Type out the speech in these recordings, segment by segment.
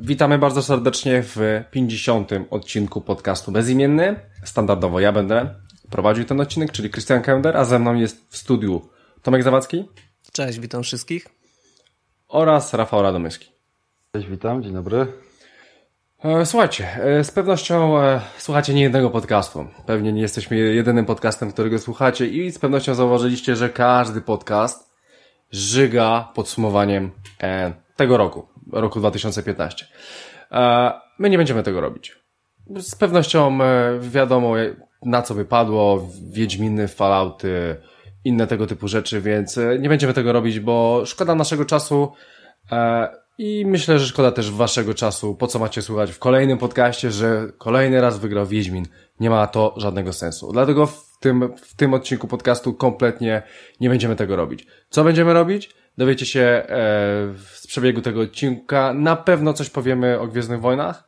Witamy bardzo serdecznie w 50. odcinku podcastu Bezimienny. Standardowo ja będę prowadził ten odcinek, czyli Christian Kender, a ze mną jest w studiu Tomek Zawadzki. Cześć, witam wszystkich. Oraz Rafał Radomyski. Cześć, witam, dzień dobry. E, słuchajcie, e, z pewnością e, słuchacie nie jednego podcastu. Pewnie nie jesteśmy jedynym podcastem, którego słuchacie i z pewnością zauważyliście, że każdy podcast żyga podsumowaniem tego roku, roku 2015. E, my nie będziemy tego robić. Z pewnością wiadomo, na co wypadło, Wiedźminy, Fallouty, inne tego typu rzeczy, więc e, nie będziemy tego robić, bo szkoda naszego czasu i myślę, że szkoda też waszego czasu, po co macie słuchać w kolejnym podcaście, że kolejny raz wygrał Wiedźmin. Nie ma to żadnego sensu. Dlatego w tym, w tym odcinku podcastu kompletnie nie będziemy tego robić. Co będziemy robić? Dowiecie się e, z przebiegu tego odcinka. Na pewno coś powiemy o Gwiezdnych Wojnach.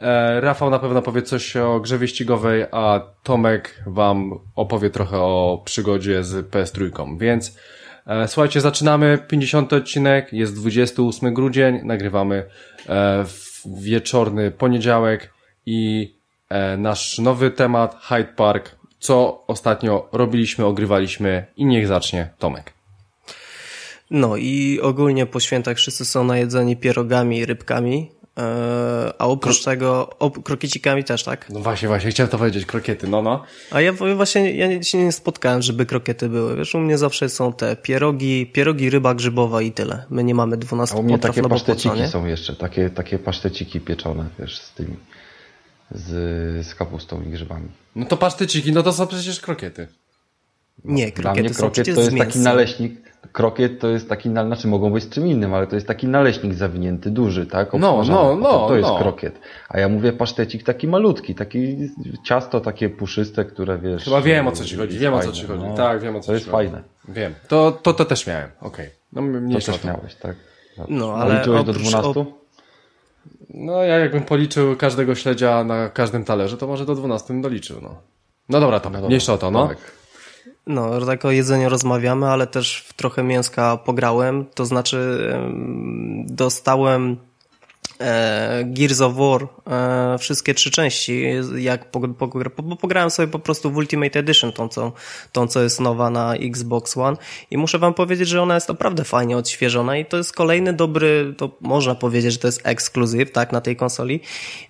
E, Rafał na pewno powie coś o grze wyścigowej, a Tomek wam opowie trochę o przygodzie z PS3. Więc e, słuchajcie, zaczynamy 50 odcinek, jest 28 grudzień, nagrywamy w wieczorny poniedziałek i nasz nowy temat Hyde Park, co ostatnio robiliśmy, ogrywaliśmy i niech zacznie Tomek. No i ogólnie po świętach wszyscy są najedzeni pierogami i rybkami, e, a oprócz Kro... tego, op, krokiecikami też, tak? No właśnie, właśnie, chciałem to powiedzieć, krokiety, no, no. A ja właśnie, ja się nie spotkałem, żeby krokiety były, wiesz, u mnie zawsze są te pierogi, pierogi, ryba grzybowa i tyle. My nie mamy 12 a u mnie potraw, takie no paszteciki są jeszcze, takie, takie paszteciki pieczone, wiesz, z tymi, z, z kapustą i grzybami. No to paszteciki, no to są przecież krokiety. Nie, krokiety Dla mnie krokiet to jest taki naleśnik, krokiet to jest taki, znaczy mogą być z czym innym, ale to jest taki naleśnik zawinięty, duży, tak? No, no, no. To, to jest no. krokiet. A ja mówię pasztecik taki malutki, taki ciasto takie puszyste, które wiesz... Chyba wiem o co ci chodzi, wiem fajne, o co ci chodzi. No, tak, wiem o co To jest chodzi. fajne. Wiem. To, to, to też miałem, okej. Okay. No, mnie to też miałeś, tak? No, ale liczyłeś do 12? No, ja jakbym policzył każdego śledzia na każdym talerzu, to może do 12 doliczył, no. No dobra, to no mniejsza o to, no. Tak. No, tak o jedzeniu rozmawiamy, ale też w trochę mięska pograłem, to znaczy dostałem Gears of War, e, wszystkie trzy części, jak po, po, po, pograłem sobie po prostu w Ultimate Edition, tą co, tą co jest nowa na Xbox One i muszę wam powiedzieć, że ona jest naprawdę fajnie odświeżona i to jest kolejny dobry, to można powiedzieć, że to jest ekskluzyw, tak, na tej konsoli,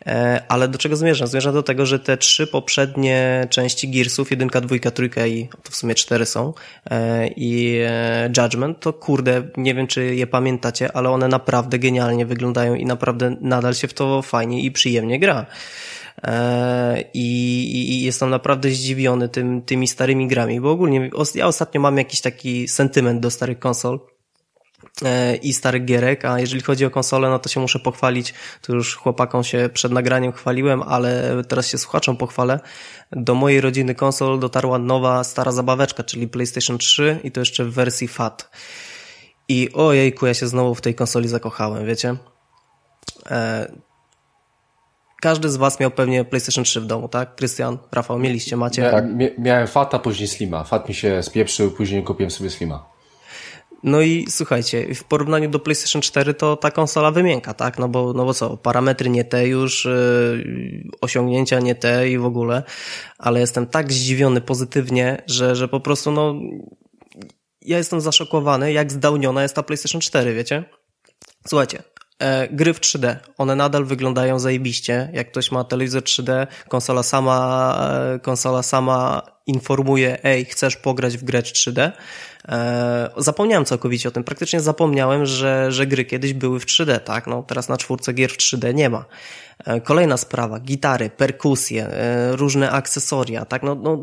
e, ale do czego zmierzam? Zmierzam do tego, że te trzy poprzednie części Gearsów, jedynka, dwójka, trójka i to w sumie cztery są e, i e, Judgment, to kurde, nie wiem czy je pamiętacie, ale one naprawdę genialnie wyglądają i naprawdę naprawdę nadal się w to fajnie i przyjemnie gra. E, I, i jestem naprawdę zdziwiony tym, tymi starymi grami, bo ogólnie ja ostatnio mam jakiś taki sentyment do starych konsol e, i starych gierek, a jeżeli chodzi o konsolę, no to się muszę pochwalić, to już chłopakom się przed nagraniem chwaliłem, ale teraz się słuchaczom pochwalę. Do mojej rodziny konsol dotarła nowa, stara zabaweczka, czyli PlayStation 3 i to jeszcze w wersji FAT. I ojejku, ja się znowu w tej konsoli zakochałem, wiecie? E, każdy z Was miał pewnie PlayStation 3 w domu, tak? Krystian, Rafał, mieliście, macie? tak, miałem Fata, później Slima. Fat mi się spieprzył, później kupiłem sobie Slima. No i słuchajcie, w porównaniu do PlayStation 4 to ta konsola wymienka, tak? No bo, no bo co, parametry nie te już, yy, osiągnięcia nie te i w ogóle, ale jestem tak zdziwiony pozytywnie, że, że po prostu no, ja jestem zaszokowany, jak zdałniona jest ta PlayStation 4, wiecie? Słuchajcie, gry w 3D. One nadal wyglądają zajebiście. Jak ktoś ma telewizor 3D, konsola sama, e, konsola sama informuje, ej, chcesz pograć w grę 3D? E, zapomniałem całkowicie o tym. Praktycznie zapomniałem, że, że gry kiedyś były w 3D, tak? No, teraz na czwórce gier w 3D nie ma. E, kolejna sprawa, gitary, perkusje, e, różne akcesoria, tak? No, no,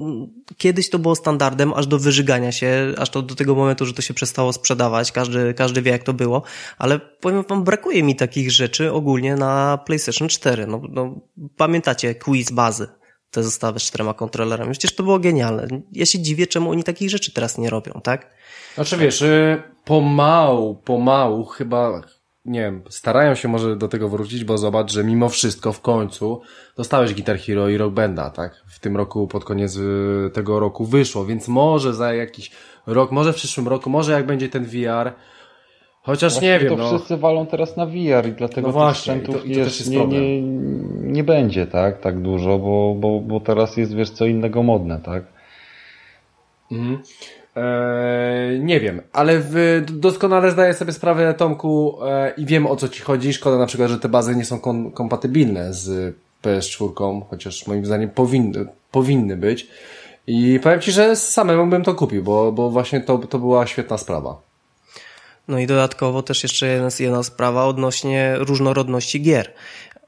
kiedyś to było standardem aż do wyżygania się, aż to do tego momentu, że to się przestało sprzedawać, każdy, każdy wie jak to było, ale powiem wam, brakuje mi takich rzeczy ogólnie na PlayStation 4. No, no, pamiętacie quiz bazy, te zestawy z czterema kontrolerami. Przecież to było genialne. Ja się dziwię, czemu oni takich rzeczy teraz nie robią, tak? Znaczy wiesz, y, pomału, pomału chyba, nie wiem, starają się może do tego wrócić, bo zobacz, że mimo wszystko w końcu dostałeś Guitar Hero i Rock Banda, tak? W tym roku, pod koniec y, tego roku wyszło, więc może za jakiś rok, może w przyszłym roku, może jak będzie ten VR, Chociaż właśnie nie wiem. To no. wszyscy walą teraz na VR i dlatego no właśnie, tych sprzętów to, to jest, nie, nie, nie będzie tak, tak dużo, bo, bo, bo teraz jest wiesz co innego modne, tak? Mhm. Eee, nie wiem, ale w, doskonale zdaję sobie sprawę, Tomku, e, i wiem o co ci chodzi. Szkoda na przykład, że te bazy nie są kom kompatybilne z PS4, chociaż moim zdaniem powinny, powinny być. I powiem ci, że samemu bym to kupił, bo, bo właśnie to, to była świetna sprawa. No i dodatkowo też jeszcze jedna, jedna sprawa odnośnie różnorodności gier.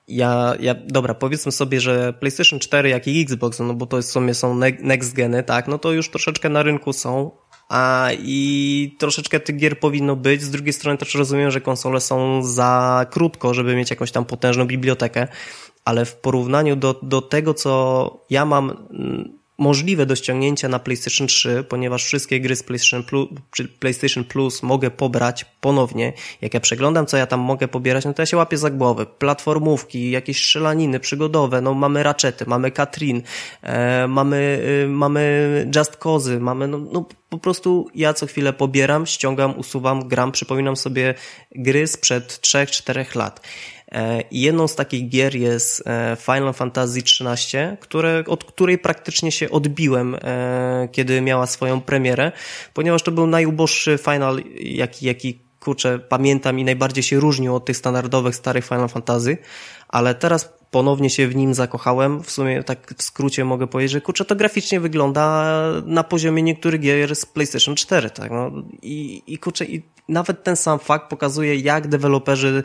Ja, ja, dobra, powiedzmy sobie, że PlayStation 4, jak i Xbox, no bo to w sumie są next geny, tak, no to już troszeczkę na rynku są, a i troszeczkę tych gier powinno być. Z drugiej strony też rozumiem, że konsole są za krótko, żeby mieć jakąś tam potężną bibliotekę, ale w porównaniu do, do tego, co ja mam możliwe do ściągnięcia na PlayStation 3, ponieważ wszystkie gry z PlayStation Plus, PlayStation Plus mogę pobrać ponownie. Jak ja przeglądam, co ja tam mogę pobierać, no to ja się łapię za głowę. Platformówki, jakieś strzelaniny przygodowe, no mamy Ratchety, mamy Katrin, e, mamy, e, mamy Just Cause, mamy, no, no po prostu ja co chwilę pobieram, ściągam, usuwam, gram, przypominam sobie gry sprzed 3-4 lat. E, I jedną z takich gier jest e, Final Fantasy XIII, które, od której praktycznie się odbiłem, e, kiedy miała swoją premierę, ponieważ to był najuboższy final, jaki, jaki kurczę, pamiętam i najbardziej się różnił od tych standardowych starych Final Fantasy, ale teraz ponownie się w nim zakochałem. W sumie tak w skrócie mogę powiedzieć, że kurczę, to graficznie wygląda na poziomie niektórych gier z PlayStation 4, tak? No, i, i kurczę, i nawet ten sam fakt pokazuje, jak deweloperzy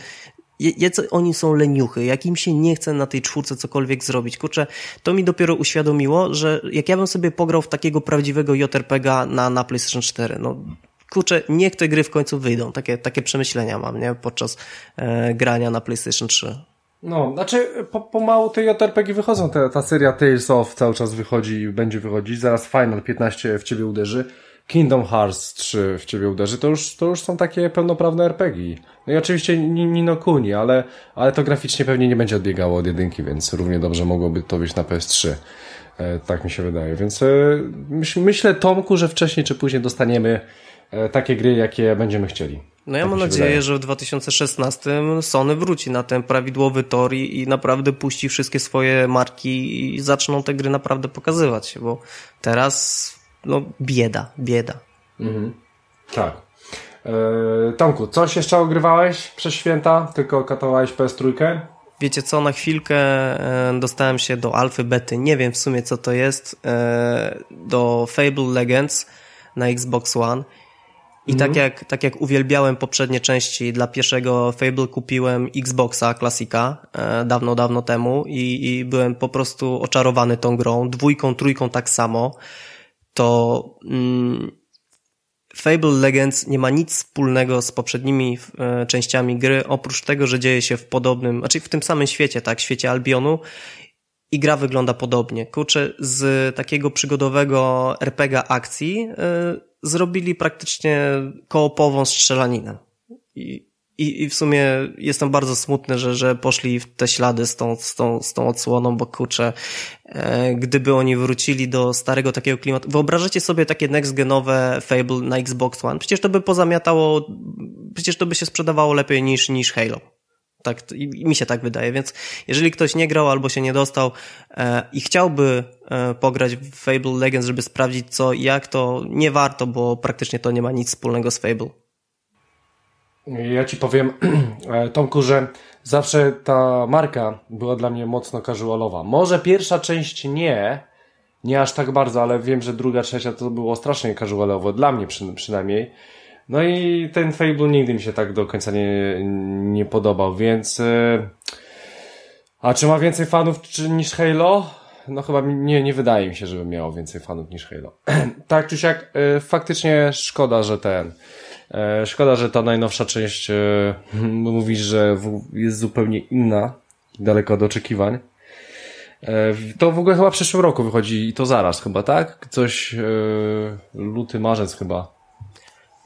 jacy oni są leniuchy, jak im się nie chce na tej czwórce cokolwiek zrobić. Kurczę, to mi dopiero uświadomiło, że jak ja bym sobie pograł w takiego prawdziwego JRPGa na, na PlayStation 4, no kurczę, niech te gry w końcu wyjdą. Takie, takie przemyślenia mam, nie? Podczas e, grania na PlayStation 3. No, znaczy po, pomału te JRPG wychodzą, ta, ta seria Tales of cały czas wychodzi i będzie wychodzić, zaraz Final 15 w ciebie uderzy. Kingdom Hearts 3 w ciebie uderzy, to już, to już są takie pełnoprawne RPG. No i oczywiście Nino Kuni, ale, ale to graficznie pewnie nie będzie odbiegało od jedynki, więc równie dobrze mogłoby to być na PS3. E, tak mi się wydaje. Więc e, myśl, myślę, Tomku, że wcześniej czy później dostaniemy e, takie gry, jakie będziemy chcieli. No ja tak mam nadzieję, wydaje. że w 2016 Sony wróci na ten prawidłowy tor i, i naprawdę puści wszystkie swoje marki i zaczną te gry naprawdę pokazywać, bo teraz no bieda, bieda. Mhm. Tak. Yy, Tomku, coś jeszcze ogrywałeś przez święta? Tylko katowałeś PS3? Wiecie co, na chwilkę e, dostałem się do alfy bety, nie wiem w sumie co to jest, e, do Fable Legends na Xbox One. I mm. tak, jak, tak jak uwielbiałem poprzednie części, dla pierwszego Fable kupiłem Xboxa klasika dawno, dawno temu i, i byłem po prostu oczarowany tą grą. Dwójką, trójką tak samo to mm, Fable Legends nie ma nic wspólnego z poprzednimi e, częściami gry, oprócz tego, że dzieje się w podobnym, znaczy w tym samym świecie, tak, świecie Albionu i gra wygląda podobnie. Kurczę, z takiego przygodowego RPG akcji e, zrobili praktycznie koopową strzelaninę. I i, I w sumie jestem bardzo smutny, że, że poszli w te ślady z tą, z tą, z tą odsłoną, bo kurczę, gdyby oni wrócili do starego takiego klimatu. Wyobrażacie sobie takie next-genowe Fable na Xbox One? Przecież to by pozamiatało, przecież to by się sprzedawało lepiej niż, niż Halo. Tak, mi się tak wydaje, więc jeżeli ktoś nie grał albo się nie dostał e, i chciałby e, pograć w Fable Legends, żeby sprawdzić co i jak, to nie warto, bo praktycznie to nie ma nic wspólnego z Fable. Ja ci powiem, e, Tomku, że zawsze ta marka była dla mnie mocno casualowa. Może pierwsza część nie, nie aż tak bardzo, ale wiem, że druga, trzecia to było strasznie casualowo, dla mnie przy, przynajmniej. No i ten Fable nigdy mi się tak do końca nie, nie podobał, więc... E, a czy ma więcej fanów czy, niż Halo? No chyba nie, nie wydaje mi się, żeby miało więcej fanów niż Halo. tak czy siak, e, faktycznie szkoda, że ten szkoda, że ta najnowsza część e, mówi, że jest zupełnie inna, daleko od oczekiwań. E, to w ogóle chyba w przyszłym roku wychodzi i to zaraz chyba, tak? Coś e, luty, marzec chyba.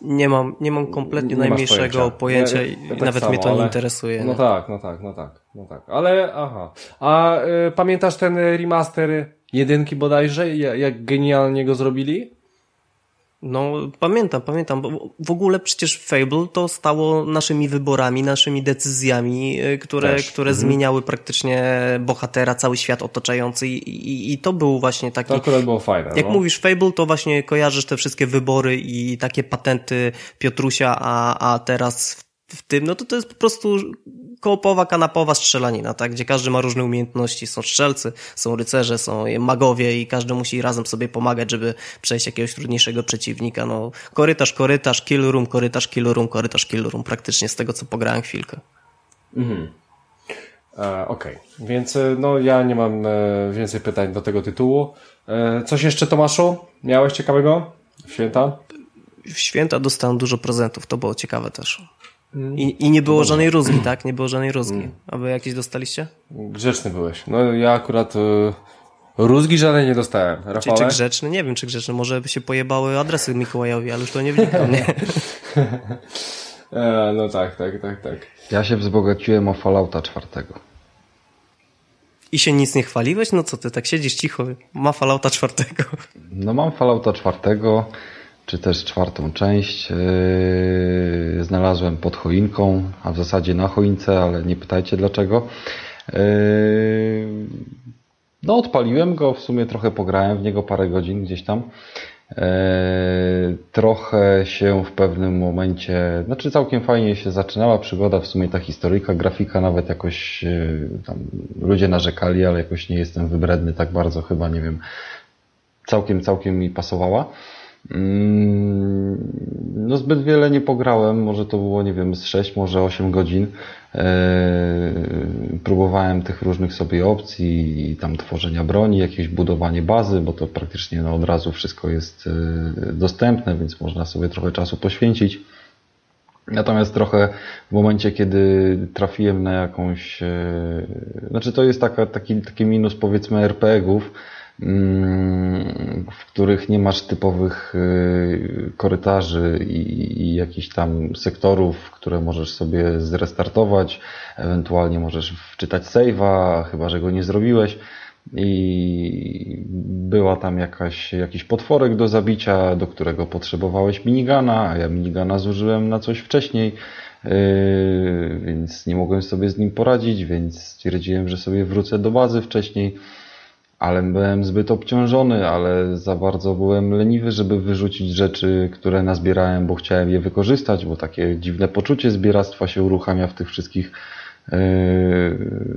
Nie mam, nie mam kompletnie nie najmniejszego pojęcia, pojęcia ja, ja, i tak nawet samo, mnie to nie interesuje. No tak, no tak, no tak, no tak. Ale aha. A y, pamiętasz ten remaster jedynki bodajże? Jak genialnie go zrobili? No, pamiętam, pamiętam, bo w ogóle przecież Fable to stało naszymi wyborami, naszymi decyzjami, y, które, które mhm. zmieniały praktycznie bohatera, cały świat otaczający i, i, i to był właśnie taki... To akurat było fajne. Jak no. mówisz Fable, to właśnie kojarzysz te wszystkie wybory i takie patenty Piotrusia, a, a teraz w tym, no to to jest po prostu kołopowa, kanapowa strzelanina, tak? Gdzie każdy ma różne umiejętności. Są strzelcy, są rycerze, są magowie i każdy musi razem sobie pomagać, żeby przejść jakiegoś trudniejszego przeciwnika. No, korytarz, korytarz, kill room, korytarz, kill room, korytarz, kill room. Praktycznie z tego, co pograłem chwilkę. Mhm. E, Okej, okay. więc e, no ja nie mam e, więcej pytań do tego tytułu. E, coś jeszcze Tomaszu? Miałeś ciekawego w święta? W święta dostałem dużo prezentów, to było ciekawe też. I, I nie było żadnej rózgi, tak? Nie było żadnej rózgi. Mm. A wy jakieś dostaliście? Grzeczny byłeś. No ja akurat y, rózgi żadnej nie dostałem. Czy, czy grzeczny? Nie wiem, czy grzeczny. Może by się pojebały adresy Mikołajowi, ale już to nie wnikam, nie? e, no tak, tak, tak, tak. Ja się wzbogaciłem o Fallouta czwartego. I się nic nie chwaliłeś? No co ty, tak siedzisz cicho. Ma Fallouta czwartego. No mam Fallouta czwartego czy też czwartą część. Yy, znalazłem pod choinką, a w zasadzie na choince, ale nie pytajcie dlaczego. Yy, no, odpaliłem go, w sumie trochę pograłem w niego parę godzin gdzieś tam. Yy, trochę się w pewnym momencie, znaczy całkiem fajnie się zaczynała przygoda, w sumie ta historyjka, grafika nawet jakoś tam ludzie narzekali, ale jakoś nie jestem wybredny tak bardzo, chyba nie wiem, całkiem, całkiem mi pasowała. Mm, no zbyt wiele nie pograłem, może to było, nie wiem, z 6, może 8 godzin. E, próbowałem tych różnych sobie opcji, tam tworzenia broni, jakieś budowanie bazy, bo to praktycznie no, od razu wszystko jest e, dostępne, więc można sobie trochę czasu poświęcić. Natomiast trochę w momencie, kiedy trafiłem na jakąś, e, znaczy to jest taka, taki, taki minus powiedzmy RPG-ów, w których nie masz typowych y, korytarzy i, i jakichś tam sektorów, które możesz sobie zrestartować, ewentualnie możesz wczytać save'a, chyba że go nie zrobiłeś. I była tam jakaś, jakiś potworek do zabicia, do którego potrzebowałeś minigana, a ja minigana zużyłem na coś wcześniej, yy, więc nie mogłem sobie z nim poradzić, więc stwierdziłem, że sobie wrócę do bazy wcześniej ale byłem zbyt obciążony, ale za bardzo byłem leniwy, żeby wyrzucić rzeczy, które nazbierałem, bo chciałem je wykorzystać, bo takie dziwne poczucie zbieractwa się uruchamia w tych wszystkich yy,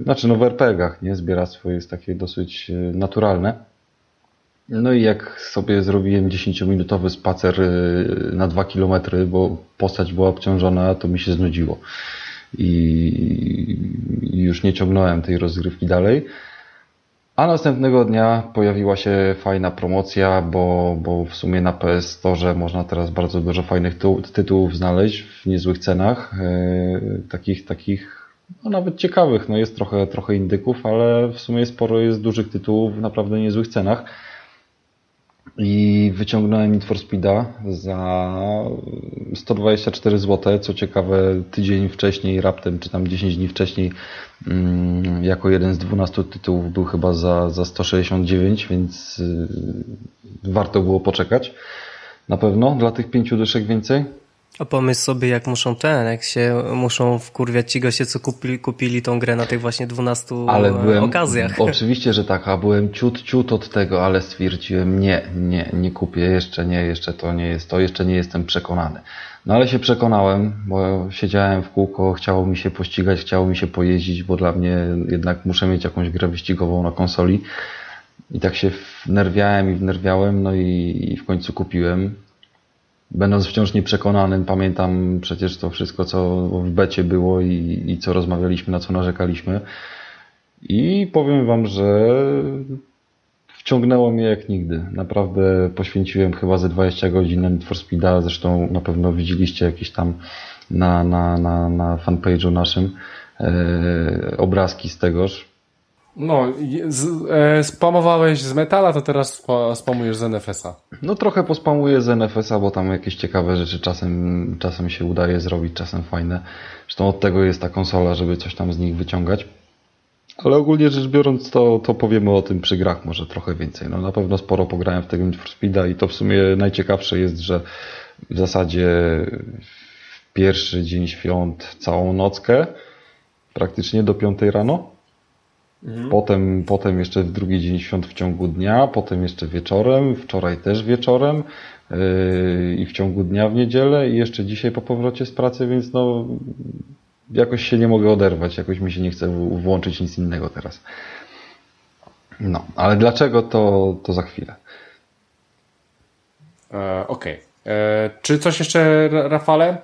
znaczy no w RPGach, nie? Zbieractwo jest takie dosyć yy, naturalne. No i jak sobie zrobiłem 10-minutowy spacer yy, na 2 km, bo postać była obciążona, to mi się znudziło. I już nie ciągnąłem tej rozgrywki dalej. A następnego dnia pojawiła się fajna promocja, bo, bo w sumie na PS Store można teraz bardzo dużo fajnych tytułów znaleźć w niezłych cenach. Yy, takich, takich no nawet ciekawych. No jest trochę, trochę indyków, ale w sumie sporo jest dużych tytułów w naprawdę niezłych cenach i wyciągnąłem Need for Speeda za 124 zł. Co ciekawe, tydzień wcześniej, raptem, czy tam 10 dni wcześniej, mm, jako jeden z 12 tytułów był chyba za, za 169, więc y, warto było poczekać. Na pewno dla tych pięciu dyszek więcej. A pomyśl sobie, jak muszą ten, jak się muszą wkurwiać ci goście, co kupili, kupili tą grę na tych właśnie 12 ale byłem, okazjach. Oczywiście, że tak, a byłem ciut, ciut od tego, ale stwierdziłem, nie, nie, nie kupię, jeszcze nie, jeszcze to nie jest to, jeszcze nie jestem przekonany. No ale się przekonałem, bo siedziałem w kółko, chciało mi się pościgać, chciało mi się pojeździć, bo dla mnie jednak muszę mieć jakąś grę wyścigową na konsoli. I tak się wnerwiałem i wnerwiałem, no i, i w końcu kupiłem będąc wciąż nieprzekonanym, pamiętam przecież to wszystko, co w becie było i, i co rozmawialiśmy, na co narzekaliśmy. I powiem Wam, że wciągnęło mnie jak nigdy. Naprawdę poświęciłem chyba ze 20 godzin na Need for Speeda, zresztą na pewno widzieliście jakieś tam na, na, na, na fanpage'u naszym e, obrazki z tegoż. No, z, e, spamowałeś z metala, to teraz spa, spamujesz z NFS-a. No trochę pospamuję z NFS-a, bo tam jakieś ciekawe rzeczy czasem, czasem się udaje zrobić, czasem fajne. Zresztą od tego jest ta konsola, żeby coś tam z nich wyciągać. Ale ogólnie rzecz biorąc, to, to powiemy o tym przy grach może trochę więcej. No na pewno sporo pograłem w tego Need for Speeda i to w sumie najciekawsze jest, że w zasadzie w pierwszy dzień świąt całą nockę, praktycznie do piątej rano. Mhm. Potem, potem jeszcze w drugi dzień świąt w ciągu dnia, potem jeszcze wieczorem, wczoraj też wieczorem yy, i w ciągu dnia w niedzielę i jeszcze dzisiaj po powrocie z pracy, więc no jakoś się nie mogę oderwać, jakoś mi się nie chce włączyć nic innego teraz. No, ale dlaczego to, to za chwilę. E, Okej. Okay. E, czy coś jeszcze, Rafale,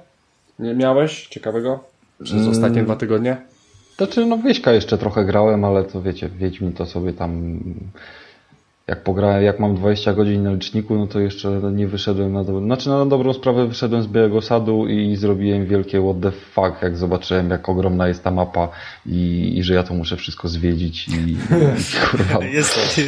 miałeś ciekawego przez mm. ostatnie dwa tygodnie? Znaczy, no Wieśka jeszcze trochę grałem, ale to wiecie, Wiedźmin to sobie tam jak pograłem, jak mam 20 godzin na liczniku, no to jeszcze nie wyszedłem na dobrą, znaczy na dobrą sprawę wyszedłem z Białego Sadu i zrobiłem wielkie what the fuck, jak zobaczyłem jak ogromna jest ta mapa i, i że ja to muszę wszystko zwiedzić i, i kurwa. Jest,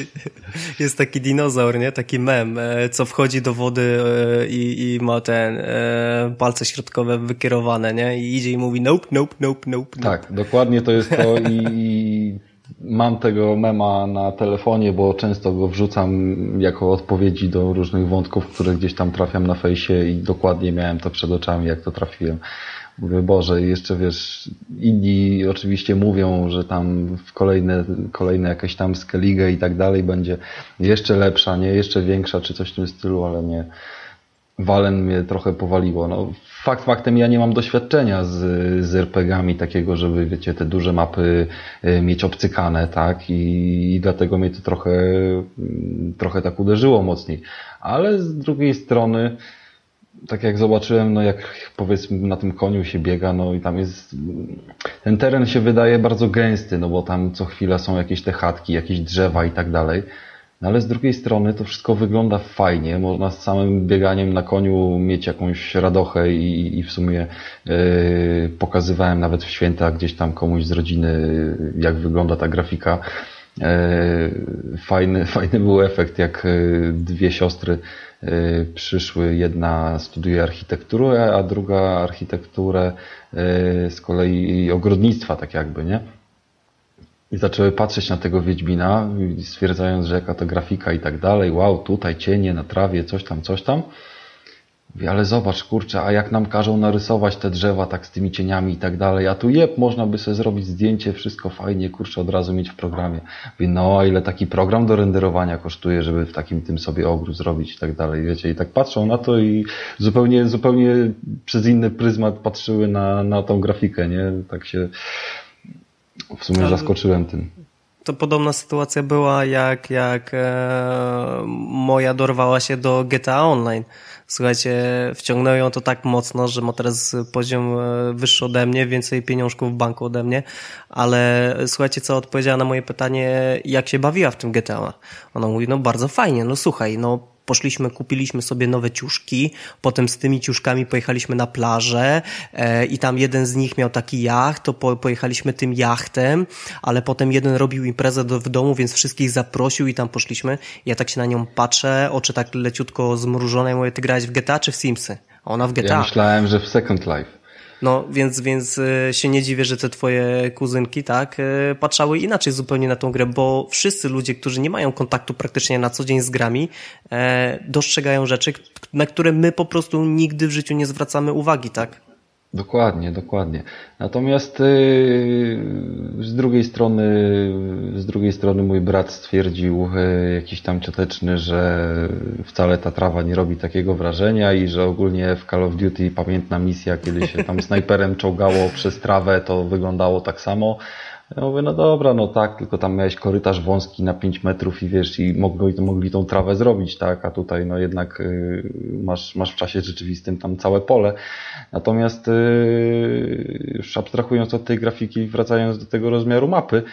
jest taki dinozaur, nie? Taki mem, e, co wchodzi do wody e, i, i ma ten e, palce środkowe wykierowane, nie? I idzie i mówi nope, nope, nope, nope. nope. Tak, dokładnie to jest to i mam tego mema na telefonie, bo często go wrzucam jako odpowiedzi do różnych wątków, które gdzieś tam trafiam na fejsie i dokładnie miałem to przed oczami, jak to trafiłem. Mówię, Boże, jeszcze wiesz, inni oczywiście mówią, że tam w kolejne, kolejne jakieś tam Skellige i tak dalej będzie jeszcze lepsza, nie, jeszcze większa, czy coś w tym stylu, ale nie. Walen mnie trochę powaliło. No, fakt faktem ja nie mam doświadczenia z, z RPGami takiego, żeby wiecie, te duże mapy y, mieć obcykane, tak? I, i dlatego mnie to trochę, mm, trochę tak uderzyło mocniej. Ale z drugiej strony, tak jak zobaczyłem, no jak powiedzmy na tym koniu się biega, no i tam jest, ten teren się wydaje bardzo gęsty, no bo tam co chwila są jakieś te chatki, jakieś drzewa i tak dalej. No ale z drugiej strony to wszystko wygląda fajnie. Można z samym bieganiem na koniu mieć jakąś radochę i, i w sumie yy, pokazywałem nawet w święta gdzieś tam komuś z rodziny, jak wygląda ta grafika. Yy, fajny, fajny był efekt, jak yy, dwie siostry yy, przyszły. Jedna studiuje architekturę, a druga architekturę z kolei ogrodnictwa, tak jakby, nie? I zaczęły patrzeć na tego Wiedźmina, stwierdzając, że jaka to grafika i tak dalej. Wow, tutaj cienie na trawie, coś tam, coś tam. Mówię, ale zobacz, kurczę, a jak nam każą narysować te drzewa tak z tymi cieniami i tak dalej, a tu jeb, można by sobie zrobić zdjęcie, wszystko fajnie, kurczę, od razu mieć w programie. Mówię, no, a ile taki program do renderowania kosztuje, żeby w takim tym sobie ogród zrobić i tak dalej, wiecie, i tak patrzą na to i zupełnie, zupełnie przez inny pryzmat patrzyły na, na tą grafikę, nie? Tak się w sumie Ale zaskoczyłem tym. To podobna sytuacja była jak, jak e, moja dorwała się do GTA Online. Słuchajcie, wciągnęło ją to tak mocno, że ma teraz poziom e, wyższy ode mnie, więcej pieniążków w banku ode mnie, ale słuchajcie, co odpowiedziała na moje pytanie, jak się bawiła w tym GTA. Ona mówi, no bardzo fajnie, no słuchaj, no poszliśmy, kupiliśmy sobie nowe ciuszki, potem z tymi ciuszkami pojechaliśmy na plażę e, i tam jeden z nich miał taki jacht, to po, pojechaliśmy tym jachtem, ale potem jeden robił imprezę do, w domu, więc wszystkich zaprosił i tam poszliśmy. Ja tak się na nią patrzę, oczy tak leciutko zmrużone i mówię, ty grałeś w GTA czy w Simsy? A ona w GTA. Ja myślałem, że w Second Life. No, więc, więc e, się nie dziwię, że te twoje kuzynki, tak, e, patrzały inaczej zupełnie na tą grę, bo wszyscy ludzie, którzy nie mają kontaktu praktycznie na co dzień z grami, e, dostrzegają rzeczy, na które my po prostu nigdy w życiu nie zwracamy uwagi, tak? Dokładnie, dokładnie. Natomiast yy, z drugiej strony, z drugiej strony mój brat stwierdził yy, jakiś tam cioteczny, że wcale ta trawa nie robi takiego wrażenia i że ogólnie w Call of Duty pamiętna misja, kiedy się tam snajperem czołgało przez trawę, to wyglądało tak samo. Ja mówię, no dobra, no tak, tylko tam miałeś korytarz wąski na 5 metrów i wiesz, i mogli, mogli tą trawę zrobić, tak, a tutaj no jednak y, masz, masz w czasie rzeczywistym tam całe pole. Natomiast y, już abstrahując od tej grafiki, wracając do tego rozmiaru mapy,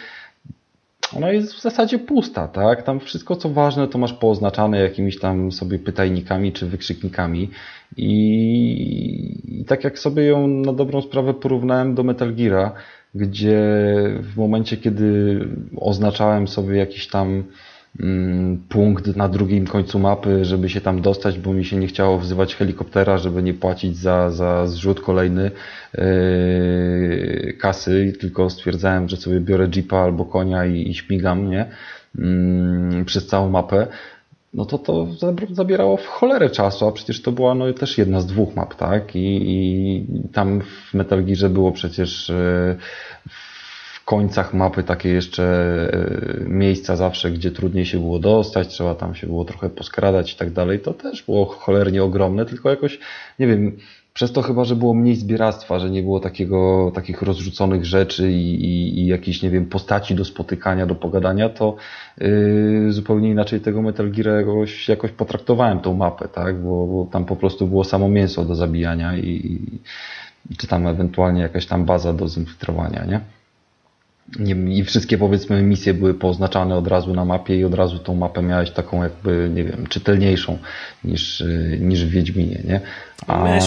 ona jest w zasadzie pusta, tak? Tam wszystko co ważne to masz pooznaczane jakimiś tam sobie pytajnikami czy wykrzyknikami i, i tak jak sobie ją na dobrą sprawę porównałem do Metal Geara, gdzie w momencie, kiedy oznaczałem sobie jakiś tam mm, punkt na drugim końcu mapy, żeby się tam dostać, bo mi się nie chciało wzywać helikoptera, żeby nie płacić za, za zrzut kolejny yy, kasy, tylko stwierdzałem, że sobie biorę jeepa albo konia i, i śmigam, nie? Yy, przez całą mapę no to to zabierało w cholerę czasu, a przecież to była no, też jedna z dwóch map, tak? I, i tam w Metal Gearze było przecież e, w końcach mapy takie jeszcze e, miejsca zawsze, gdzie trudniej się było dostać, trzeba tam się było trochę poskradać i tak dalej. To też było cholernie ogromne, tylko jakoś, nie wiem, przez to chyba, że było mniej zbieractwa, że nie było takiego, takich rozrzuconych rzeczy i, i, i jakichś, nie wiem, postaci do spotykania, do pogadania, to yy, zupełnie inaczej tego Metal Gear jakoś, jakoś potraktowałem tą mapę, tak? Bo, bo tam po prostu było samo mięso do zabijania i, i czy tam ewentualnie jakaś tam baza do zinfiltrowania, nie? i wszystkie powiedzmy misje były poznaczane od razu na mapie i od razu tą mapę miałeś taką jakby, nie wiem, czytelniejszą niż, niż w Wiedźminie, nie?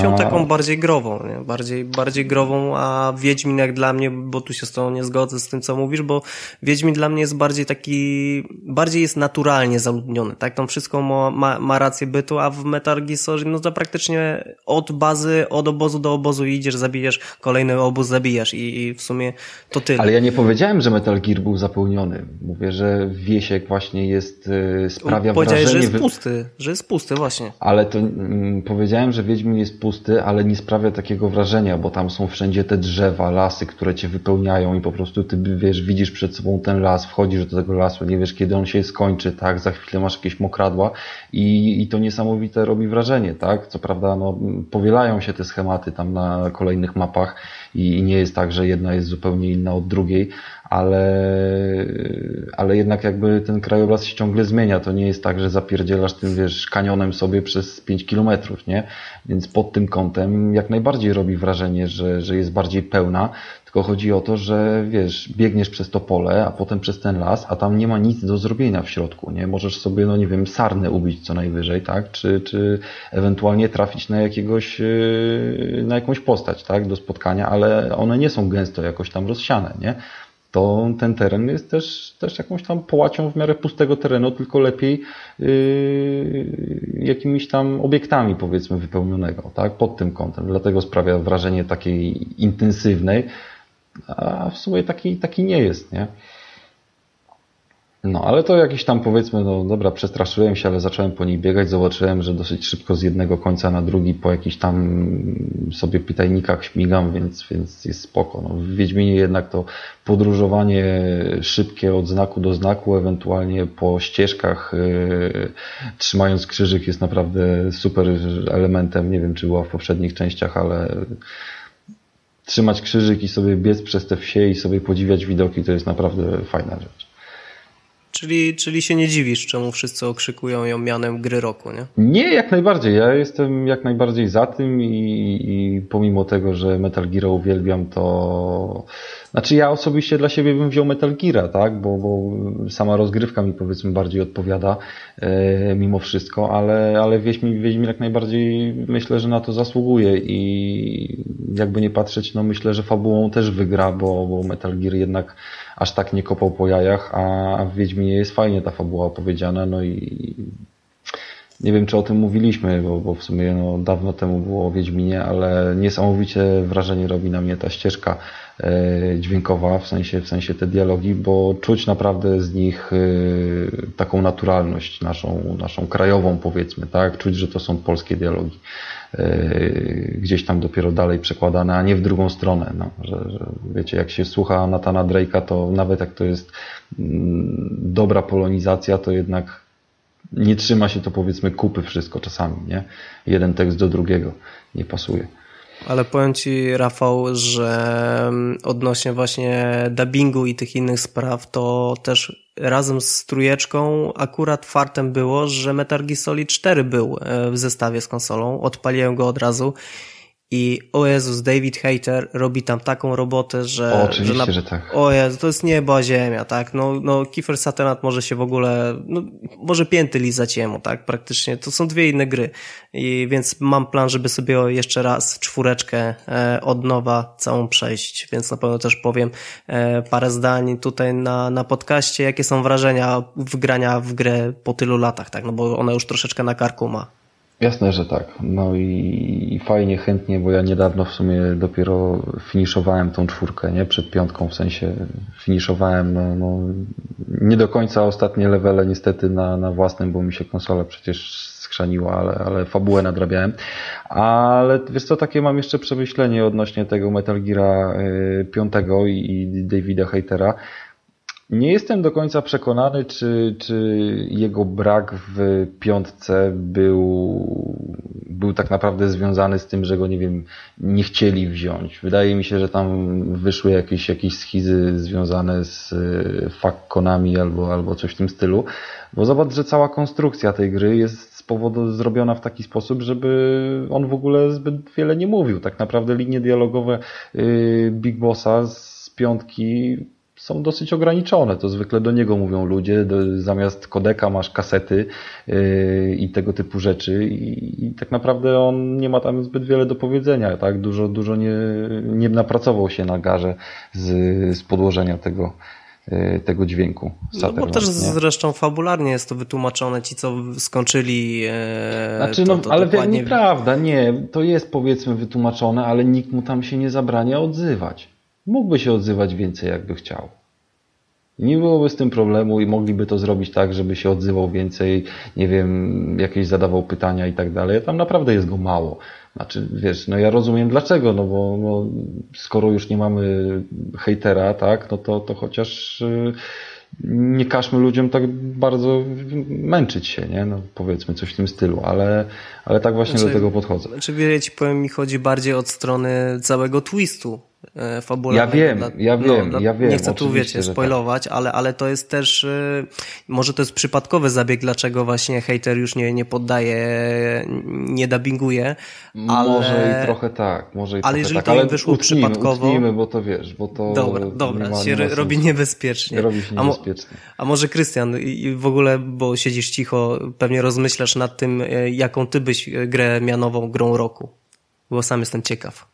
Ją taką bardziej grową, nie? Bardziej, bardziej grową, a Wiedźmin jak dla mnie, bo tu się z tobą nie zgodzę z tym, co mówisz, bo Wiedźmin dla mnie jest bardziej taki, bardziej jest naturalnie zaludniony, tak? Tam wszystko ma, ma, ma rację bytu, a w Metal Gear Solid, no to praktycznie od bazy, od obozu do obozu idziesz, zabijesz, kolejny obóz zabijasz i, i w sumie to tyle. Ale ja nie powiedziałem, że Metal Gear był zapełniony. Mówię, że Wiesiek właśnie jest, y, sprawia Powiedziałeś, wrażenie... że jest pusty, że jest pusty, właśnie. Ale to mm, powiedziałem, że Wiedźmin Wiedźmin jest pusty, ale nie sprawia takiego wrażenia, bo tam są wszędzie te drzewa, lasy, które cię wypełniają i po prostu ty wiesz, widzisz przed sobą ten las, wchodzisz do tego lasu, nie wiesz kiedy on się skończy, tak, za chwilę masz jakieś mokradła i, i to niesamowite robi wrażenie, tak, co prawda no, powielają się te schematy tam na kolejnych mapach i, nie jest tak, że jedna jest zupełnie inna od drugiej, ale, ale jednak jakby ten krajobraz się ciągle zmienia. To nie jest tak, że zapierdzielasz tym, wiesz, kanionem sobie przez 5 kilometrów, nie? Więc pod tym kątem jak najbardziej robi wrażenie, że, że jest bardziej pełna, tylko chodzi o to, że wiesz, biegniesz przez to pole, a potem przez ten las, a tam nie ma nic do zrobienia w środku, nie? Możesz sobie, no nie wiem, sarnę ubić co najwyżej, tak? Czy, czy ewentualnie trafić na jakiegoś, yy, na jakąś postać, tak? Do spotkania, ale one nie są gęsto jakoś tam rozsiane, nie? to ten teren jest też, też jakąś tam połacią w miarę pustego terenu, tylko lepiej yy, jakimiś tam obiektami powiedzmy wypełnionego, tak, pod tym kątem. Dlatego sprawia wrażenie takiej intensywnej, a w sumie taki, taki nie jest, nie? No, ale to jakiś tam powiedzmy, no dobra, przestraszyłem się, ale zacząłem po niej biegać, zobaczyłem, że dosyć szybko z jednego końca na drugi po jakichś tam sobie pytajnikach śmigam, więc, więc jest spoko. No, w Wiedźminie jednak to podróżowanie szybkie od znaku do znaku, ewentualnie po ścieżkach, yy, trzymając krzyżyk jest naprawdę super elementem. Nie wiem, czy była w poprzednich częściach, ale trzymać krzyżyk i sobie biec przez te wsie i sobie podziwiać widoki to jest naprawdę fajna rzecz. Czyli, czyli się nie dziwisz, czemu wszyscy okrzykują ją mianem gry roku, nie? Nie, jak najbardziej. Ja jestem jak najbardziej za tym i, i pomimo tego, że Metal Gear uwielbiam, to... Znaczy ja osobiście dla siebie bym wziął Metal Gear, tak? Bo, bo sama rozgrywka mi powiedzmy bardziej odpowiada e, mimo wszystko, ale, ale Wiedźmin, Wiedźmin jak najbardziej myślę, że na to zasługuje i jakby nie patrzeć, no myślę, że fabułą też wygra, bo, bo Metal Gear jednak aż tak nie kopał po jajach, a w Wiedźminie jest fajnie ta fabuła opowiedziana, no i nie wiem, czy o tym mówiliśmy, bo, bo w sumie no, dawno temu było o Wiedźminie, ale niesamowicie wrażenie robi na mnie ta ścieżka e, dźwiękowa, w sensie, w sensie te dialogi, bo czuć naprawdę z nich e, taką naturalność naszą, naszą krajową powiedzmy, tak? Czuć, że to są polskie dialogi. E, gdzieś tam dopiero dalej przekładane, a nie w drugą stronę. No, że, że wiecie, jak się słucha Natana Drake'a, to nawet jak to jest mm, dobra polonizacja, to jednak nie trzyma się to powiedzmy kupy wszystko czasami, nie? Jeden tekst do drugiego nie pasuje. Ale powiem Ci, Rafał, że mm, odnośnie właśnie dubbingu i tych innych spraw, to też razem z trójeczką akurat fartem było, że Metal Gear Solid 4 był e, w zestawie z konsolą. Odpaliłem go od razu i o Jezus, David Hater robi tam taką robotę, że... O, oczywiście, że, na... że tak. O Jezu, to jest niebo a ziemia, tak? No, no Kiefer Sutherland może się w ogóle, no, może pięty lizać jemu, tak? Praktycznie. To są dwie inne gry. I więc mam plan, żeby sobie jeszcze raz czwóreczkę e, od nowa całą przejść, więc na pewno też powiem e, parę zdań tutaj na, na podcaście, jakie są wrażenia wgrania w grę po tylu latach, tak? No bo ona już troszeczkę na karku ma. Jasne, że tak. No i, fajnie, chętnie, bo ja niedawno w sumie dopiero finiszowałem tą czwórkę, nie? Przed piątką w sensie finiszowałem, no, no nie do końca ostatnie levele niestety na, na własnym, bo mi się konsola przecież skrzaniła, ale, ale fabułę nadrabiałem. Ale wiesz co, takie mam jeszcze przemyślenie odnośnie tego Metal Geara 5 y, i, i Davida Hatera. Nie jestem do końca przekonany, czy, czy jego brak w piątce był, był tak naprawdę związany z tym, że go, nie wiem, nie chcieli wziąć. Wydaje mi się, że tam wyszły jakieś, jakieś schizy związane z e, Fakkonami albo, albo coś w tym stylu. Bo zobacz, że cała konstrukcja tej gry jest z powodu zrobiona w taki sposób, żeby on w ogóle zbyt wiele nie mówił. Tak naprawdę linie dialogowe y, Big Bossa z piątki są dosyć ograniczone. To zwykle do niego mówią ludzie, do, zamiast kodeka masz kasety yy, i tego typu rzeczy i, i, tak naprawdę on nie ma tam zbyt wiele do powiedzenia, tak? Dużo, dużo nie, nie napracował się na garze z, z podłożenia tego, yy, tego dźwięku. No bo też nie? zresztą fabularnie jest to wytłumaczone, ci co skończyli. E, znaczy, to, no, to ale dokładnie... nieprawda, nie, to jest powiedzmy wytłumaczone, ale nikt mu tam się nie zabrania odzywać mógłby się odzywać więcej, jakby chciał. Nie byłoby z tym problemu i mogliby to zrobić tak, żeby się odzywał więcej, nie wiem, jakieś zadawał pytania i tak dalej. Tam naprawdę jest go mało. Znaczy, wiesz, no ja rozumiem dlaczego, no bo no, skoro już nie mamy hejtera, tak, no to, to chociaż y, nie każmy ludziom tak bardzo męczyć się, nie? No, powiedzmy coś w tym stylu, ale, ale tak właśnie znaczy, do tego podchodzę. Znaczy, wiele ci powiem, mi chodzi bardziej od strony całego twistu fabularnego. Ja wiem, dla, ja wiem, no, ja wiem. Nie chcę tu, wiecie, tak. spoilować, tak. ale, ale to jest też, e, może to jest przypadkowy zabieg, dlaczego właśnie hater już nie, nie poddaje, nie dubbinguje. Ale... Może i trochę tak, może i ale jeżeli tak. to ale wyszło utnijmy, przypadkowo. Utnijmy, bo to wiesz, bo to. Dobra, dobra, nie ma, się nie robi niebezpiecznie. Robi się niebezpiecznie. A, mo, a może Krystian, w ogóle, bo siedzisz cicho, pewnie rozmyślasz nad tym, e, jaką ty byś grę mianową grą roku. Bo sam jestem ciekaw.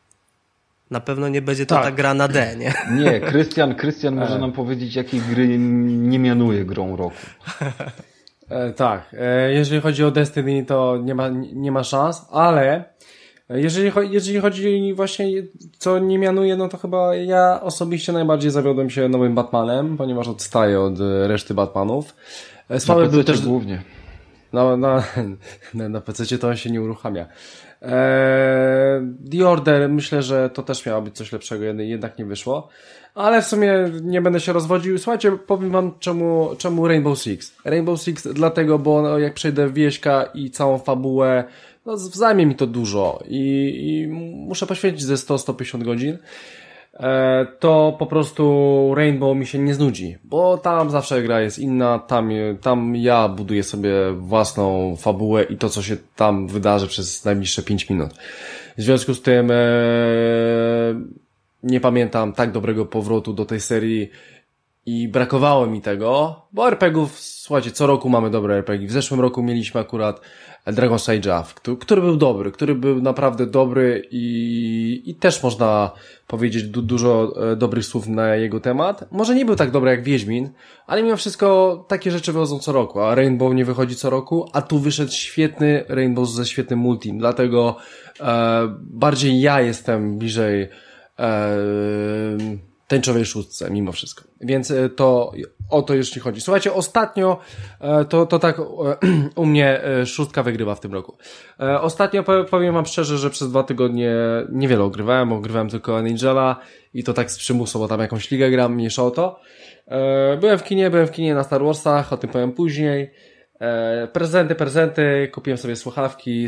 Na pewno nie będzie to tak. ta gra na D, nie? Nie, Krystian, Krystian może e. nam powiedzieć, jakiej gry nie mianuje grą roku. E, tak, e, jeżeli chodzi o Destiny, to nie ma, nie ma szans, ale jeżeli, jeżeli chodzi właśnie co nie mianuje, no to chyba ja osobiście najbardziej zawiodłem się nowym Batmanem, ponieważ odstaję od reszty Batmanów. E, słaby był też głównie. No, no, na, na PC to on się nie uruchamia. Eee, The Order, myślę, że to też miało być coś lepszego, jednak nie wyszło. Ale w sumie nie będę się rozwodził. Słuchajcie, powiem wam czemu, czemu Rainbow Six. Rainbow Six dlatego, bo no, jak przejdę wieśka i całą fabułę, no zajmie mi to dużo i, i muszę poświęcić ze 100-150 godzin. E, to po prostu Rainbow mi się nie znudzi, bo tam zawsze gra jest inna, tam, tam ja buduję sobie własną fabułę i to, co się tam wydarzy przez najbliższe 5 minut. W związku z tym e, nie pamiętam tak dobrego powrotu do tej serii i brakowało mi tego, bo RPGów, słuchajcie, co roku mamy dobre RPG. W zeszłym roku mieliśmy akurat Dragon Age który był dobry, który był naprawdę dobry i, i też można powiedzieć du dużo e, dobrych słów na jego temat. Może nie był tak dobry jak Wiedźmin, ale mimo wszystko takie rzeczy wychodzą co roku, a Rainbow nie wychodzi co roku, a tu wyszedł świetny Rainbow ze świetnym multim, dlatego e, bardziej ja jestem bliżej e, tęczowej szóstce, mimo wszystko. Więc e, to o to jeśli chodzi. Słuchajcie, ostatnio e, to, to tak e, u mnie szóstka wygrywa w tym roku. Ostatnio powiem wam szczerze, że przez dwa tygodnie niewiele ogrywałem, ogrywałem tylko Angela i to tak z przymusu, bo tam jakąś ligę gram, mniejsza o to. Byłem w kinie, byłem w kinie na Star Warsach, o tym powiem później. E, prezenty, prezenty, kupiłem sobie słuchawki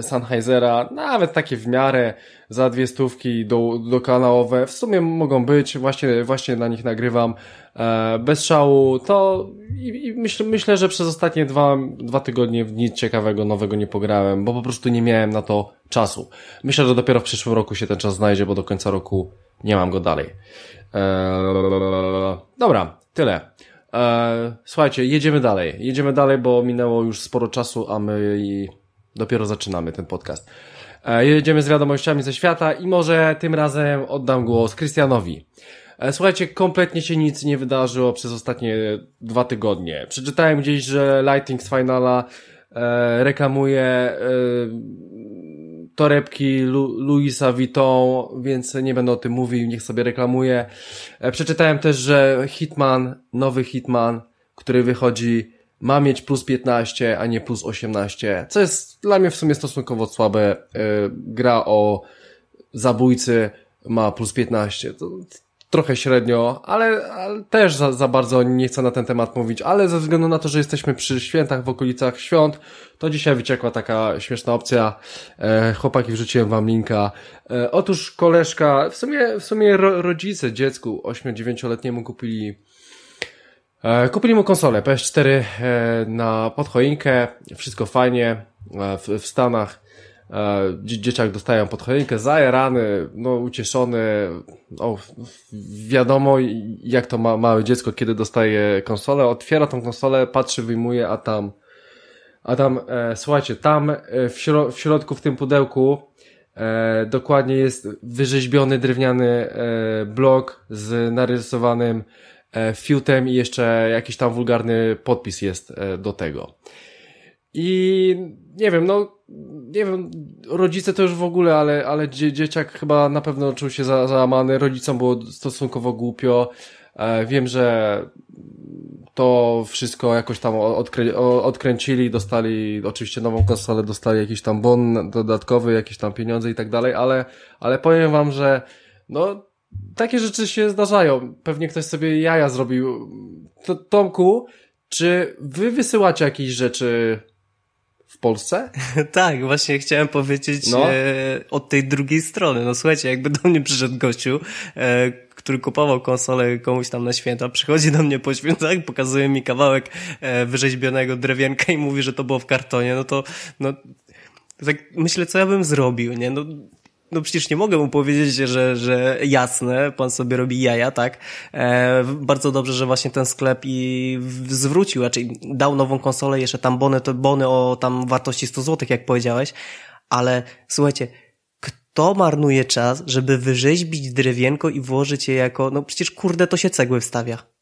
Sennheisera, nawet takie w miarę, za dwie stówki do, do kanałowe, w sumie mogą być, właśnie, właśnie na nich nagrywam, e, bez szału, to i, i myśl, myślę, że przez ostatnie dwa, dwa tygodnie nic ciekawego, nowego nie pograłem, bo po prostu nie miałem na to czasu. Myślę, że dopiero w przyszłym roku się ten czas znajdzie, bo do końca roku nie mam go dalej. Eee, dobra, tyle. Eee, słuchajcie, jedziemy dalej. Jedziemy dalej, bo minęło już sporo czasu, a my dopiero zaczynamy ten podcast. Eee, jedziemy z wiadomościami ze świata i może tym razem oddam głos Krystianowi. Eee, słuchajcie, kompletnie się nic nie wydarzyło przez ostatnie dwa tygodnie. Przeczytałem gdzieś, że Lighting z Finala e, reklamuje e, torebki Lu Louisa Vuitton, więc nie będę o tym mówił, niech sobie reklamuje. E, przeczytałem też, że Hitman, nowy Hitman, który wychodzi, ma mieć plus 15, a nie plus 18, co jest dla mnie w sumie stosunkowo słabe. E, gra o zabójcy ma plus 15. To trochę średnio, ale, ale też za, za bardzo nie chcę na ten temat mówić, ale ze względu na to, że jesteśmy przy świętach, w okolicach świąt, to dzisiaj wyciekła taka śmieszna opcja. E, chłopaki, wrzuciłem wam linka. E, otóż koleżka, w sumie, w sumie ro, rodzice dziecku 8-9-letniemu kupili e, kupili mu konsolę PS4 e, na podchoinkę, wszystko fajnie, e, w, w Stanach dzieciak dostają pod choinkę, zajarany, no ucieszony, no, wiadomo jak to ma małe dziecko, kiedy dostaje konsolę, otwiera tą konsolę, patrzy, wyjmuje, a tam, a tam, e, słuchajcie, tam e, w, śro w środku w tym pudełku e, dokładnie jest wyrzeźbiony drewniany e, blok z narysowanym e, fiutem i jeszcze jakiś tam wulgarny podpis jest e, do tego. I nie wiem, no, nie wiem, rodzice to już w ogóle, ale, ale dzie dzieciak chyba na pewno czuł się za, załamany, rodzicom było stosunkowo głupio. E, wiem, że to wszystko jakoś tam odkrę odkręcili, dostali oczywiście nową konsolę, dostali jakiś tam bon dodatkowy, jakieś tam pieniądze i tak dalej, ale, ale powiem wam, że no, takie rzeczy się zdarzają. Pewnie ktoś sobie jaja zrobił. To, Tomku, czy wy wysyłacie jakieś rzeczy w Polsce? tak, właśnie chciałem powiedzieć no. e, od tej drugiej strony. No słuchajcie, jakby do mnie przyszedł gościu, e, który kupował konsolę komuś tam na święta, przychodzi do mnie po świętach, pokazuje mi kawałek e, wyrzeźbionego drewienka i mówi, że to było w kartonie, no to no, tak myślę, co ja bym zrobił, nie? No, no przecież nie mogę mu powiedzieć, że, że jasne, pan sobie robi jaja, tak? E, bardzo dobrze, że właśnie ten sklep i zwrócił, raczej dał nową konsolę, jeszcze tam bony, to bony o tam wartości 100 zł, jak powiedziałeś, ale słuchajcie, kto marnuje czas, żeby wyrzeźbić drewienko i włożyć je jako, no przecież kurde to się cegły wstawia.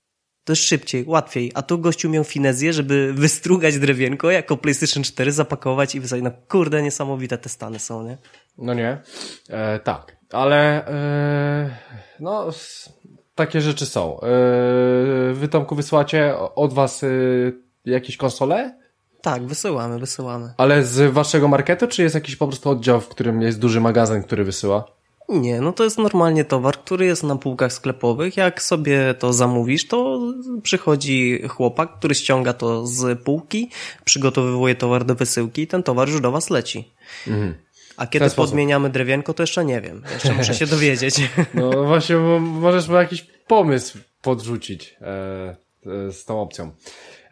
To jest szybciej, łatwiej. A tu gościu miał finezję, żeby wystrugać drewienko jako PlayStation 4, zapakować i wysadzić. No kurde, niesamowite te stany są, nie? No nie. E, tak, ale e, no takie rzeczy są. E, wy Tomku wysłacie od was e, jakieś konsole? Tak, wysyłamy, wysyłamy. Ale z waszego marketu, czy jest jakiś po prostu oddział, w którym jest duży magazyn, który wysyła? Nie, no to jest normalnie towar, który jest na półkach sklepowych. Jak sobie to zamówisz, to przychodzi chłopak, który ściąga to z półki, przygotowuje towar do wysyłki i ten towar już do was leci. Mhm. A kiedy podmieniamy drewienko, to jeszcze nie wiem. Jeszcze muszę się dowiedzieć. No właśnie, możesz mu jakiś pomysł podrzucić e, e, z tą opcją.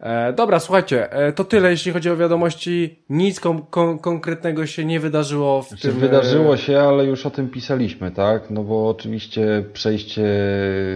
E, dobra, słuchajcie, e, to tyle, jeśli chodzi o wiadomości. Nic kon kon konkretnego się nie wydarzyło w znaczy, tym... Wydarzyło się, ale już o tym pisaliśmy, tak? No bo oczywiście przejście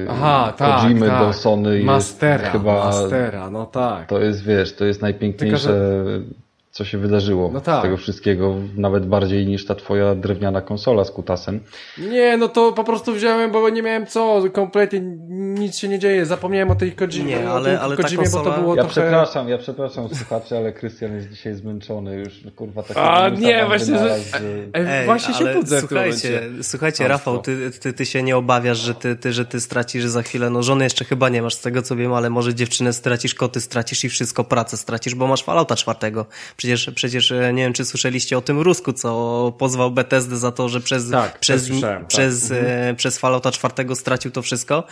Aha, tak, Kojimy tak. do Sony Mastera, jest chyba... Mastera, no tak. To jest, wiesz, to jest najpiękniejsze... Tylko, że co się wydarzyło no tak. z tego wszystkiego, nawet bardziej niż ta twoja drewniana konsola z kutasem. Nie, no to po prostu wziąłem, bo nie miałem co, kompletnie nic się nie dzieje, zapomniałem o tej Kojimie, nie, ale, ale Kojimie, konsola... bo to było ja trochę... przepraszam, ja przepraszam słuchacze, ale Krystian jest dzisiaj zmęczony już, kurwa, tak A nie, właśnie, że... że... Ej, właśnie się budzę słuchajcie, słuchajcie, Rafał, ty, ty, ty się nie obawiasz, że ty, ty, że ty stracisz za chwilę, no żony jeszcze chyba nie masz, z tego co wiem, ale może dziewczynę stracisz, koty stracisz i wszystko, pracę stracisz, bo masz Fallouta czwartego. Przecież, przecież e, nie wiem, czy słyszeliście o tym Rusku, co pozwał Bethesdę za to, że przez, tak, przez, tak. przez, mhm. przez Fallouta czwartego stracił to wszystko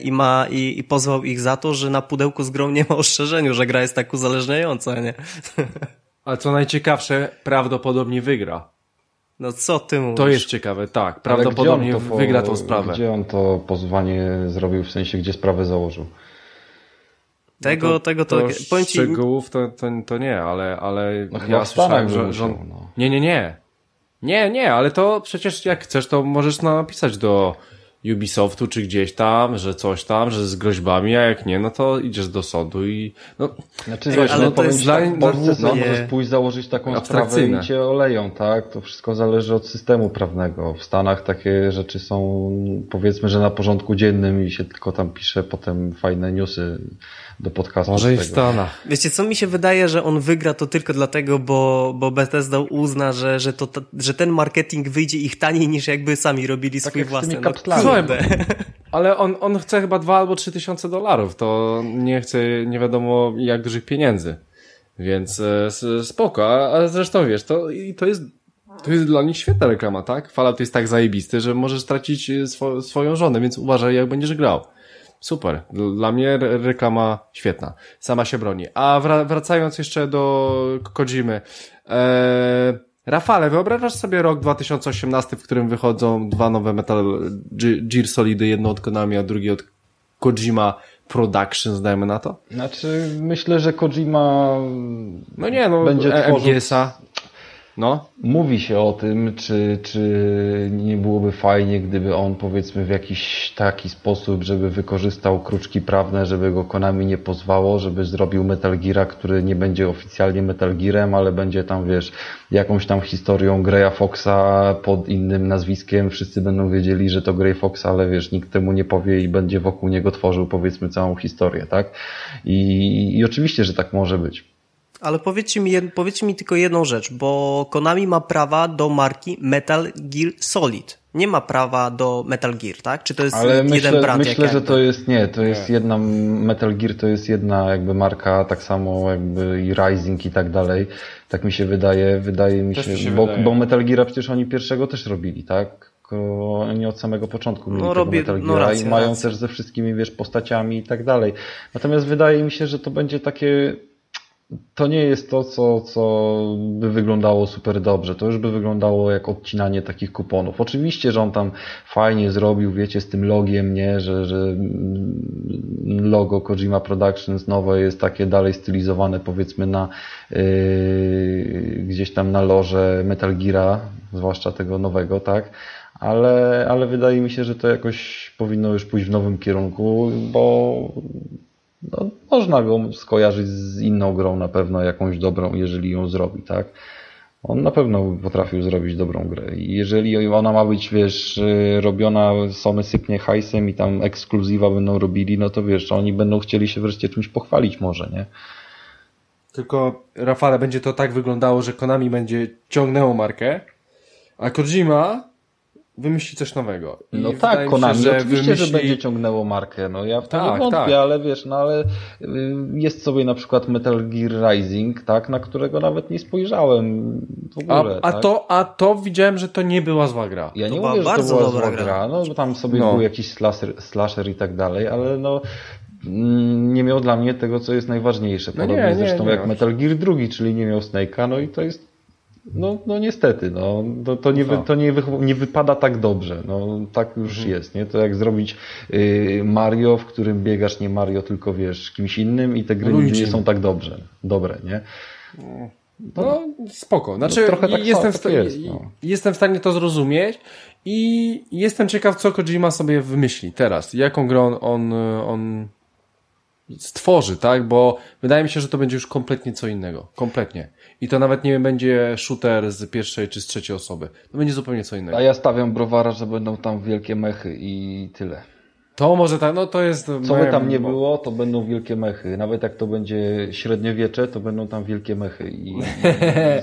i ma, i, i pozwał ich za to, że na pudełku z grą nie ma ostrzeżeniu, że gra jest tak uzależniająca, nie? A co najciekawsze, prawdopodobnie wygra. No co ty mówisz? To jest ciekawe, tak. Prawdopodobnie to wygra tą sprawę. Gdzie on to pozwanie zrobił, w sensie gdzie sprawę założył? Tego, no to, tego, to, to powiem ci... szczegółów to, to, to nie, ale, ale no ja słyszałem, że, że... No. Nie, nie, nie. Nie, nie, ale to przecież jak chcesz, to możesz napisać do Ubisoftu czy gdzieś tam, że coś tam, że z groźbami, a jak nie, no to idziesz do sądu i no... Znaczy, wiesz, ale no, to jest tak, w Polsce no, możesz pójść założyć taką sprawę i cię oleją, tak? To wszystko zależy od systemu prawnego. W Stanach takie rzeczy są, powiedzmy, że na porządku dziennym i się tylko tam pisze potem fajne newsy do podcastu. Może i w Stanach. Wiecie, co mi się wydaje, że on wygra to tylko dlatego, bo, bo Bethesda uzna, że, że, to, że ten marketing wyjdzie ich taniej niż jakby sami robili tak swój własny. No, ale on, on chce chyba dwa albo trzy tysiące dolarów, to nie chce nie wiadomo jak dużych pieniędzy. Więc e, spoko, a zresztą wiesz, to, to jest to jest dla nich świetna reklama, tak? Fallout jest tak zajebisty, że możesz stracić swo swoją żonę, więc uważaj jak będziesz grał. Super. Dla mnie reklama świetna. Sama się broni. A wracając jeszcze do Kojimy. Eee, Rafale, wyobrażasz sobie rok 2018, w którym wychodzą dwa nowe Metal Gear Solidy, jedno od Konami, a drugie od Kojima Productions, dajmy na to? Znaczy, myślę, że Kojima no nie, no, będzie tworzył, MGS-a. No. Mówi się o tym, czy, czy nie byłoby fajnie, gdyby on powiedzmy w jakiś taki sposób, żeby wykorzystał kruczki prawne, żeby go Konami nie pozwało, żeby zrobił Metal Geara, który nie będzie oficjalnie Metal Gearem, ale będzie tam, wiesz, jakąś tam historią Greya Foxa pod innym nazwiskiem. Wszyscy będą wiedzieli, że to Grey Fox, ale wiesz, nikt temu nie powie i będzie wokół niego tworzył powiedzmy całą historię, tak? I, i oczywiście, że tak może być. Ale powiedzcie mi, powiedzcie mi tylko jedną rzecz, bo Konami ma prawa do marki Metal Gear Solid. Nie ma prawa do Metal Gear, tak? Czy to jest Ale jeden myślę, brand? Myślę, że to jest nie, to jest nie. jedna Metal Gear to jest jedna jakby marka, tak samo jakby i Rising i tak dalej. Tak mi się wydaje, wydaje mi się, się bo, wydaje. bo Metal Gear przecież oni pierwszego też robili, tak? Oni od samego początku mieli no, robi, Metal no racja, i mają racja. też ze wszystkimi, wiesz, postaciami i tak dalej. Natomiast wydaje mi się, że to będzie takie to nie jest to, co, co by wyglądało super dobrze. To już by wyglądało jak odcinanie takich kuponów. Oczywiście, że on tam fajnie zrobił, wiecie, z tym logiem, nie, że, że logo Kojima Productions nowe jest takie dalej stylizowane, powiedzmy, na yy, gdzieś tam na loże Metal Geara, zwłaszcza tego nowego, tak? Ale, ale wydaje mi się, że to jakoś powinno już pójść w nowym kierunku, bo no, można go skojarzyć z inną grą na pewno, jakąś dobrą, jeżeli ją zrobi, tak? On na pewno potrafił zrobić dobrą grę. Jeżeli ona ma być, wiesz, y, robiona, Sony sypnie hajsem i tam ekskluzywa będą robili, no to wiesz, oni będą chcieli się wreszcie czymś pochwalić może, nie? Tylko, Rafale, będzie to tak wyglądało, że Konami będzie ciągnęło markę, a Kojima wymyśli coś nowego. I no tak, Konami, się, że oczywiście, wymyśli... że będzie ciągnęło markę, no ja w to tak, nie wątpię, tak. ale wiesz, no ale y, jest sobie na przykład Metal Gear Rising, tak, na którego nawet nie spojrzałem w ogóle. A, a tak? to, a to widziałem, że to nie była zła gra. Ja to nie mówię, że to była zła gra, gra. no bo tam sobie no. był jakiś slasher, slasher i tak dalej, ale no mm, nie miał dla mnie tego, co jest najważniejsze. Podobnie no nie, zresztą nie, nie jak Metal Gear II, czyli nie miał Snake'a, no i to jest no, no niestety, no, to, to, nie, wy, to nie, wy, nie wypada tak dobrze. No, tak już mhm. jest, nie? To jak zrobić y, Mario, w którym biegasz nie Mario, tylko wiesz, kimś innym i te gry Luigi. nie są tak dobrze, dobre, nie? No, no spoko. Znaczy, no, trochę tak jestem, w jest, no. jestem w stanie to zrozumieć i jestem ciekaw, co Kojima sobie wymyśli teraz. Jaką grę on, on stworzy, tak? Bo wydaje mi się, że to będzie już kompletnie co innego. Kompletnie. I to nawet nie będzie shooter z pierwszej czy z trzeciej osoby. To będzie zupełnie co innego. A ja stawiam browara, że będą tam wielkie mechy i tyle. To może tak, no to jest... Co by tam nie było, to będą wielkie mechy. Nawet jak to będzie średniowiecze, to będą tam wielkie mechy i, i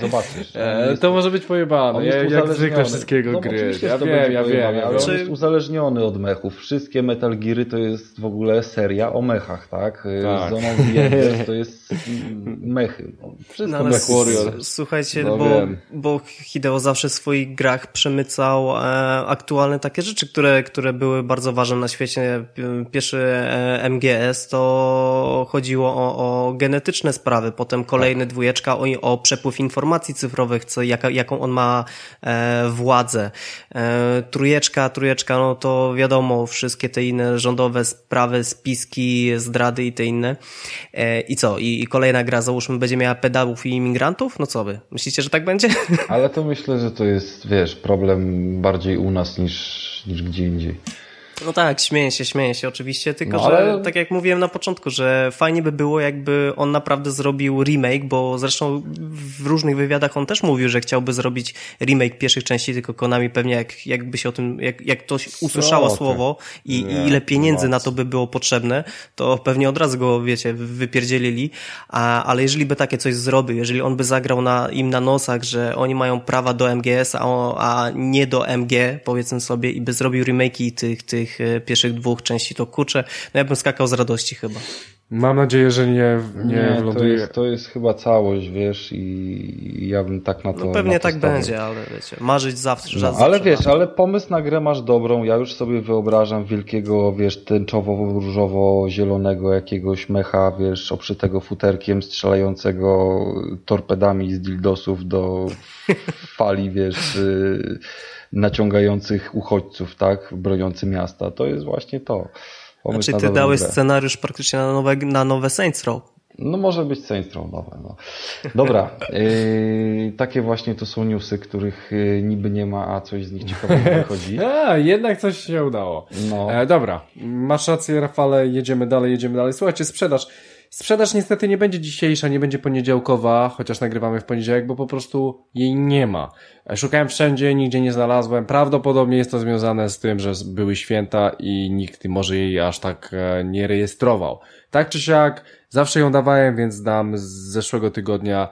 zobaczysz. E, to może być pojebane, ja, jak zwykle wszystkiego no, gry. Ja wiem, ja wiem. Ale on jest uzależniony od mechów. Wszystkie Metal Geary to jest w ogóle seria o mechach, tak? tak. Zona to jest mechy. Wszystko no, Mech Warrior. Słuchajcie, no, bo, bo Hideo zawsze w swoich grach przemycał e, aktualne takie rzeczy, które, które były bardzo ważne na świecie. Pierwszy e, MGS to chodziło o, o genetyczne sprawy, potem kolejny tak. dwójeczka o, o przepływ informacji cyfrowych, co, jaka, jaką on ma e, władzę. E, trójeczka, trójeczka, no to wiadomo, wszystkie te inne rządowe sprawy, spiski, zdrady i te inne. E, I co? I, I kolejna gra, załóżmy, będzie miała pedałów i imigrantów? No co wy? Myślicie, że tak będzie? Ale to myślę, że to jest, wiesz, problem bardziej u nas niż, niż gdzie indziej. No tak, śmieję się, śmieję się oczywiście, tylko no, ale... że tak jak mówiłem na początku, że fajnie by było jakby on naprawdę zrobił remake, bo zresztą w różnych wywiadach on też mówił, że chciałby zrobić remake pierwszych części, tylko Konami pewnie jak, jakby się o tym, jak, jak ktoś usłyszało słowo i, i, ile pieniędzy na to by było potrzebne, to pewnie od razu go, wiecie, wypierdzielili, a, ale jeżeli by takie coś zrobił, jeżeli on by zagrał na, im na nosach, że oni mają prawa do MGS, a, a nie do MG, powiedzmy sobie, i by zrobił remake'i tych, tych tych e, pierwszych dwóch części, to kurczę, no ja bym skakał z radości chyba. Mam nadzieję, że nie, nie, nie to jest, to jest chyba całość, wiesz, i ja bym tak na to. No pewnie to tak stawiał. będzie, ale wiecie, marzyć zawsze. No, zawsze ale wiesz, ale pomysł na grę masz dobrą. Ja już sobie wyobrażam wielkiego, wiesz, tęczowo-różowo-zielonego jakiegoś mecha, wiesz, oprzytego futerkiem, strzelającego torpedami z dildosów do fali, wiesz. Naciągających uchodźców, tak, broniący miasta. To jest właśnie to. Pomysł znaczy ty dałeś grę. scenariusz praktycznie na nowe, na nowe Saints Row. No może być Saints Row nowe. No. Dobra, yy, takie właśnie to są newsy, których yy, niby nie ma, a coś z nich ciekawego wychodzi. a, jednak coś się udało. No. E, dobra, masz rację Rafale, jedziemy dalej, jedziemy dalej. Słuchajcie, sprzedaż. Sprzedaż niestety nie będzie dzisiejsza, nie będzie poniedziałkowa, chociaż nagrywamy w poniedziałek, bo po prostu jej nie ma. Szukałem wszędzie, nigdzie nie znalazłem. Prawdopodobnie jest to związane z tym, że były święta i nikt może jej aż tak e, nie rejestrował. Tak czy siak, zawsze ją dawałem, więc dam z zeszłego tygodnia,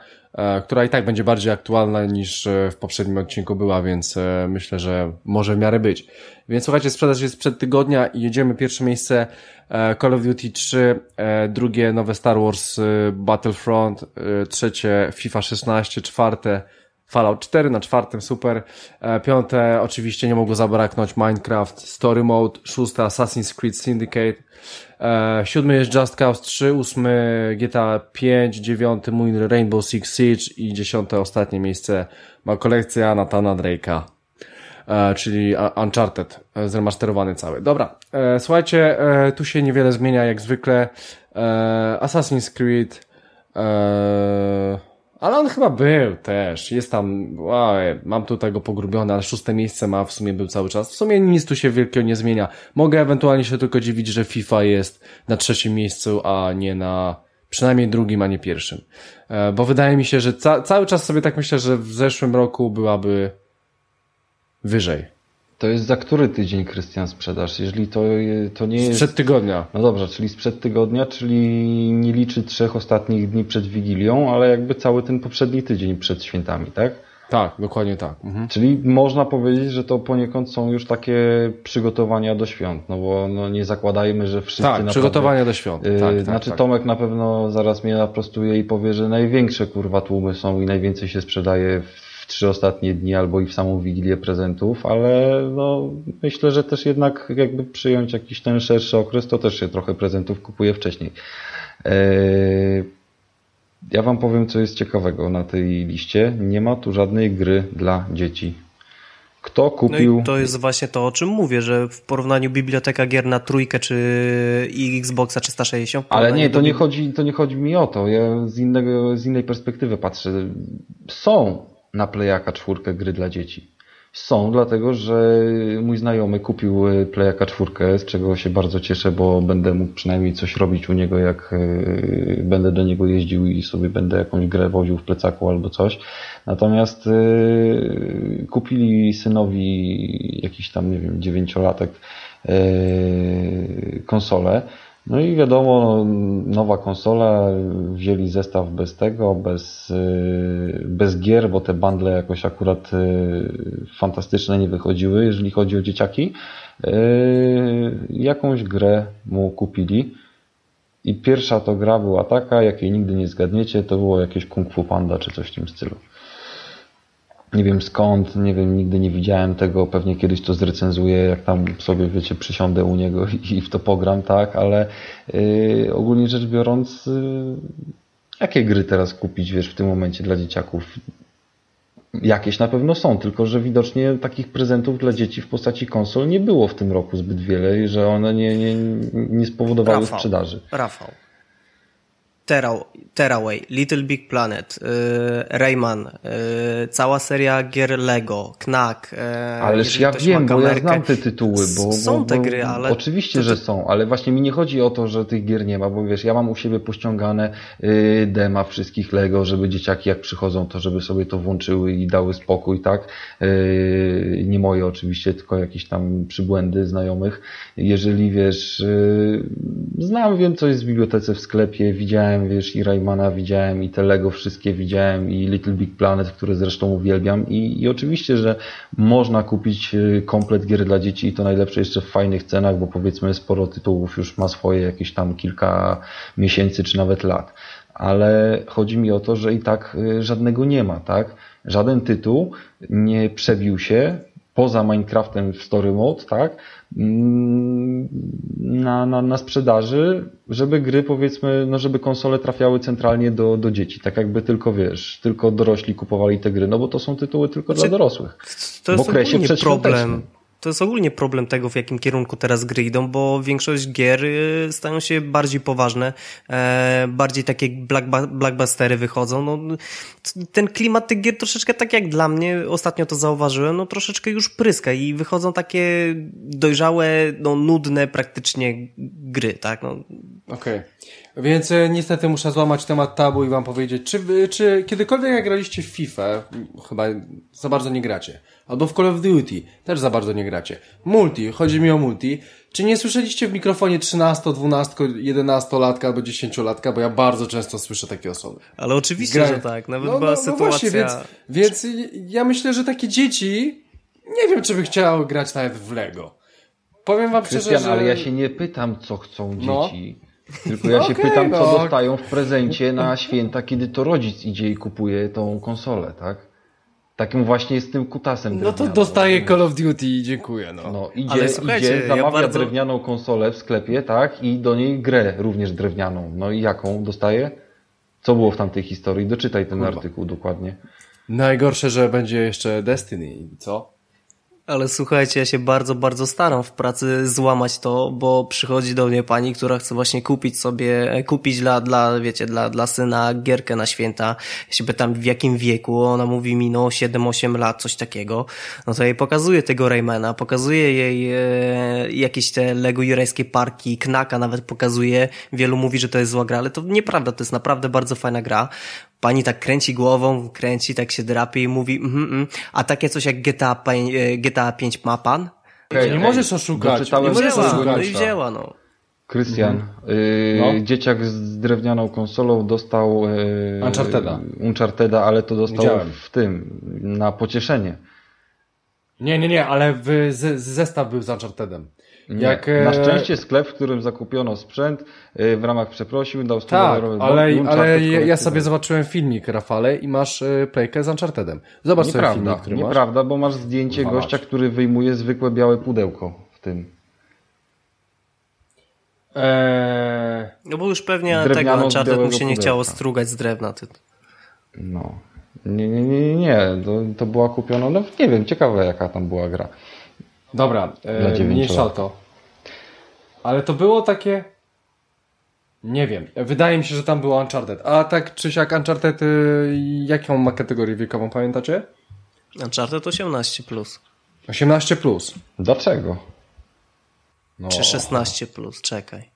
która i tak będzie bardziej aktualna niż e, w poprzednim odcinku była, więc myślę, że może w miarę być. Więc słuchajcie, sprzedaż jest przed tygodnia i jedziemy pierwsze miejsce Call of Duty 3, drugie nowe Star Wars Battlefront, trzecie FIFA 16, czwarte Fallout 4 na czwartym super, e, piąte oczywiście nie mogło zabraknąć Minecraft Story Mode, szóste Assassin's Creed Syndicate, e, siódmy jest Just Cause 3, ósmy GTA 5, dziewiąty mój Rainbow Six Siege i dziesiąte ostatnie miejsce ma kolekcja Natana Drake'a. E, czyli Uncharted, zremasterowany cały. Dobra, słuchajcie, tu się niewiele zmienia jak zwykle. Assassin's Creed, ale on chyba był też. Jest tam, wow, mam tutaj go pogrubione, ale szóste miejsce ma, w sumie był cały czas. W sumie nic tu się wielkiego nie zmienia. Mogę ewentualnie się tylko dziwić, że FIFA jest na trzecim miejscu, a nie na przynajmniej drugim, a nie pierwszym. E, bo wydaje mi się, że ca cały czas sobie tak myślę, że w zeszłym roku byłaby wyżej. To jest za który tydzień, Krystian, sprzedaż? Jeżeli to, to nie jest... Sprzed tygodnia. No dobrze, czyli sprzed tygodnia, czyli nie liczy trzech ostatnich dni przed Wigilią, ale jakby cały ten poprzedni tydzień przed świętami, tak? Tak, dokładnie tak. Mhm. Czyli można powiedzieć, że to poniekąd są już takie przygotowania do świąt, no bo no nie zakładajmy, że wszyscy Tak, naprawdę, przygotowania do świąt. Tak, tak, znaczy tak. Tomek na pewno zaraz mnie naprostuje i powie, że największe kurwa tłumy są i najwięcej się sprzedaje w trzy ostatnie dni albo i w samą Wigilię prezentów, ale no, myślę, że też jednak jakby przyjąć jakiś ten szerszy okres, to też się trochę prezentów kupuje wcześniej. Eee, ja Wam powiem, co jest ciekawego na tej liście. Nie ma tu żadnej gry dla dzieci. Kto kupił... No i to jest właśnie to, o czym mówię, że w porównaniu biblioteka gier na trójkę czy Xboxa 360... Ale nie, to nie, chodzi, to nie chodzi mi o to. Ja z, innego, z innej perspektywy patrzę. Są na Playaka czwórkę gry dla dzieci. Są, dlatego że mój znajomy kupił e, Playaka czwórkę, z czego się bardzo cieszę, bo będę mógł przynajmniej coś robić u niego, jak e, będę do niego jeździł i sobie będę jakąś grę woził w plecaku albo coś. Natomiast e, kupili synowi jakiś tam, nie wiem, dziewięciolatek konsolę. No i wiadomo, no, nowa konsola, wzięli zestaw bez tego, bez, bez gier, bo te bundle jakoś akurat fantastyczne nie wychodziły, jeżeli chodzi o dzieciaki. Jakąś grę mu kupili i pierwsza to gra była taka, jakiej nigdy nie zgadniecie, to było jakieś Kung Fu Panda czy coś w tym stylu. Nie wiem skąd, nie wiem, nigdy nie widziałem tego, pewnie kiedyś to zrecenzuję, jak tam sobie, wiecie, przysiądę u niego i, w to pogram, tak, ale yy, ogólnie rzecz biorąc, yy, jakie gry teraz kupić, wiesz, w tym momencie dla dzieciaków? Jakieś na pewno są, tylko że widocznie takich prezentów dla dzieci w postaci konsol nie było w tym roku zbyt wiele i że one nie, nie, nie spowodowały Rafał, sprzedaży. Rafał. Tearaway, Little Big Planet, y, Rayman, y, cała seria gier Lego, Knack. Y, Ależ ja wiem, bo ja znam te tytuły. Bo, są bo, te gry, ale... Oczywiście, że są, ale właśnie mi nie chodzi o to, że tych gier nie ma, bo wiesz, ja mam u siebie pościągane dema wszystkich Lego, żeby dzieciaki jak przychodzą, to żeby sobie to włączyły i dały spokój, tak? Nie moje oczywiście, tylko jakieś tam przybłędy znajomych. Jeżeli wiesz, znam, wiem co jest w bibliotece w sklepie, widziałem widziałem, wiesz, i Raymana widziałem, i te Lego wszystkie widziałem, i Little Big Planet, które zresztą uwielbiam. I, i oczywiście, że można kupić y, komplet gier dla dzieci i to najlepsze jeszcze w fajnych cenach, bo powiedzmy sporo tytułów już ma swoje jakieś tam kilka miesięcy czy nawet lat. Ale chodzi mi o to, że i tak y, żadnego nie ma, tak? Żaden tytuł nie przebił się poza Minecraftem w Story Mode, tak? Mm, na, na, na sprzedaży, żeby gry powiedzmy, no żeby konsole trafiały centralnie do, do dzieci, tak jakby tylko wiesz, tylko dorośli kupowali te gry, no bo to są tytuły tylko znaczy, dla dorosłych. To jest w okresie problem to jest ogólnie problem tego, w jakim kierunku teraz gry idą, bo większość gier y, stają się bardziej poważne, e, bardziej takie blackbustery wychodzą. No, ten klimat tych gier troszeczkę tak jak dla mnie, ostatnio to zauważyłem, no troszeczkę już pryska i wychodzą takie dojrzałe, no nudne praktycznie gry, tak? No. Okej. Okay. Więc e, niestety muszę złamać temat tabu i wam powiedzieć, czy, czy kiedykolwiek jak graliście w FIFA, chyba za bardzo nie gracie, albo w Call of Duty, też za bardzo nie gracie. Multi, chodzi mi o multi. Czy nie słyszeliście w mikrofonie 13, 12, 11 latka albo 10 latka, bo ja bardzo często słyszę takie osoby. Ale oczywiście, Gra... że tak, nawet no, była no, sytuacja... No właśnie, więc, więc ja myślę, że takie dzieci, nie wiem, czy by chciały grać nawet w Lego. Powiem wam Krystian, szczerze, że... ale ja się nie pytam, co chcą no. dzieci. No. Tylko ja się okay, pytam, no. co dostają w prezencie na święta, kiedy to rodzic idzie i kupuje tą konsolę, tak? Takim właśnie jest tym kutasem. No to dostaje Call of Duty i dziękuję, no. No idzie, idzie zamawia ja bardzo... drewnianą konsolę w sklepie, tak? I do niej grę również drewnianą. No i jaką dostaje? Co było w tamtej historii? Doczytaj ten Kurwa. artykuł dokładnie. Najgorsze, że będzie jeszcze Destiny, co? Ale słuchajcie, ja się bardzo, bardzo staram w pracy złamać to, bo przychodzi do mnie pani, która chce właśnie kupić sobie, kupić dla, dla wiecie, dla, dla syna gierkę na święta. Ja się pytam w jakim wieku, ona mówi mi no 7-8 lat, coś takiego. No to jej pokazuję tego Raymana, pokazuję jej e, jakieś te Lego Jurajskie Parki, Knaka nawet pokazuje. Wielu mówi, że to jest zła gra, ale to nieprawda, to jest naprawdę bardzo fajna gra. Pani tak kręci głową, kręci, tak się drapie i mówi, mm, mm, a takie coś jak GTA, e, GTA 5 ma pan? Okay, nie możesz oszukać. Nie możesz oszukać. No i wzięła, no. Krystian, yy, no. dzieciak z drewnianą konsolą dostał yy, Uncharteda. Uncharteda, ale to dostał Widziałem. w tym, na pocieszenie. Nie, nie, nie, ale w, z, zestaw był z Unchartedem. Jak, Na e, szczęście sklep, w którym zakupiono sprzęt, e, w ramach przeprosił, dał 100 Tak, ale, ale ja sobie zobaczyłem filmik, Rafale, i masz e, playkę z Unchartedem. Zobacz nieprawda, sobie filmik, który Nieprawda, bo masz zdjęcie gościa, masz. który wyjmuje zwykłe białe pudełko w tym. Eee... No bo już pewnie tego Uncharted mu się nie chciało strugać z drewna. Ty. No. Nie, nie, nie, nie. To, to była kupiona, no nie wiem, ciekawe jaka tam była gra. Dobra, e, mniejsza o to. Ale to było takie... Nie wiem. Wydaje mi się, że tam było Uncharted. A tak czy siak Uncharted, y, jaką ma kategorię wiekową, pamiętacie? Uncharted 18+. Plus. 18+. Plus. Dlaczego? No. Czy 16+, plus, czekaj.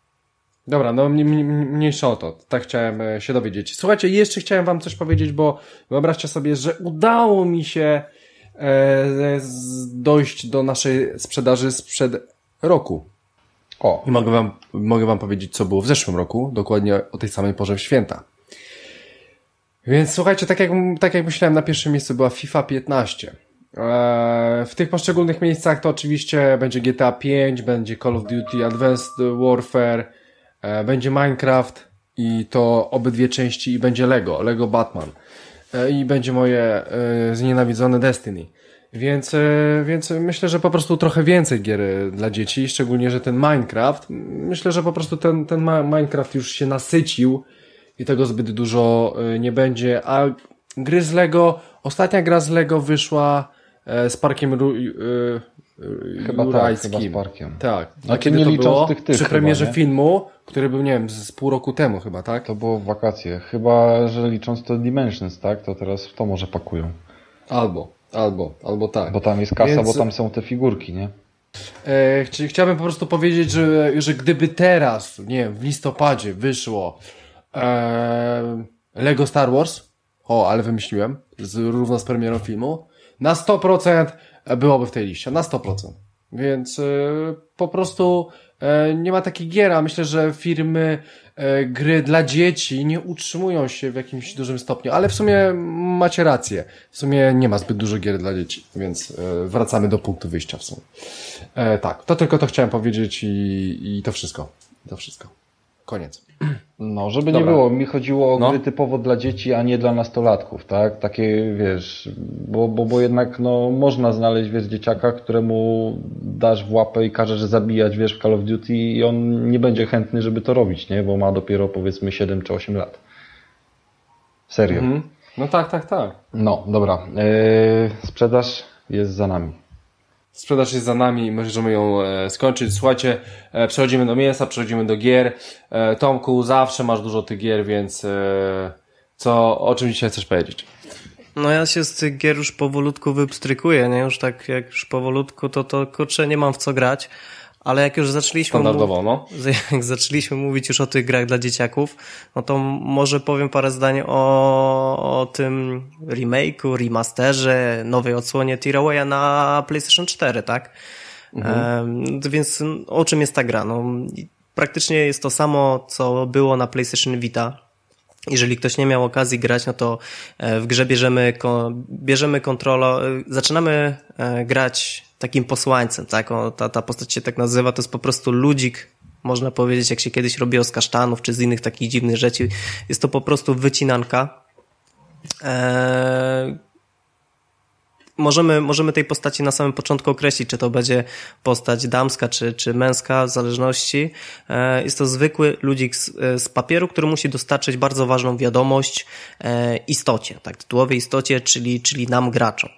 Dobra, no mniejsza o to. Tak chciałem e, się dowiedzieć. Słuchajcie, jeszcze chciałem wam coś powiedzieć, bo wyobraźcie sobie, że udało mi się dojść do naszej sprzedaży sprzed roku. O. I mogę wam, mogę wam powiedzieć, co było w zeszłym roku, dokładnie o tej samej porze w święta. Więc słuchajcie, tak jak, tak jak myślałem, na pierwszym miejscu była FIFA 15. Eee, w tych poszczególnych miejscach to oczywiście będzie GTA 5, będzie Call of Duty Advanced Warfare, e, będzie Minecraft i to obydwie części i będzie Lego, Lego Batman e, i będzie moje e, znienawidzone Destiny. Więc, więc myślę, że po prostu trochę więcej gier dla dzieci, szczególnie, że ten Minecraft, myślę, że po prostu ten, ten Minecraft już się nasycił i tego zbyt dużo nie będzie, a gry z Lego, ostatnia gra z Lego wyszła z Parkiem Ru, Chyba Jurajskim. tak, chyba z Parkiem. Tak. A znaczy, kiedy to licząc było? tych, tych Przy premierze chyba, filmu, który był, nie wiem, z pół roku temu chyba, tak? To było w wakacje. Chyba, że licząc to Dimensions, tak? To teraz w to może pakują. Albo, albo, albo tak. Bo tam jest kasa, Więc... bo tam są te figurki, nie? E, ch chciałbym po prostu powiedzieć, że, że gdyby teraz, nie wiem, w listopadzie wyszło e, Lego Star Wars, o, ale wymyśliłem, z, równo z premierą filmu, na 100% byłoby w tej liście, na 100%. Więc e, po prostu e, nie ma takich gier, a myślę, że firmy e, gry dla dzieci nie utrzymują się w jakimś dużym stopniu, ale w sumie macie rację. W sumie nie ma zbyt dużo gier dla dzieci, więc e, wracamy do punktu wyjścia w sumie. Tak, to tylko to chciałem powiedzieć i, i to wszystko. To wszystko. Koniec. No, żeby Dobra. nie było, mi chodziło o No. gry typowo dla dzieci, a nie dla nastolatków, tak? Takie, wiesz, bo, bo, bo jednak, no, można znaleźć, wiesz, dzieciaka, któremu dasz w łapę i każesz zabijać, wiesz, w Call of Duty i on nie będzie chętny, żeby to robić, nie? Bo ma dopiero, powiedzmy, 7 czy 8 lat. Serio. Mhm. No tak, tak, tak. No, dobra. Eee, sprzedaż jest za nami. Sprzedaż jest za nami możemy ją e, skończyć. Słuchajcie, e, przechodzimy do mięsa, przechodzimy do gier. E, Tomku, zawsze masz dużo tych gier, więc co, o czym dzisiaj chcesz powiedzieć? No ja się z tych gier już powolutku wypstrykuję, nie? Już tak jak już powolutku, to to kurczę nie mam w co grać. Ale jak już zaczęliśmy Standardowo, no. jak zaczęliśmy mówić już o tych grach dla dzieciaków, no to może powiem parę zdań o, o tym remake'u, remasterze, nowej odsłonie Tearawaya na PlayStation 4, tak? Um, więc o czym jest ta gra? No, praktycznie jest to samo, co było na PlayStation Vita. Jeżeli ktoś nie miał okazji grać, no to e, w grze bierzemy, bierzemy kontrolę, zaczynamy e, grać takim posłańcem, tak? O, ta, ta postać się tak nazywa, to jest po prostu ludzik, można powiedzieć, jak się kiedyś robiło z kasztanów, czy z innych takich dziwnych rzeczy. Jest to po prostu wycinanka. Eee, możemy, możemy tej postaci na samym początku określić, czy to będzie postać damska, czy, czy męska, w zależności. E, Jest to zwykły ludzik z, z papieru, który musi dostarczyć bardzo ważną wiadomość e, istocie, tak, tytułowej istocie, czyli, czyli nam graczom.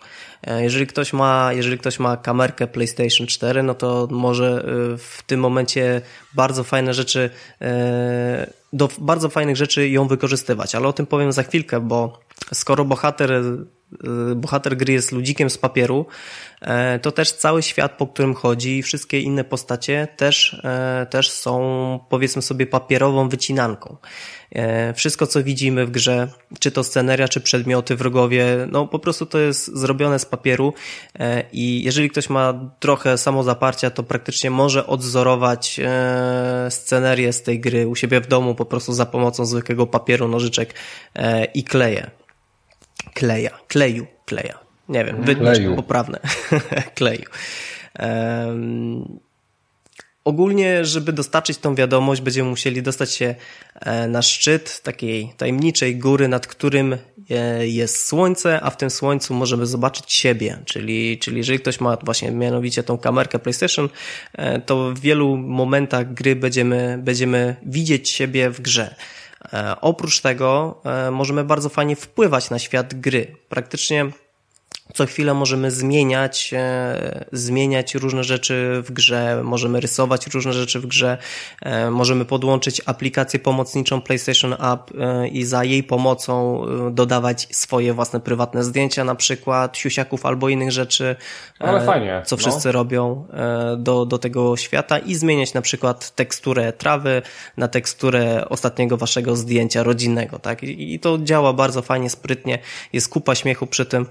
E, Jeżeli ktoś ma, jeżeli ktoś ma kamerkę PlayStation 4, no to może e, w tym momencie bardzo fajne rzeczy, e, do bardzo fajnych rzeczy ją wykorzystywać, ale o tym powiem za chwilkę, bo skoro bohater, e, bohater gry jest ludzikiem z papieru, e, to też cały świat, po którym chodzi i wszystkie inne postacie też, e, też są powiedzmy sobie papierową wycinanką. E, Wszystko, co widzimy w grze, czy to sceneria, czy przedmioty, wrogowie, no po prostu to jest zrobione z papieru i jeżeli ktoś ma trochę samozaparcia, to praktycznie może odzorować scenerię z tej gry u siebie w domu po prostu za pomocą zwykłego papieru, nożyczek i kleje. Kleja, kleju, kleja. Nie wiem, wytnę Kleju. poprawne. kleju. Em, Ogólnie, żeby dostarczyć tą wiadomość, będziemy musieli dostać się e, na szczyt takiej tajemniczej góry, nad którym e, jest słońce, a w tym słońcu możemy zobaczyć siebie. Czyli, czyli jeżeli ktoś ma właśnie mianowicie tą kamerkę PlayStation, e, to w wielu momentach gry będziemy, będziemy widzieć siebie w grze. E, Oprócz tego e, możemy bardzo fajnie wpływać na świat gry. Praktycznie co chwilę możemy zmieniać, e, zmieniać różne rzeczy w grze, możemy rysować różne rzeczy w grze, e, możemy podłączyć aplikację pomocniczą PlayStation App e, i za jej pomocą dodawać swoje własne prywatne zdjęcia, na przykład siusiaków albo innych rzeczy, Ale fajnie, co no. wszyscy robią e, do, do tego świata i zmieniać na przykład teksturę trawy na teksturę ostatniego waszego zdjęcia rodzinnego, tak? I to działa bardzo fajnie, sprytnie, jest kupa śmiechu przy tym.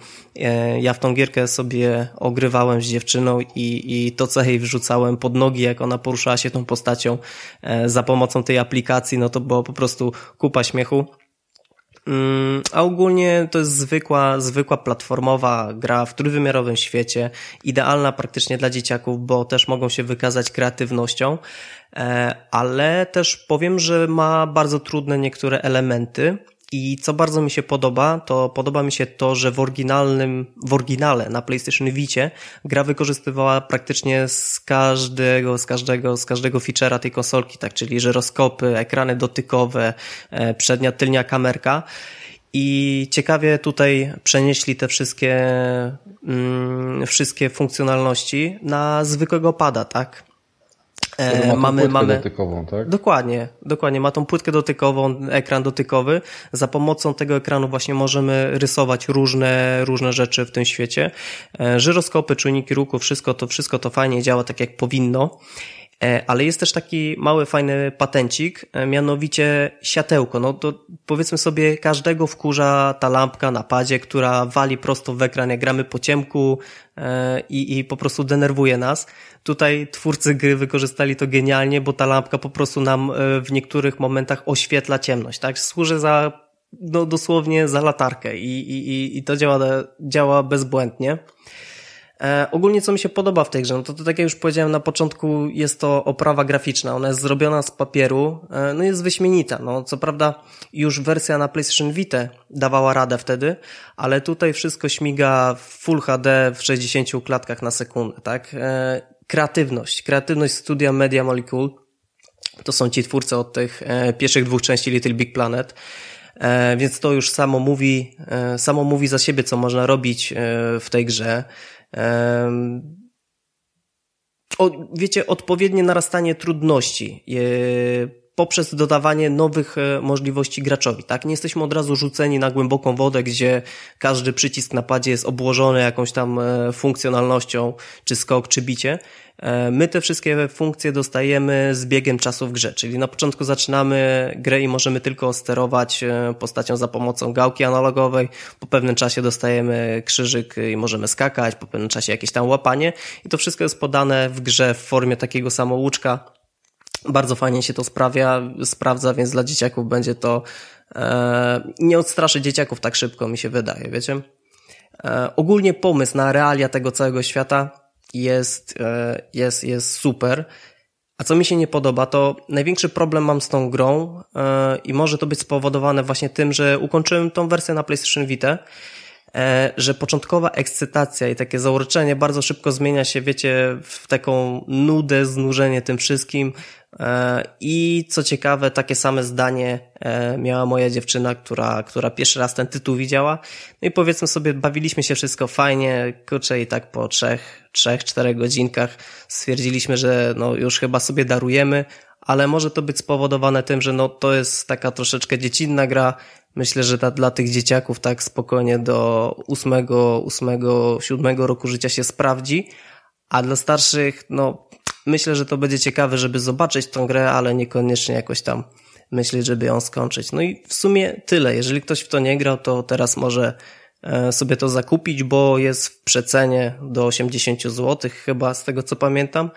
E, ja w tą gierkę sobie ogrywałem z dziewczyną i, i to, co jej wrzucałem pod nogi, jak ona poruszała się tą postacią za pomocą tej aplikacji, no to było po prostu kupa śmiechu. Mm, a ogólnie to jest zwykła, zwykła platformowa gra w trójwymiarowym świecie, idealna praktycznie dla dzieciaków, bo też mogą się wykazać kreatywnością, e, ale też powiem, że ma bardzo trudne niektóre elementy, i co bardzo mi się podoba, to podoba mi się to, że w oryginalnym, w oryginale na PlayStation Vicie gra wykorzystywała praktycznie z każdego, z każdego, z każdego feature'a tej konsolki, tak, czyli żyroskopy, ekrany dotykowe, e, przednia, tylnia kamerka. I ciekawie tutaj przenieśli te wszystkie, mm, wszystkie funkcjonalności na zwykłego pada, tak? E, mamy, mamy dotykową, tak? Dokładnie, dokładnie. Ma tą płytkę dotykową, ekran dotykowy. Za pomocą tego ekranu właśnie możemy rysować różne, różne rzeczy w tym świecie. E, żyroskopy, czujniki ruchu, wszystko to, wszystko to fajnie działa tak jak powinno. E, ale jest też taki mały, fajny patencik, e, mianowicie siatełko. No to powiedzmy sobie, każdego wkurza ta lampka na padzie, która wali prosto w ekran, jak gramy po ciemku i, i po prostu denerwuje nas. Tutaj twórcy gry wykorzystali to genialnie, bo ta lampka po prostu nam e, w niektórych momentach oświetla ciemność, tak? Służy za, no dosłownie za latarkę i, i, i to działa, działa bezbłędnie. E, ogólnie co mi się podoba w tej grze, no to, to tak jak już powiedziałem na początku, jest to oprawa graficzna, ona jest zrobiona z papieru, e, no jest wyśmienita, no co prawda już wersja na PlayStation Vita dawała radę wtedy, ale tutaj wszystko śmiga w Full HD w 60 klatkach na sekundę, tak? E, kreatywność, kreatywność studia Media Molecule. To są ci twórcy od tych e, pierwszych dwóch części Little Big Planet. E, więc to już samo mówi, e, samo mówi za siebie, co można robić w tej grze. O, wiecie, odpowiednie narastanie trudności poprzez dodawanie nowych możliwości graczowi, tak? Nie jesteśmy od razu rzuceni na głęboką wodę, gdzie każdy przycisk na padzie jest obłożony jakąś tam funkcjonalnością, czy skok, czy bicie, E, my te wszystkie funkcje dostajemy z biegiem czasu w grze, czyli na początku zaczynamy grę i możemy tylko sterować e, postacią za pomocą gałki analogowej, po pewnym czasie dostajemy krzyżyk i możemy skakać, po pewnym czasie jakieś tam łapanie i to wszystko jest podane w grze w formie takiego samouczka. Bardzo fajnie się to sprawia, sprawdza, więc dla dzieciaków będzie to e, nie odstraszy dzieciaków tak szybko, mi się wydaje, wiecie? E, ogólnie pomysł na realia tego całego świata jest, e, jest, jest super. A co mi się nie podoba, to największy problem mam z tą grą e, i może to być spowodowane właśnie tym, że ukończyłem tą wersję na PlayStation Vita, e, że początkowa ekscytacja i takie zauroczenie bardzo szybko zmienia się, wiecie, w taką nudę, znużenie tym wszystkim, I co ciekawe, takie same zdanie e, miała moja dziewczyna, która, która pierwszy raz ten tytuł widziała. No i powiedzmy sobie, bawiliśmy się wszystko fajnie, kurczę i tak po trzech, trzech, czterech godzinkach stwierdziliśmy, że no już chyba sobie darujemy, ale może to być spowodowane tym, że no to jest taka troszeczkę dziecinna gra. Myślę, że ta, dla tych dzieciaków tak spokojnie do ósmego, ósmego, siódmego roku życia się sprawdzi, a dla starszych, no myślę, że to będzie ciekawe, żeby zobaczyć tą grę, ale niekoniecznie jakoś tam myśleć, żeby ją skończyć. No i w sumie tyle. Jeżeli ktoś w to nie grał, to teraz może e, sobie to zakupić, bo jest w przecenie do 80 zł, chyba z tego co pamiętam.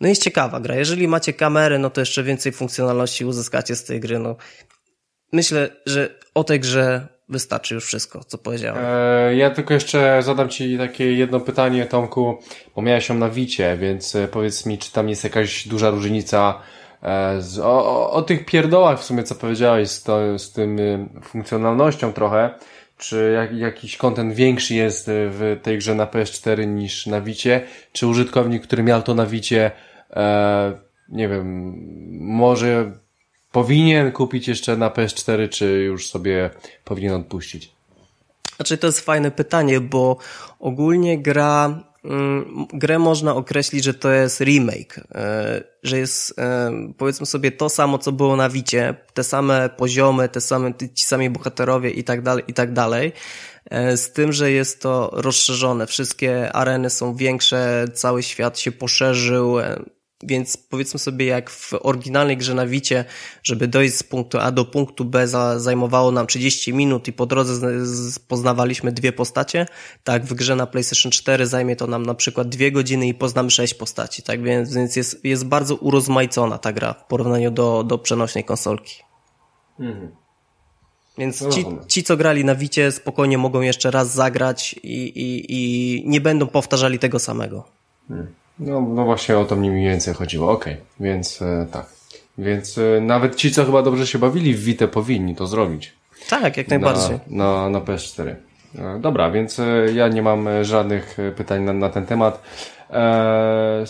No jest ciekawa gra. Jeżeli macie kamery, no to jeszcze więcej funkcjonalności uzyskacie z tej gry. No, myślę, że o tej grze wystarczy już wszystko, co powiedziałem. E, ja tylko jeszcze zadam Ci takie jedno pytanie, Tomku, bo miałeś ją na wicie, więc e, powiedz mi, czy tam jest jakaś duża różnica e, z, o, o, o, tych pierdołach w sumie, co powiedziałeś, z, to, z tym funkcjonalnością trochę, czy jak, jakiś kontent większy jest w tej grze na PS4 niż na wicie, czy użytkownik, który miał to na wicie, e, nie wiem, może powinien kupić jeszcze na PS4, czy już sobie powinien odpuścić? Znaczy to jest fajne pytanie, bo ogólnie gra, mm, grę można określić, że to jest remake, e, że jest e, powiedzmy sobie to samo, co było na Wicie, te same poziomy, te same, ci sami bohaterowie i tak dalej, i tak dalej. E, z tym, że jest to rozszerzone, wszystkie areny są większe, cały świat się poszerzył, Więc powiedzmy sobie, jak w oryginalnej grze na Wicie, żeby dojść z punktu A do punktu B zajmowało nam 30 minut i po drodze poznawaliśmy dwie postacie, tak w grze na PlayStation 4 zajmie to nam na przykład dwie godziny i poznamy sześć postaci, tak więc, więc jest, jest bardzo urozmaicona ta gra w porównaniu do, do przenośnej konsolki. Mhm. Więc no ci, ci, co grali na Wicie, spokojnie mogą jeszcze raz zagrać i, i, i nie będą powtarzali tego samego. Hmm. No, no właśnie o to mi mniej więcej chodziło. Okej, okay. więc e, tak. Więc e, nawet ci, co chyba dobrze się bawili w Wite, powinni to zrobić. Tak, jak najbardziej. Na, na, na PS4. E, dobra, więc e, ja nie mam e, żadnych e, pytań na, na ten temat. E,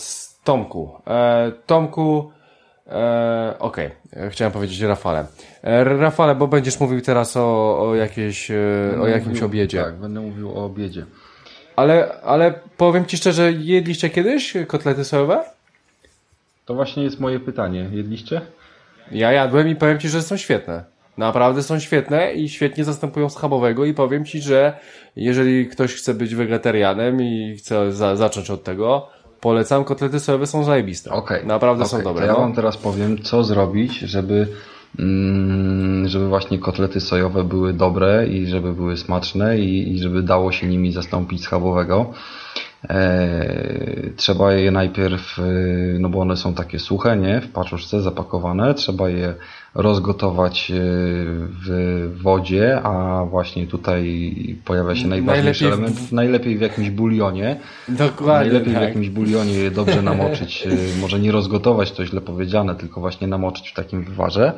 Tomku. E, Tomku, e, okej, okay. chciałem powiedzieć Rafale. E, Rafale, bo będziesz mówił teraz o, o, jakiejś, e, o jakimś mówił, obiedzie. Tak, będę mówił o obiedzie. Ale, ale powiem Ci szczerze, jedliście kiedyś kotlety sojowe? To właśnie jest moje pytanie. Jedliście? Ja jadłem i powiem Ci, że są świetne. Naprawdę są świetne i świetnie zastępują schabowego i powiem Ci, że jeżeli ktoś chce być wegetarianem i chce za, zacząć od tego, polecam, kotlety sojowe są zajebiste. Okay. Naprawdę okay. są dobre. To ja no. Wam teraz powiem, co zrobić, żeby żeby właśnie kotlety sojowe były dobre i żeby były smaczne i, i żeby dało się nimi zastąpić schabowego. E, trzeba je najpierw, e, no bo one są takie suche, nie? W paczuszce zapakowane. Trzeba je rozgotować e, w wodzie, a właśnie tutaj pojawia się najważniejszy najlepiej element. W... Najlepiej w jakimś bulionie. Dokładnie. Najlepiej tak. w jakimś bulionie je dobrze namoczyć. Może nie rozgotować, to źle powiedziane, tylko właśnie namoczyć w takim wywarze.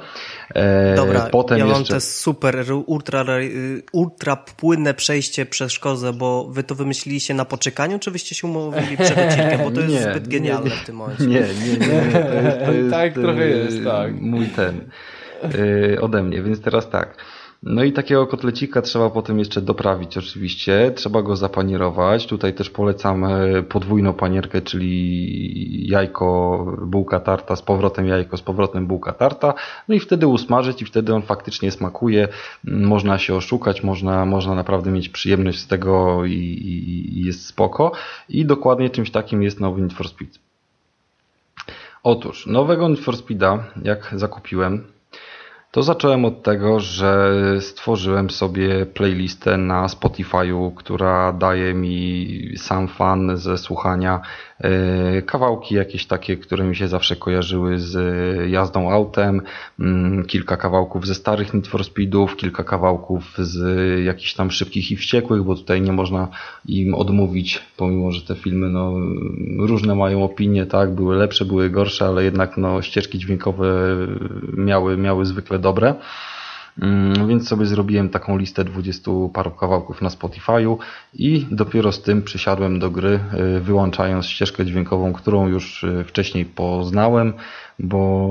Dobra, Potem ja mam jeszcze... te super, ultra, ultra płynne przejście przez szkozę, bo wy to wymyśliliście na poczekaniu, czy wyście się umówili przed odcinkiem, bo to jest nie, zbyt genialne nie, w tym momencie. Nie, nie, nie. nie. To jest, to jest, tak trochę jest, tak. Mój ten ode mnie, więc teraz tak. No i takiego kotlecika trzeba potem jeszcze doprawić oczywiście. Trzeba go zapanierować. Tutaj też polecam e, podwójną panierkę, czyli jajko, bułka tarta, z powrotem jajko, z powrotem bułka tarta. No i wtedy usmażyć i wtedy on faktycznie smakuje. Można się oszukać, można, można naprawdę mieć przyjemność z tego i, i, i jest spoko. I dokładnie czymś takim jest nowy Need for Speed. Otóż, nowego Need for Speeda, jak zakupiłem, to zacząłem od tego, że stworzyłem sobie playlistę na Spotify'u, która daje mi sam fan ze słuchania kawałki jakieś takie, które mi się zawsze kojarzyły z jazdą autem, mm, kilka kawałków ze starych Need for Speedów, kilka kawałków z jakichś tam szybkich i wściekłych, bo tutaj nie można im odmówić, pomimo, że te filmy no, różne mają opinie, tak, były lepsze, były gorsze, ale jednak no, ścieżki dźwiękowe miały, miały zwykle dobre. Mm, więc sobie zrobiłem taką listę 20 paru kawałków na Spotify'u i dopiero z tym przysiadłem do gry, y, wyłączając ścieżkę dźwiękową, którą już y, wcześniej poznałem, bo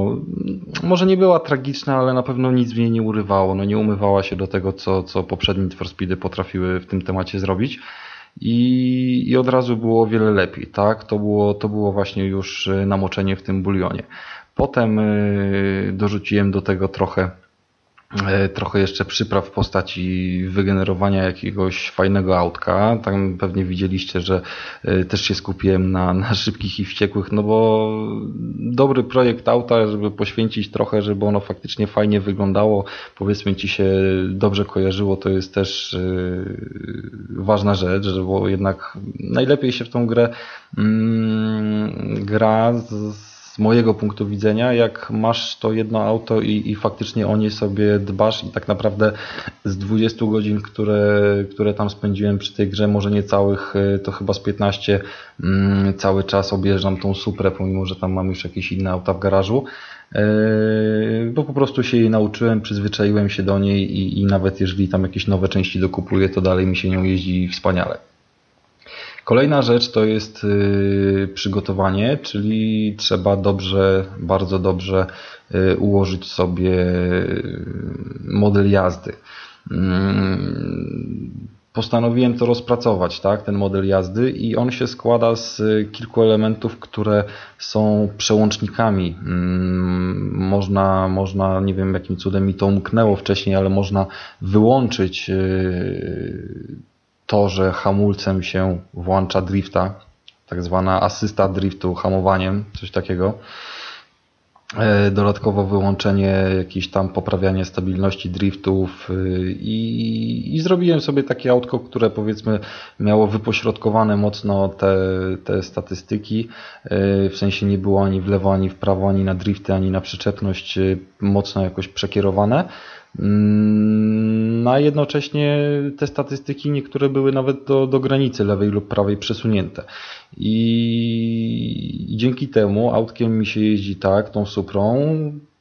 może nie była tragiczna, ale na pewno nic w niej nie urywało, no nie umywała się do tego, co, co poprzednie Speedy potrafiły w tym temacie zrobić. I, I od razu było o wiele lepiej, tak? To było, to było właśnie już y, namoczenie w tym bulionie. Potem dorzuciłem do tego trochę trochę jeszcze przypraw w postaci wygenerowania jakiegoś fajnego autka. Tam pewnie widzieliście, że e, też się skupiłem na, na szybkich i wściekłych, no bo dobry projekt auta, żeby poświęcić trochę, żeby ono faktycznie fajnie wyglądało, powiedzmy ci się dobrze kojarzyło, to jest też yy, ważna rzecz, bo jednak najlepiej się w tą grę yy, gra z, z mojego punktu widzenia, jak masz to jedno auto i, i faktycznie o nie sobie dbasz i tak naprawdę z 20 godzin, które, które tam spędziłem przy tej grze, może nie całych, y, to chyba z 15 mm, cały czas objeżdżam tą Suprę, pomimo, że tam mam już jakieś inne auta w garażu y, bo po prostu się jej nauczyłem, przyzwyczaiłem się do niej i, i nawet jeżeli tam jakieś nowe części dokupuję, to dalej mi się nią jeździ wspaniale. Kolejna rzecz to jest y, przygotowanie, czyli trzeba dobrze, bardzo dobrze y, ułożyć sobie y, model jazdy. Mm, postanowiłem to rozpracować, tak, ten model jazdy i on się składa z kilku elementów, które są przełącznikami. Mm, można, można, nie wiem jakim cudem mi to umknęło wcześniej, ale można wyłączyć to, że hamulcem się włącza drifta, tak zwana asysta driftu hamowaniem, coś takiego. E, dodatkowo wyłączenie, jakieś tam poprawianie stabilności driftów y, i, i zrobiłem sobie takie autko, które powiedzmy miało wypośrodkowane mocno te, te statystyki, e, w sensie nie było ani w lewo, ani w prawo, ani na drifty, ani na przyczepność mocno jakoś przekierowane. Mm, a jednocześnie te statystyki niektóre były nawet do, do granicy lewej lub prawej przesunięte. I dzięki temu autkiem mi się jeździ tak, tą Suprą,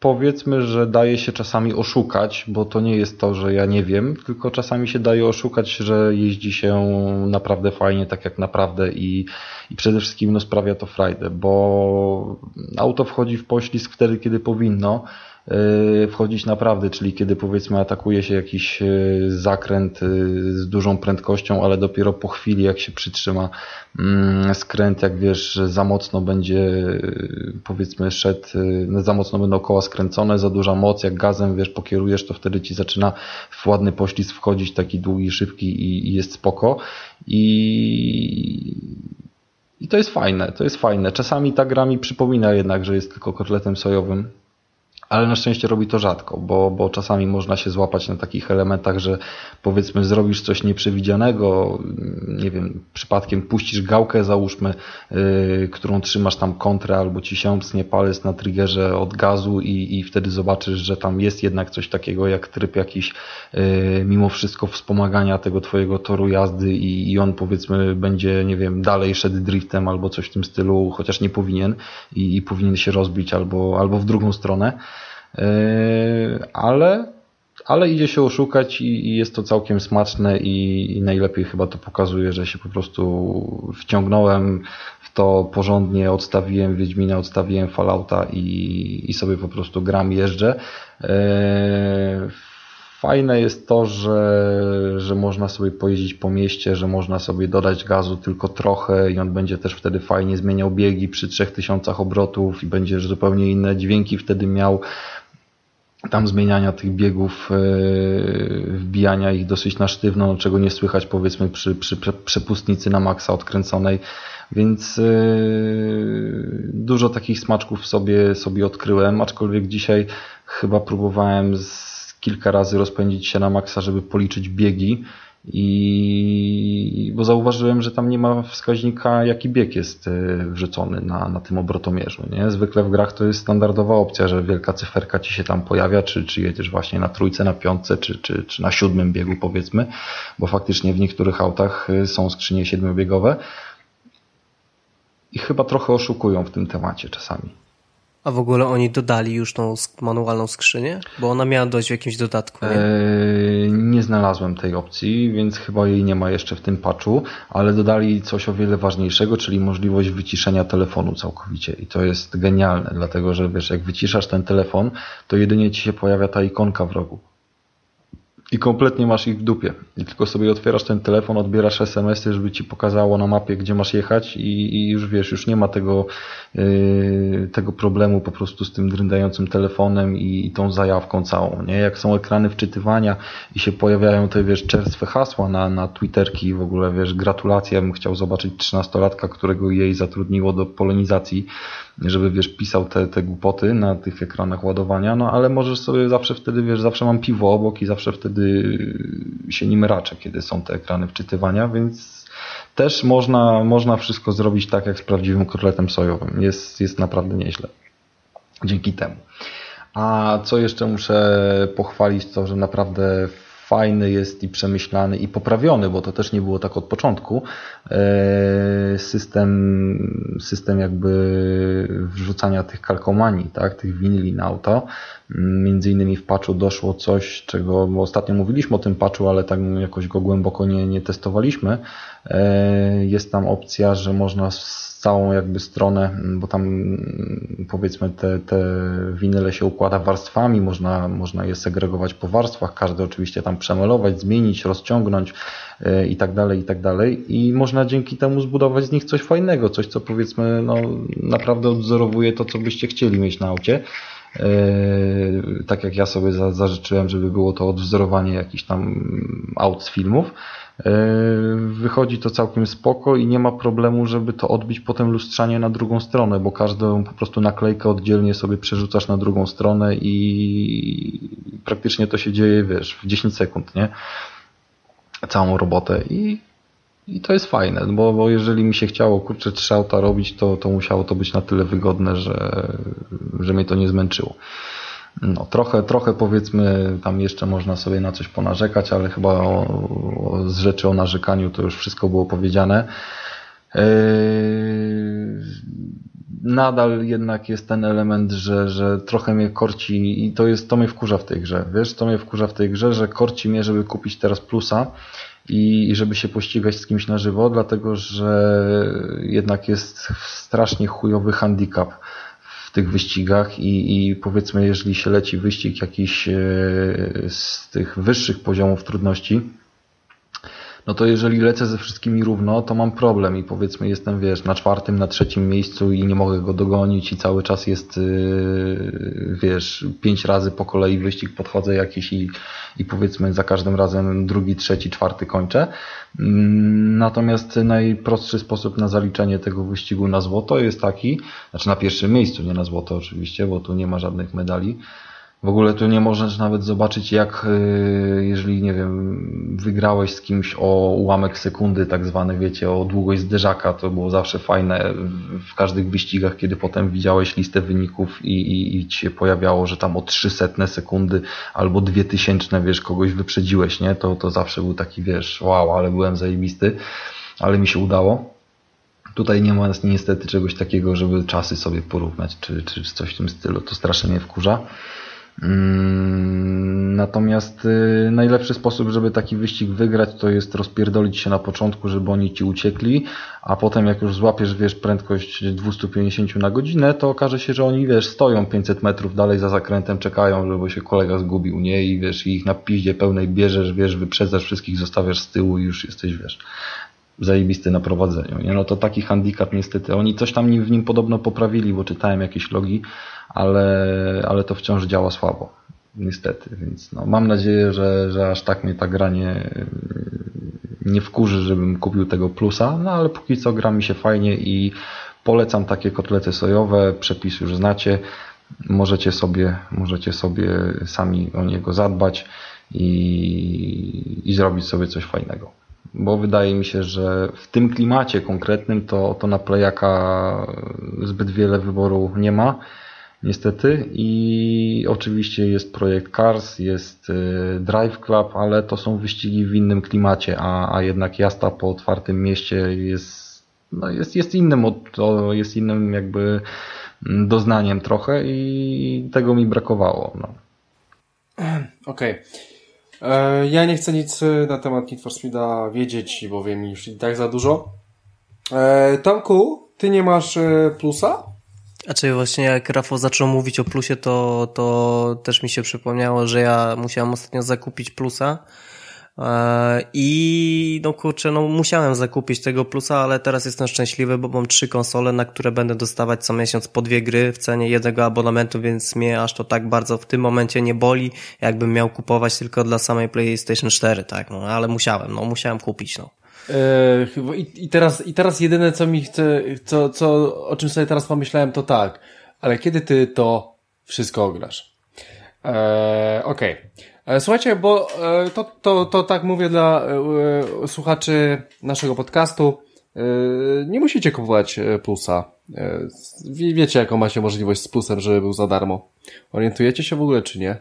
powiedzmy, że daje się czasami oszukać, bo to nie jest to, że ja nie wiem, tylko czasami się daje oszukać, że jeździ się naprawdę fajnie, tak jak naprawdę i, i przede wszystkim no, sprawia to frajdę, bo auto wchodzi w poślizg wtedy, kiedy powinno, wchodzić naprawdę, czyli kiedy powiedzmy atakuje się jakiś y, zakręt y, z dużą prędkością, ale dopiero po chwili jak się przytrzyma mm, skręt, jak wiesz, za mocno będzie powiedzmy szedł, za mocno będą koła skręcone, za duża moc, jak gazem wiesz, pokierujesz, to wtedy ci zaczyna w ładny poślizg wchodzić taki długi, szybki i, i jest spoko i i to jest fajne, to jest fajne. Czasami ta gra mi przypomina jednak, że jest tylko kotletem sojowym, ale na szczęście robi to rzadko, bo, bo czasami można się złapać na takich elementach, że powiedzmy zrobisz coś nieprzewidzianego, nie wiem, przypadkiem puścisz gałkę, załóżmy, yy, którą trzymasz tam kontrę, albo ci siąpsnie palec na triggerze od gazu i, i wtedy zobaczysz, że tam jest jednak coś takiego jak tryb jakiś yy, mimo wszystko wspomagania tego twojego toru jazdy i, i on powiedzmy będzie, nie wiem, dalej szedł driftem albo coś w tym stylu, chociaż nie powinien i, i powinien się rozbić albo, albo w drugą stronę. Yy, ale, ale idzie się oszukać i, i jest to całkiem smaczne i, i, najlepiej chyba to pokazuje, że się po prostu wciągnąłem w to porządnie, odstawiłem Wiedźmina, odstawiłem Fallouta i, i sobie po prostu gram, jeżdżę. Yy, fajne jest to, że, że można sobie pojeździć po mieście, że można sobie dodać gazu tylko trochę i on będzie też wtedy fajnie zmieniał biegi przy 3000 obrotów i będzie zupełnie inne dźwięki wtedy miał tam zmieniania tych biegów, e, wbijania ich dosyć na sztywno, no, czego nie słychać powiedzmy przy, przy przepustnicy na maksa odkręconej, więc e, dużo takich smaczków sobie, sobie odkryłem, aczkolwiek dzisiaj chyba próbowałem z kilka razy rozpędzić się na maksa, żeby policzyć biegi, i bo zauważyłem, że tam nie ma wskaźnika, jaki bieg jest e, wrzucony na, na tym obrotomierzu. Nie? Zwykle w grach to jest standardowa opcja, że wielka cyferka ci się tam pojawia, czy, czy jedziesz właśnie na trójce, na piątce, czy, czy, czy na siódmym biegu powiedzmy, bo faktycznie w niektórych autach e, są skrzynie siedmiobiegowe i chyba trochę oszukują w tym temacie czasami. A w ogóle oni dodali już tą manualną skrzynię? Bo ona miała dojść w jakimś dodatku. Nie? Eee, nie znalazłem tej opcji, więc chyba jej nie ma jeszcze w tym patchu, ale dodali coś o wiele ważniejszego, czyli możliwość wyciszenia telefonu całkowicie. I to jest genialne, dlatego że wiesz, jak wyciszasz ten telefon, to jedynie ci się pojawia ta ikonka w rogu i kompletnie masz ich w dupie. I tylko sobie otwierasz ten telefon, odbierasz SMS-y, żeby ci pokazało na mapie, gdzie masz jechać i, i już wiesz, już nie ma tego, yy, tego problemu po prostu z tym dryndającym telefonem i, i, tą zajawką całą. Nie? Jak są ekrany wczytywania i się pojawiają te, wiesz, czerstwe hasła na, na Twitterki w ogóle, wiesz, gratulacje, bym chciał zobaczyć trzynastolatka, którego jej zatrudniło do polonizacji żeby wiesz, pisał te, te głupoty na tych ekranach ładowania, no ale możesz sobie zawsze wtedy, wiesz, zawsze mam piwo obok i zawsze wtedy się nim raczę, kiedy są te ekrany wczytywania, więc też można, można wszystko zrobić tak, jak z prawdziwym kotletem sojowym. Jest, jest naprawdę nieźle. Dzięki temu. A co jeszcze muszę pochwalić, to że naprawdę fajny jest i przemyślany i poprawiony, bo to też nie było tak od początku. E, system, system jakby wrzucania tych kalkomanii, tak, tych winili na auto. Między innymi w patchu doszło coś, czego ostatnio mówiliśmy o tym patchu, ale tak jakoś go głęboko nie, nie testowaliśmy. E, jest tam opcja, że można całą jakby stronę, bo tam mm, powiedzmy te, te winyle się układa warstwami, można, można je segregować po warstwach, każdy oczywiście tam przemelować, zmienić, rozciągnąć e, i tak dalej, i tak dalej i można dzięki temu zbudować z nich coś fajnego, coś co powiedzmy no, naprawdę odzorowuje to, co byście chcieli mieć na aucie. tak jak ja sobie zażyczyłem, żeby było to odwzorowanie jakichś tam aut z filmów. Wychodzi to całkiem spoko i nie ma problemu, żeby to odbić potem lustrzanie na drugą stronę, bo każdą po prostu naklejkę oddzielnie sobie przerzucasz na drugą stronę i praktycznie to się dzieje, wiesz, w 10 sekund, nie? Całą robotę i i to jest fajne, bo, bo jeżeli mi się chciało kurczę trzy auta robić, to, to musiało to być na tyle wygodne, że, że mnie to nie zmęczyło. No, trochę, trochę powiedzmy, tam jeszcze można sobie na coś ponarzekać, ale chyba o, o, z rzeczy o narzekaniu to już wszystko było powiedziane. Yy, nadal jednak jest ten element, że, że trochę mnie korci i to jest, to mnie wkurza w tej grze. Wiesz, to mnie wkurza w tej grze, że korci mnie, żeby kupić teraz plusa i żeby się pościgać z kimś na żywo, dlatego że jednak jest strasznie chujowy handicap tych wyścigach i, i powiedzmy, jeżeli się leci wyścig jakiś e, z tych wyższych poziomów trudności, no to jeżeli lecę ze wszystkimi równo, to mam problem i powiedzmy jestem, wiesz, na czwartym, na trzecim miejscu i nie mogę go dogonić i cały czas jest, yy, wiesz, pięć razy po kolei wyścig podchodzę jakiś i, i powiedzmy za każdym razem drugi, trzeci, czwarty kończę. Mm, natomiast najprostszy sposób na zaliczenie tego wyścigu na złoto jest taki, znaczy na pierwszym miejscu, nie na złoto oczywiście, bo tu nie ma żadnych medali, w ogóle tu nie możesz nawet zobaczyć, jak y, jeżeli, nie wiem, wygrałeś z kimś o ułamek sekundy, tak zwany, wiecie, o długość zderzaka, to było zawsze fajne w każdych wyścigach, kiedy potem widziałeś listę wyników i, i, i ci się pojawiało, że tam o 300 sekundy albo 2000, wiesz, kogoś wyprzedziłeś, nie? To, to zawsze był taki, wiesz, wow, ale byłem zajebisty, ale mi się udało. Tutaj nie ma niestety czegoś takiego, żeby czasy sobie porównać, czy, czy coś w tym stylu. To strasznie mnie wkurza. Mm, natomiast y, najlepszy sposób, żeby taki wyścig wygrać, to jest rozpierdolić się na początku, żeby oni ci uciekli, a potem jak już złapiesz, wiesz, prędkość 250 na godzinę, to okaże się, że oni, wiesz, stoją 500 metrów dalej za zakrętem, czekają, żeby się kolega zgubił, nie? I wiesz, ich na piździe pełnej bierzesz, wiesz, wyprzedzasz wszystkich, zostawiasz z tyłu i już jesteś, wiesz, zajebisty na prowadzeniu. Nie? No to taki handicap niestety. Oni coś tam w nim podobno poprawili, bo czytałem jakieś logi, ale, ale to wciąż działa słabo. Niestety, więc no, mam nadzieję, że, że aż tak mnie ta gra nie, nie wkurzy, żebym kupił tego plusa, no ale póki co gra mi się fajnie i polecam takie kotlety sojowe, przepis już znacie, możecie sobie, możecie sobie sami o niego zadbać i, i zrobić sobie coś fajnego bo wydaje mi się, że w tym klimacie konkretnym to, to na Playaka zbyt wiele wyboru nie ma, niestety. I oczywiście jest projekt Cars, jest y, Drive Club, ale to są wyścigi w innym klimacie, a, a jednak jazda po otwartym mieście jest, no jest, jest innym, jest innym jakby doznaniem trochę i tego mi brakowało. No. Okej. Okay. E, ja nie chcę nic e, na temat Need for Speed'a wiedzieć, bo wiem już i tak za dużo. E, Tomku, ty nie masz plusa? A czy właśnie jak Rafał zaczął mówić o plusie, to, to też mi się przypomniało, że ja musiałem ostatnio zakupić plusa E, I no kurczę, no musiałem zakupić tego plusa, ale teraz jestem szczęśliwy, bo mam trzy konsole, na które będę dostawać co miesiąc po dwie gry w cenie jednego abonamentu, więc mnie aż to tak bardzo w tym momencie nie boli, jakbym miał kupować tylko dla samej PlayStation 4, tak, no ale musiałem, no musiałem kupić, no. Yy, i, teraz, I teraz jedyne co mi chce, co, co, o czym sobie teraz pomyślałem to tak, ale kiedy ty to wszystko ograsz? Eee, Okej. Okay. E, słuchajcie, bo e, to, to, to tak mówię dla e, słuchaczy naszego podcastu. Nie musicie kupować plusa. Wiecie, jaką macie możliwość z plusem, żeby był za darmo. Orientujecie się w ogóle, czy nie?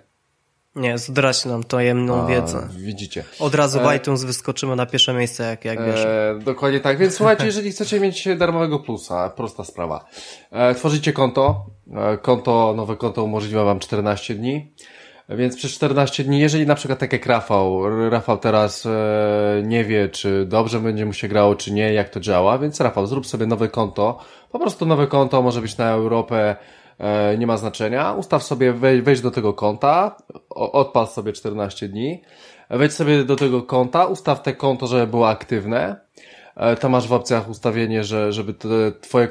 Nie, zdrać nam tajemną A, wiedzę. Widzicie. Od razu w iTunes wyskoczymy na pierwsze miejsce, jak, jak wiesz. E, dokładnie tak. Więc słuchajcie, jeżeli chcecie mieć darmowego plusa, prosta sprawa. E, tworzycie konto. E, konto, nowe konto umożliwia wam 14 dni. Więc przez 14 dni, jeżeli na przykład tak jak Rafał, Rafał teraz e, nie wie, czy dobrze będzie mu się grało, czy nie, jak to działa, więc Rafał, zrób sobie nowe konto, po prostu nowe konto, może być na Europę, e, nie ma znaczenia, ustaw sobie, wej, wejdź do tego konta, odpal sobie 14 dni, wejdź sobie do tego konta, ustaw te konto, żeby było aktywne, E, tam masz w opcjach ustawienie, że żeby twoje,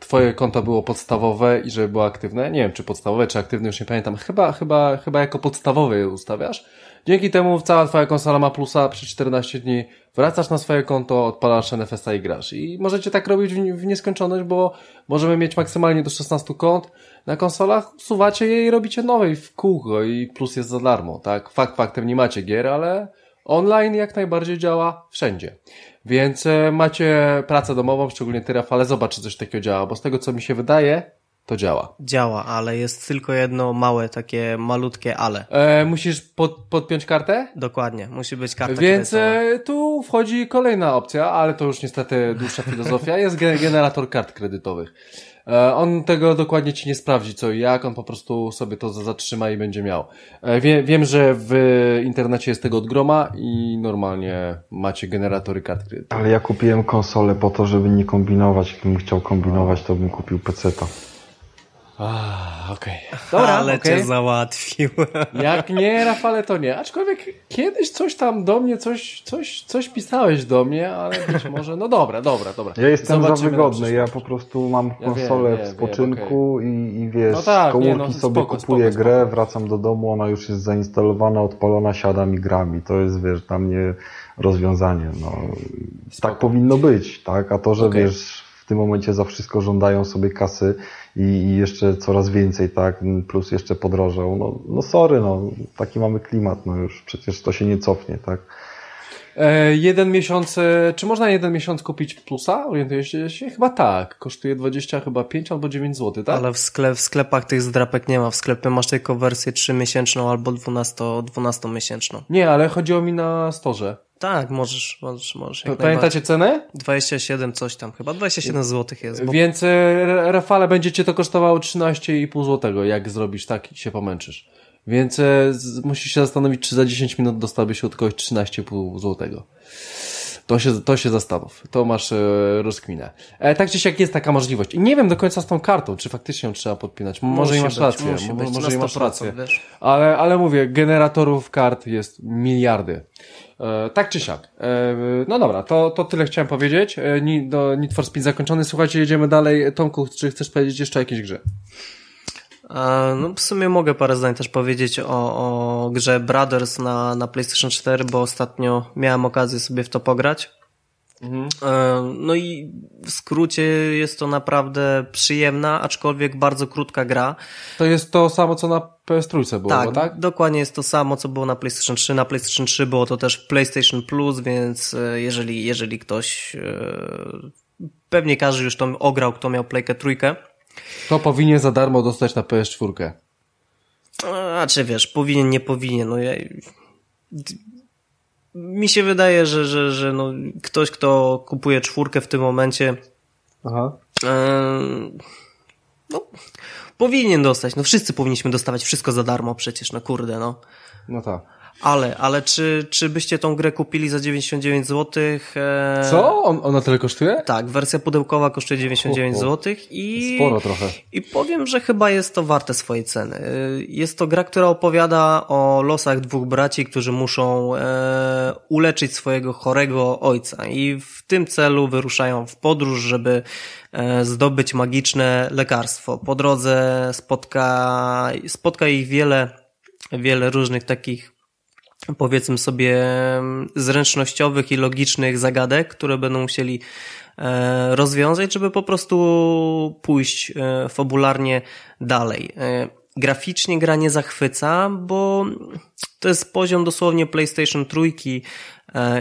twoje konto było podstawowe i żeby było aktywne. Nie wiem, czy podstawowe, czy aktywne, już nie pamiętam. Chyba, chyba, chyba jako podstawowe je ustawiasz. Dzięki temu cała twoja konsola ma plusa przez 14 dni. Wracasz na swoje konto, odpalasz NFS-a i grasz. I możecie tak robić w nieskończoność, bo możemy mieć maksymalnie do 16 kont na konsolach, usuwacie je i robicie nowe w kółko i plus jest za darmo, tak? Fakt faktem nie macie gier, ale online jak najbardziej działa wszędzie. Więc e, macie pracę domową, szczególnie ty Rafale, zobacz coś takiego działa, bo z tego co mi się wydaje, to działa. Działa, ale jest tylko jedno małe, takie malutkie ale. E, musisz pod, podpiąć kartę? Dokładnie, musi być karta Więc e, tu wchodzi kolejna opcja, ale to już niestety dłuższa filozofia, jest generator kart kredytowych. E, on tego dokładnie ci nie sprawdzi co i jak, on po prostu sobie to zatrzyma i będzie miał. E, wie, wiem, że w internecie jest tego od groma i normalnie macie generatory kart kredytowych. Ale ja kupiłem konsolę po to, żeby nie kombinować. Gdybym chciał kombinować, to bym kupił PC-ta. Ah, okej. Okay. Ale okay. cię załatwił. Jak nie, Rafale, to nie. Aczkolwiek kiedyś coś tam do mnie, coś, coś, coś pisałeś do mnie, ale być może, no dobra, dobra, dobra. Ja jestem Zobaczymy za wygodny, ja po prostu mam konsolę ja wiem, w spoczynku wiem, okay. i, i wiesz, no tak, z komórki nie, no, sobie spoko, kupuję spoko, grę, spoko. wracam do domu, ona już jest zainstalowana, odpalona, siadam i gram i to jest, wiesz, dla mnie rozwiązanie, no. Tak powinno być, tak? A to, że okay. wiesz, tym momencie za wszystko żądają sobie kasy i, i jeszcze coraz więcej, tak, plus jeszcze podrożał, no, no sorry, no, taki mamy klimat, no już przecież to się nie cofnie, tak. E, jeden miesiąc, czy można jeden miesiąc kupić plusa? Orientujecie się? Chyba tak. Kosztuje 20, chyba 5 albo 9 zł, tak? Ale w, sklep, w sklepach tych zdrapek nie ma. W sklepie masz tylko wersję 3-miesięczną albo 12, 12-miesięczną. Nie, ale chodziło mi na storze. Tak, możesz, możesz, możesz. Pamiętacie cenę? 27 coś tam, chyba 27 zł jest. Bo... Więc e, Rafale będzie cię to kosztowało 13,5 zł, jak zrobisz tak i się pomęczysz. Więc e, musisz się zastanowić, czy za 10 minut dostałbyś od kogoś 13,5 zł. To się, to się zastanów. To masz e, rozkminę. E, tak czy siak jest taka możliwość. I nie wiem do końca z tą kartą, czy faktycznie ją trzeba podpinać. Może musi i masz być, rację. Musi być, może i masz rację. Ale, ale mówię, generatorów kart jest miliardy. E, tak czy siak. E, no dobra, to, to tyle chciałem powiedzieć. E, do Need for Speed zakończony. Słuchajcie, jedziemy dalej. Tomku, czy chcesz powiedzieć jeszcze o jakiejś grze? No w sumie mogę parę zdań też powiedzieć o, o grze Brothers na, na PlayStation 4, bo ostatnio miałem okazję sobie w to pograć. Mhm. No i w skrócie jest to naprawdę przyjemna, aczkolwiek bardzo krótka gra. To jest to samo, co na PS3 było, tak? tak? dokładnie jest to samo, co było na PlayStation 3. Na PlayStation 3 było to też PlayStation Plus, więc e, jeżeli, jeżeli ktoś, e, pewnie każdy już to ograł, kto miał Playkę trójkę, to powinien za darmo dostać na PS4. A czy wiesz, powinien, nie powinien. No ja... Mi się wydaje, że, że, że no, ktoś, kto kupuje czwórkę w tym momencie, Aha. E, no, powinien dostać. No wszyscy powinniśmy dostawać wszystko za darmo przecież, no kurde, no. No tak. Ale, ale czy, czy byście tą grę kupili za 99 zł? E... Co? On, ona tyle kosztuje? Tak, wersja pudełkowa kosztuje 99 zł i... Sporo trochę. I powiem, że chyba jest to warte swojej ceny. E, jest to gra, która opowiada o losach dwóch braci, którzy muszą e, uleczyć swojego chorego ojca i w tym celu wyruszają w podróż, żeby e, zdobyć magiczne lekarstwo. Po drodze spotka, spotka ich wiele, wiele różnych takich powiedzmy sobie zręcznościowych i logicznych zagadek, które będą musieli e, rozwiązać, żeby po prostu pójść e, fabularnie dalej. E, graficznie gra nie zachwyca, bo to jest poziom dosłownie PlayStation trójki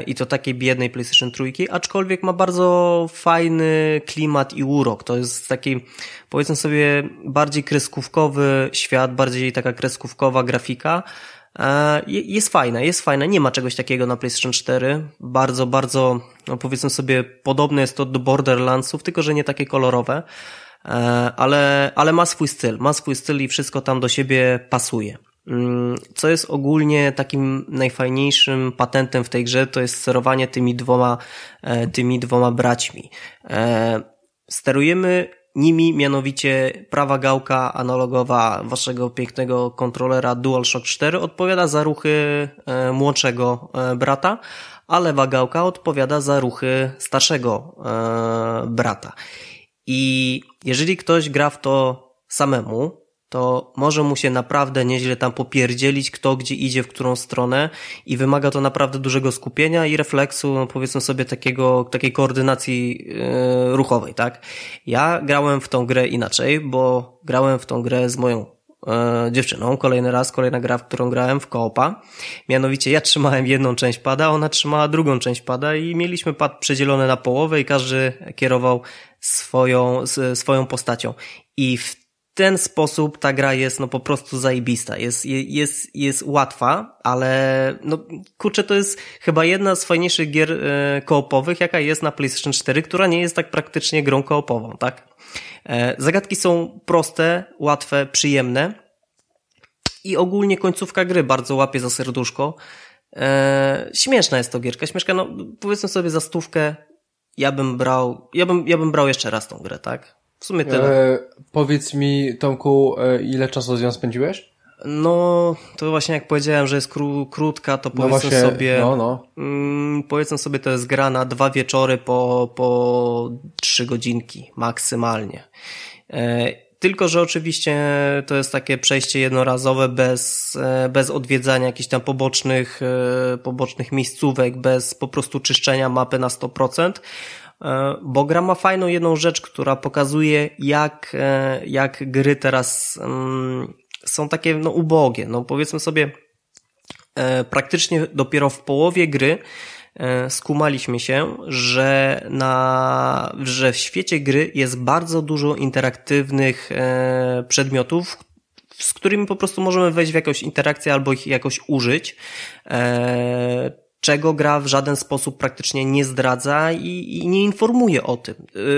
i to takiej biednej PlayStation trójki, aczkolwiek ma bardzo fajny klimat i urok. To jest taki, powiedzmy sobie, bardziej kreskówkowy świat, bardziej taka kreskówkowa grafika, jest fajna, jest fajna. Nie ma czegoś takiego na PlayStation 4. Bardzo, bardzo, no powiedzmy sobie, podobne jest to do Borderlandsów, tylko że nie takie kolorowe. E, ale, ale ma swój styl, ma swój styl i wszystko tam do siebie pasuje. Mm, co jest ogólnie takim najfajniejszym patentem w tej grze, to jest sterowanie tymi dwoma, e, tymi dwoma braćmi. Sterujemy nimi mianowicie prawa gałka analogowa waszego pięknego kontrolera DualShock 4 odpowiada za ruchy e, młodszego e, brata, a lewa gałka odpowiada za ruchy starszego e, brata. I jeżeli ktoś gra w to samemu, to może mu się naprawdę nieźle tam popierdzielić, kto gdzie idzie, w którą stronę i wymaga to naprawdę dużego skupienia i refleksu, no powiedzmy sobie takiego, takiej koordynacji yy, ruchowej, tak? Ja grałem w tą grę inaczej, bo grałem w tą grę z moją e, dziewczyną, kolejny raz, kolejna gra, w którą grałem w koopa. Mianowicie ja trzymałem jedną część pada, ona trzymała drugą część pada i mieliśmy pad przedzielony na połowę i każdy kierował swoją, swoją postacią. I w ten sposób ta gra jest no po prostu zajebista. Jest, jest, jest łatwa, ale no kurczę, to jest chyba jedna z fajniejszych gier e, koopowych, jaka jest na PlayStation 4, która nie jest tak praktycznie grą koopową, tak? E, zagadki są proste, łatwe, przyjemne i ogólnie końcówka gry bardzo łapie za serduszko. E, śmieszna jest to gierka, śmieszka, no powiedzmy sobie za stówkę ja bym brał, ja bym, ja bym brał jeszcze raz tą grę, tak? W sumie tyle. E, powiedz mi, Tomku, e, ile czasu z nią spędziłeś? No, to właśnie jak powiedziałem, że jest kró krótka, to no powiedzmy właśnie, sobie, no, no. Mm, powiedzmy sobie, to jest gra na dwa wieczory po, po trzy godzinki maksymalnie. E, tylko, że oczywiście to jest takie przejście jednorazowe bez, e, bez odwiedzania jakichś tam pobocznych, e, pobocznych miejscówek, bez po prostu czyszczenia mapy na 100%. E, bo gra ma fajną jedną rzecz, która pokazuje, jak, e, jak gry teraz mm, są takie no, ubogie. No powiedzmy sobie, e, praktycznie dopiero w połowie gry skumaliśmy się, że, na, że w świecie gry jest bardzo dużo interaktywnych przedmiotów, z którymi po prostu możemy wejść w jakąś interakcję albo ich jakoś użyć czego gra w żaden sposób praktycznie nie zdradza i, i, nie informuje o tym.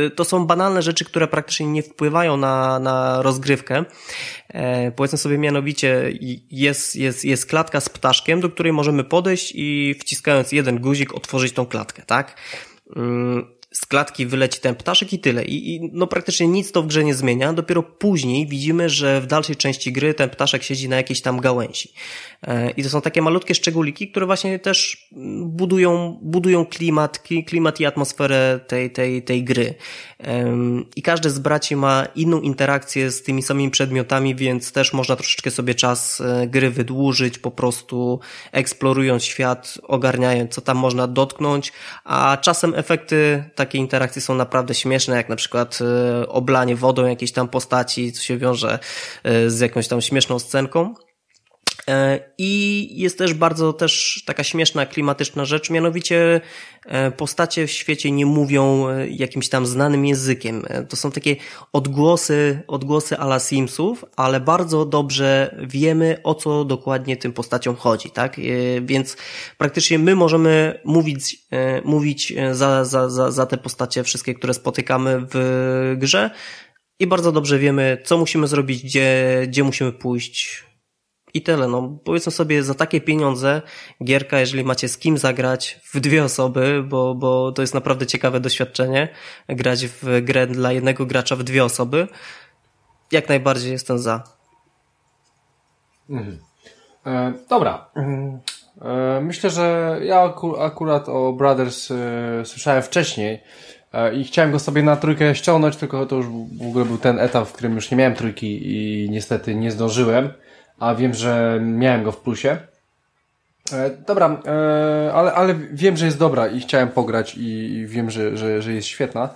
Y, to są banalne rzeczy, które praktycznie nie wpływają na, na rozgrywkę. E, powiedzmy sobie mianowicie, jest, jest, jest klatka z ptaszkiem, do której możemy podejść i wciskając jeden guzik otworzyć tą klatkę, tak? Mm, z klatki wyleci ten ptaszek i tyle. I, I, no praktycznie nic to w grze nie zmienia. Dopiero później widzimy, że w dalszej części gry ten ptaszek siedzi na jakiejś tam gałęzi. E, I to są takie malutkie szczególiki, które właśnie też budują, budują klimat, klimat i atmosferę tej, tej, tej gry. I każdy z braci ma inną interakcję z tymi samymi przedmiotami, więc też można troszeczkę sobie czas e, gry wydłużyć, po prostu eksplorując świat, ogarniając, co tam można dotknąć, a czasem efekty takiej interakcji są naprawdę śmieszne, jak na przykład e, oblanie wodą jakiejś tam postaci, co się wiąże z jakąś tam śmieszną scenką. E, I jest też bardzo też taka śmieszna, klimatyczna rzecz, mianowicie e, postacie w świecie nie mówią e, jakimś tam znanym językiem. To są takie odgłosy, odgłosy ala Simsów, ale bardzo dobrze wiemy, o co dokładnie tym postaciom chodzi, tak? Więc praktycznie my możemy mówić, mówić za, za, za, za te postacie wszystkie, które spotykamy w grze i bardzo dobrze wiemy, co musimy zrobić, gdzie, gdzie musimy pójść, i tyle, no powiedzmy sobie za takie pieniądze gierka, jeżeli macie z kim zagrać w dwie osoby, bo, bo to jest naprawdę ciekawe doświadczenie, grać w grę dla jednego gracza w dwie osoby, jak najbardziej jestem za. Mhm. E, dobra. E, myślę, że ja akurat o Brothers e, słyszałem wcześniej e, i chciałem go sobie na trójkę ściągnąć, tylko to już w ogóle był ten etap, w którym już nie miałem trójki i niestety nie zdążyłem a wiem, że miałem go w plusie. E, dobra, e, ale, ale wiem, że jest dobra i chciałem pograć i wiem, że, że, że jest świetna.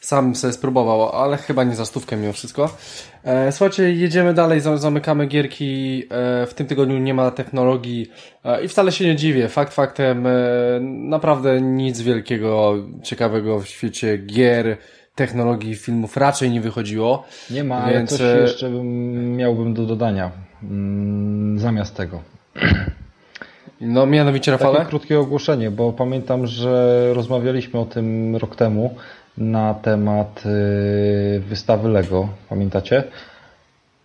Sam sobie spróbował, ale chyba nie za stówkę mimo wszystko. E, słuchajcie, jedziemy dalej, zamykamy gierki. E, w tym tygodniu nie ma technologii e, i wcale się nie dziwię. Fakt faktem, e, naprawdę nic wielkiego, ciekawego w świecie gier, technologii, filmów raczej nie wychodziło. Nie ma, więc... ale coś e, jeszcze bym, miałbym do dodania. Mm, zamiast tego. No mianowicie Rafale? Takie krótkie ogłoszenie, bo pamiętam, że rozmawialiśmy o tym rok temu na temat y, wystawy Lego. Pamiętacie?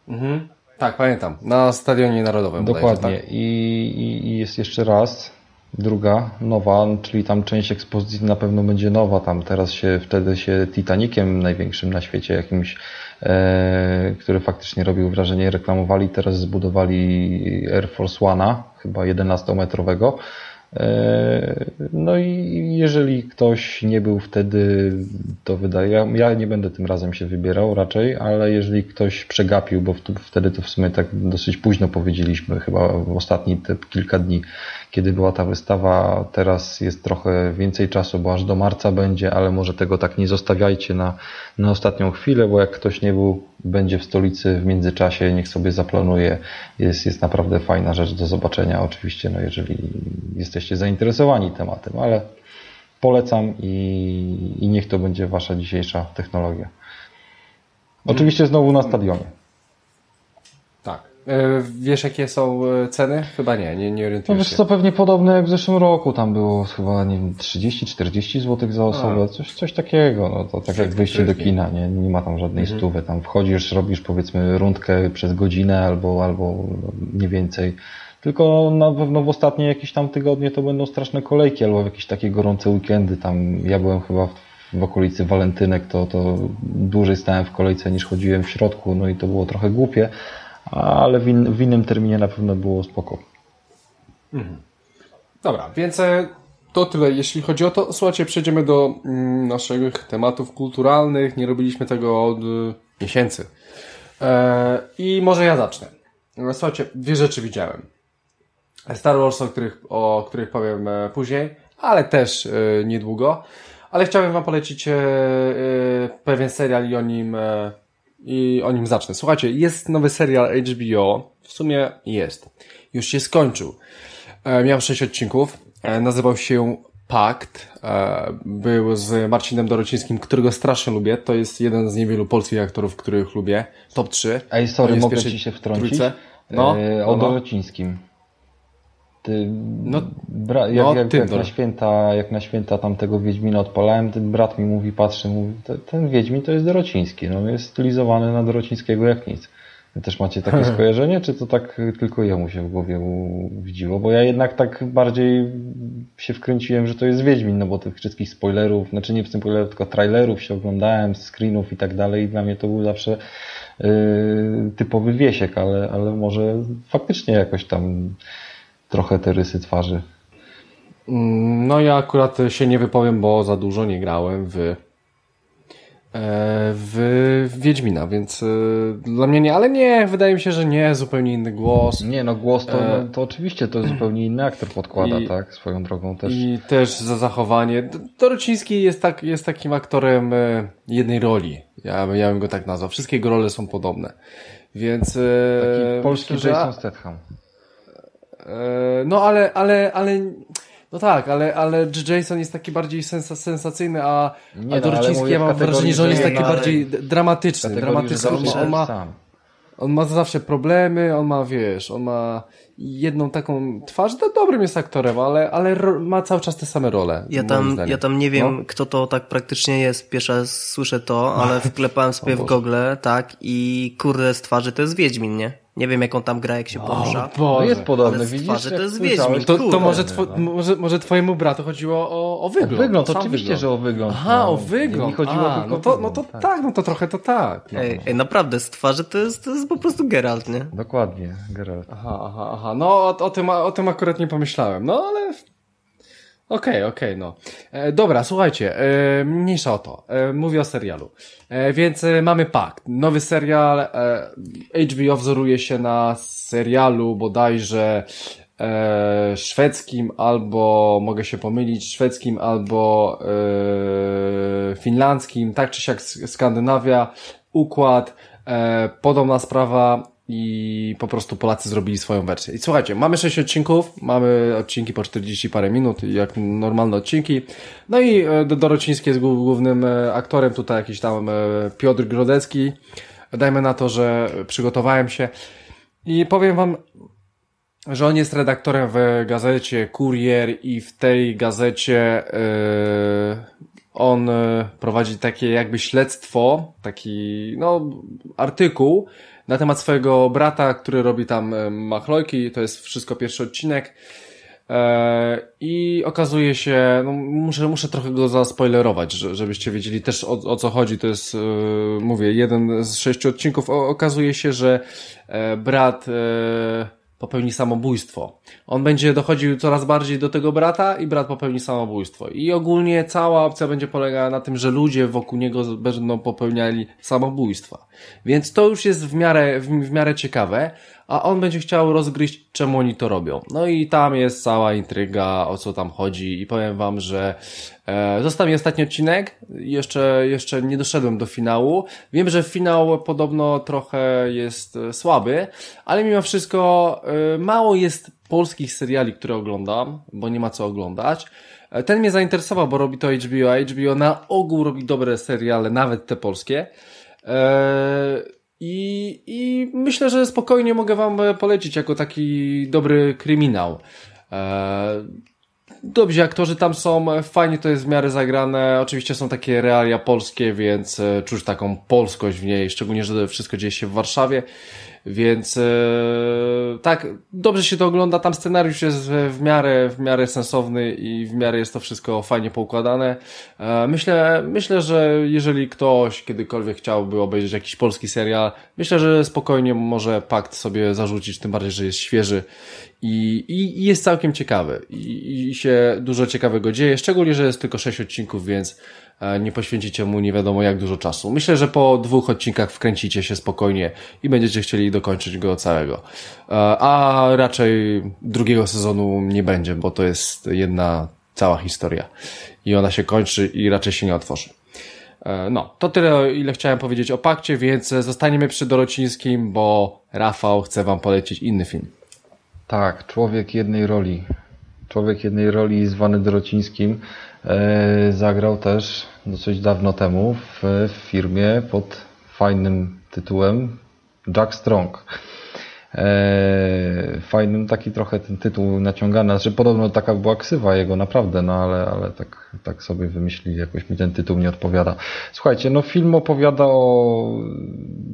Mhm. Tak, pamiętam. Na Stadionie Narodowym. Dokładnie. Bodajże, tak? I, I jest jeszcze raz druga, nowa, czyli tam część ekspozycji na pewno będzie nowa. Tam teraz się wtedy się Titanikiem największym na świecie jakimś E, który faktycznie robił wrażenie, reklamowali. Teraz zbudowali Air Force One'a, chyba 11-metrowego. E, no i jeżeli ktoś nie był wtedy, to wydaje, ja, ja nie będę tym razem się wybierał raczej, ale jeżeli ktoś przegapił, bo wtedy to w sumie tak dosyć późno powiedzieliśmy, chyba w ostatni te kilka dni, kiedy była ta wystawa, teraz jest trochę więcej czasu, bo aż do marca będzie, ale może tego tak nie zostawiajcie na, na ostatnią chwilę, bo jak ktoś nie był, będzie w stolicy w międzyczasie, niech sobie zaplanuje, jest, jest naprawdę fajna rzecz do zobaczenia, oczywiście, no jeżeli jesteście zainteresowani tematem, ale polecam i, i niech to będzie Wasza dzisiejsza technologia. Oczywiście znowu na stadionie. E, wiesz, jakie są e, ceny? Chyba nie, nie, nie orientuję no wiesz, się. to pewnie podobne jak w zeszłym roku. Tam było chyba, nie wiem, 30-40 zł za osobę, coś, coś takiego. No to tak jak wyjście do kina, nie, nie ma tam żadnej mhm. stówy. Tam wchodzisz, robisz powiedzmy rundkę przez godzinę albo, albo nie więcej tylko na pewno w ostatnie jakieś tam tygodnie to będą straszne kolejki albo jakieś takie gorące weekendy. Tam ja byłem chyba w, w okolicy walentynek, to, to dłużej stałem w kolejce niż chodziłem w środku, no i to było trochę głupie, ale w, in, w innym terminie na pewno było spoko. Mhm. Dobra, więc e, to tyle, jeśli chodzi o to. Słuchajcie, przejdziemy do mm, naszych tematów kulturalnych. Nie robiliśmy tego od y, miesięcy. E, I może ja zacznę. Słuchajcie, dwie rzeczy widziałem. Star Wars, o których, o których powiem e, później, ale też e, niedługo. Ale chciałbym Wam polecić e, pewien serial i o nim i o nim zacznę. Słuchajcie, jest nowy serial HBO. W sumie jest. Już się skończył. Miał sześć odcinków. Nazywał się Pakt. Był z Marcinem Dorocińskim, którego strasznie lubię. To jest jeden z niewielu polskich aktorów, których lubię. Top 3. Ej, sorry, mogę ci się wtrącić? Trójce. No, o no, no. Dorocińskim. Ty, no, bra, jak, no, jak, jak na święta, jak na święta tamtego Wiedźmina odpalałem, ten brat mi mówi, patrzy, mówi, ten Wiedźmin to jest Dorociński, no jest stylizowany na Dorocińskiego jak nic. Wy też macie takie skojarzenie, czy to tak tylko jemu się w głowie widziło? Bo ja jednak tak bardziej się wkręciłem, że to jest Wiedźmin, no bo tych wszystkich spoilerów, znaczy nie w tym spoilerów, tylko trailerów się oglądałem, screenów i tak dalej i dla mnie to był zawsze yy, typowy wiesiek, ale, ale może faktycznie jakoś tam trochę te rysy twarzy. No ja akurat się nie wypowiem, bo za dużo nie grałem w e, w Wiedźmina, więc e, dla mnie nie, ale nie, wydaje mi się, że nie, zupełnie inny głos. Nie, no głos to, e... no, to oczywiście to zupełnie inny aktor podkłada, I, tak, swoją drogą też. I też za zachowanie. Dorociński jest, tak, jest takim aktorem e, jednej roli, ja, ja bym go tak nazwał. Wszystkie jego role są podobne, więc... Taki polski myślę, Jason Statham. E, no ale, ale, ale, no tak, ale, ale Jason jest taki bardziej sensa, sensacyjny, a, nie a no, ja mam wrażenie, że on jest taki bardziej dramatyczny. dramatyczny. On, on, ma, on ma zawsze problemy, on ma, wiesz, on ma jedną taką twarz, to dobrym jest aktorem, ale, ale ma cały czas te same role. Ja tam, ja tam nie wiem, no? kto to tak praktycznie jest. Pierwszy raz słyszę to, ale wklepałem sobie w Google, tak, i kurde z twarzy to jest Wiedźmin, nie? Nie wiem, jaką tam gra, jak się porusza. No jest podobny, widzisz? Twarzy, to jest Wiedźmin. To, to może, two, no. może, może twojemu bratu chodziło o, o wygląd. O wygląd, oczywiście, wygląd. że o wygląd. Aha, no. o wygląd. Mi chodziło A, no to, no to tak. tak. no to trochę to tak. No. Ej, ej, naprawdę, z twarzy to jest, to jest po prostu Geralt, nie? Dokładnie, Geralt. Aha, aha, aha. No o, o, tym, o tym akurat nie pomyślałem. No ale Okej, okay, okej, okay, no. E, dobra, słuchajcie, e, mniejsza o to. E, mówię o serialu. E, więc e, mamy pakt. Nowy serial. E, HBO wzoruje się na serialu bodajże e, szwedzkim albo, mogę się pomylić, szwedzkim albo e, finlandzkim, tak czy siak Skandynawia, układ, e, podobna sprawa, i po prostu Polacy zrobili swoją wersję. I słuchajcie, mamy 6 odcinków, mamy odcinki po 40 parę minut, jak normalne odcinki. No i e, Dorociński jest głównym e, aktorem, tutaj jakiś tam e, Piotr Grodecki. Dajmy na to, że przygotowałem się i powiem wam, że on jest redaktorem w gazecie Kurier i w tej gazecie yy, on prowadzi takie jakby śledztwo, taki no artykuł na temat swojego brata, który robi tam e, machlojki, to jest wszystko pierwszy odcinek. E, I okazuje się, no muszę, muszę trochę go zaspoilerować, żebyście wiedzieli też o, o co chodzi. To jest, e, mówię, jeden z sześciu odcinków. okazuje się, że brat popełni samobójstwo. On będzie dochodził coraz bardziej do tego brata i brat popełni samobójstwo. I ogólnie cała opcja będzie polegała na tym, że ludzie wokół niego będą popełniali samobójstwa. Więc to już jest w miarę, w, w miarę ciekawe, a on będzie chciał rozgryźć, czemu oni to robią. No i tam jest cała intryga, o co tam chodzi i powiem wam, że e, został mi ostatni odcinek, jeszcze, jeszcze nie doszedłem do finału. Wiem, że finał podobno trochę jest e, słaby, ale mimo wszystko e, mało jest polskich seriali, które oglądam, bo nie ma co oglądać. E, ten mnie zainteresował, bo robi to HBO, a HBO na ogół robi dobre seriale, nawet te polskie. Eee, i, I myślę, że spokojnie mogę Wam polecić jako taki dobry kryminał. Eee, dobrzy aktorzy tam są, fajnie to jest w miarę zagrane. Oczywiście są takie realia polskie, więc e, czuć taką polskość w niej, szczególnie, że wszystko dzieje się w Warszawie. Więc e, tak, dobrze się to ogląda. Tam scenariusz jest w miarę, w miarę sensowny i w miarę jest to wszystko fajnie poukładane. E, myślę, myślę, że jeżeli ktoś kiedykolwiek chciałby obejrzeć jakiś polski serial, myślę, że spokojnie może Pakt sobie zarzucić, tym bardziej, że jest świeży i, i, i jest całkiem ciekawy. I, I się dużo ciekawego dzieje, szczególnie, że jest tylko sześć odcinków, więc nie poświęcicie mu nie wiadomo jak dużo czasu. Myślę, że po dwóch odcinkach wkręcicie się spokojnie i będziecie chcieli dokończyć go całego. E, a raczej drugiego sezonu nie będzie, bo to jest jedna cała historia. I ona się kończy i raczej się nie otworzy. E, no, to tyle, ile chciałem powiedzieć o pakcie, więc zostaniemy przy Dorocińskim, bo Rafał chce wam polecić inny film. Tak, człowiek jednej roli. Człowiek jednej roli zwany Dorocińskim E, zagrał też dosyć dawno temu w firmie pod fajnym tytułem Jack Strong. E, fajnym taki trochę ten tytuł naciągany, znaczy podobno taka była ksywa jego naprawdę, no ale, ale tak, tak sobie wymyślili, jakoś mi ten tytuł nie odpowiada. Słuchajcie, no film opowiada o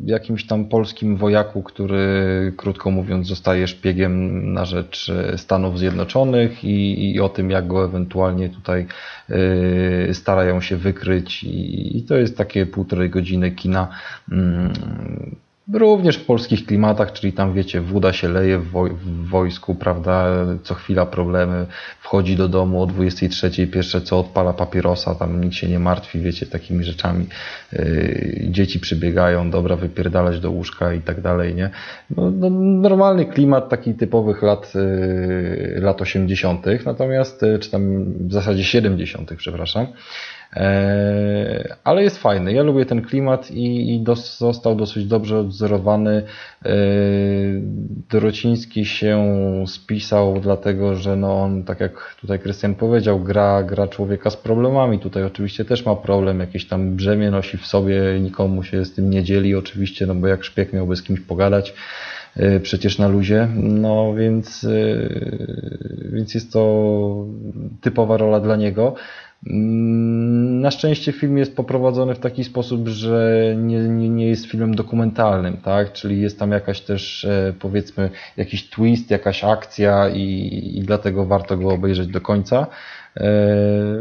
jakimś tam polskim wojaku, który krótko mówiąc zostaje szpiegiem na rzecz Stanów Zjednoczonych i, i o tym, jak go ewentualnie tutaj y, starają się wykryć i, i to jest takie półtorej godziny kina. Y, Również w polskich klimatach, czyli tam wiecie, woda się leje w, woj w, wojsku, prawda, co chwila problemy, wchodzi do domu o 23, pierwsze co odpala papierosa, tam nikt się nie martwi, wiecie, takimi rzeczami. Yy, dzieci przybiegają, dobra, wypierdalać do łóżka i tak dalej, nie? No, no, normalny klimat taki typowych lat, yy, lat 80., natomiast, yy, czy tam w zasadzie 70., przepraszam. E, ale jest fajny. Ja lubię ten klimat i, i dos, został dosyć dobrze odzorowany. E, Dorociński się spisał, dlatego że no on, tak jak tutaj Krystian powiedział, gra, gra człowieka z problemami. Tutaj oczywiście też ma problem, jakieś tam brzemię nosi w sobie, nikomu się z tym nie dzieli oczywiście, no bo jak szpieg miałby z kimś pogadać e, przecież na luzie, no więc, więc jest to typowa rola dla niego. Mm, na szczęście film jest poprowadzony w taki sposób, że nie, nie, nie, jest filmem dokumentalnym, tak? Czyli jest tam jakaś też, e, powiedzmy, jakiś twist, jakaś akcja i, i dlatego warto go obejrzeć do końca. E,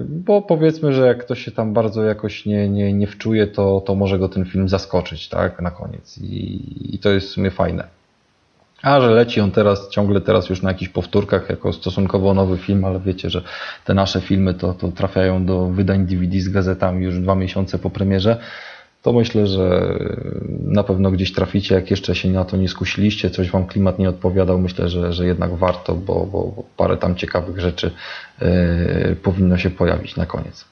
bo powiedzmy, że jak ktoś się tam bardzo jakoś nie, nie, nie wczuje, to, to może go ten film zaskoczyć, tak? Na koniec. I, i to jest w sumie fajne. A że leci on teraz, ciągle teraz już na jakichś powtórkach jako stosunkowo nowy film, ale wiecie, że te nasze filmy to, to trafiają do wydań DVD z gazetami już dwa miesiące po premierze, to myślę, że na pewno gdzieś traficie, jak jeszcze się na to nie skusiliście, coś Wam klimat nie odpowiadał, myślę, że, że jednak warto, bo, bo, bo parę tam ciekawych rzeczy yy, powinno się pojawić na koniec.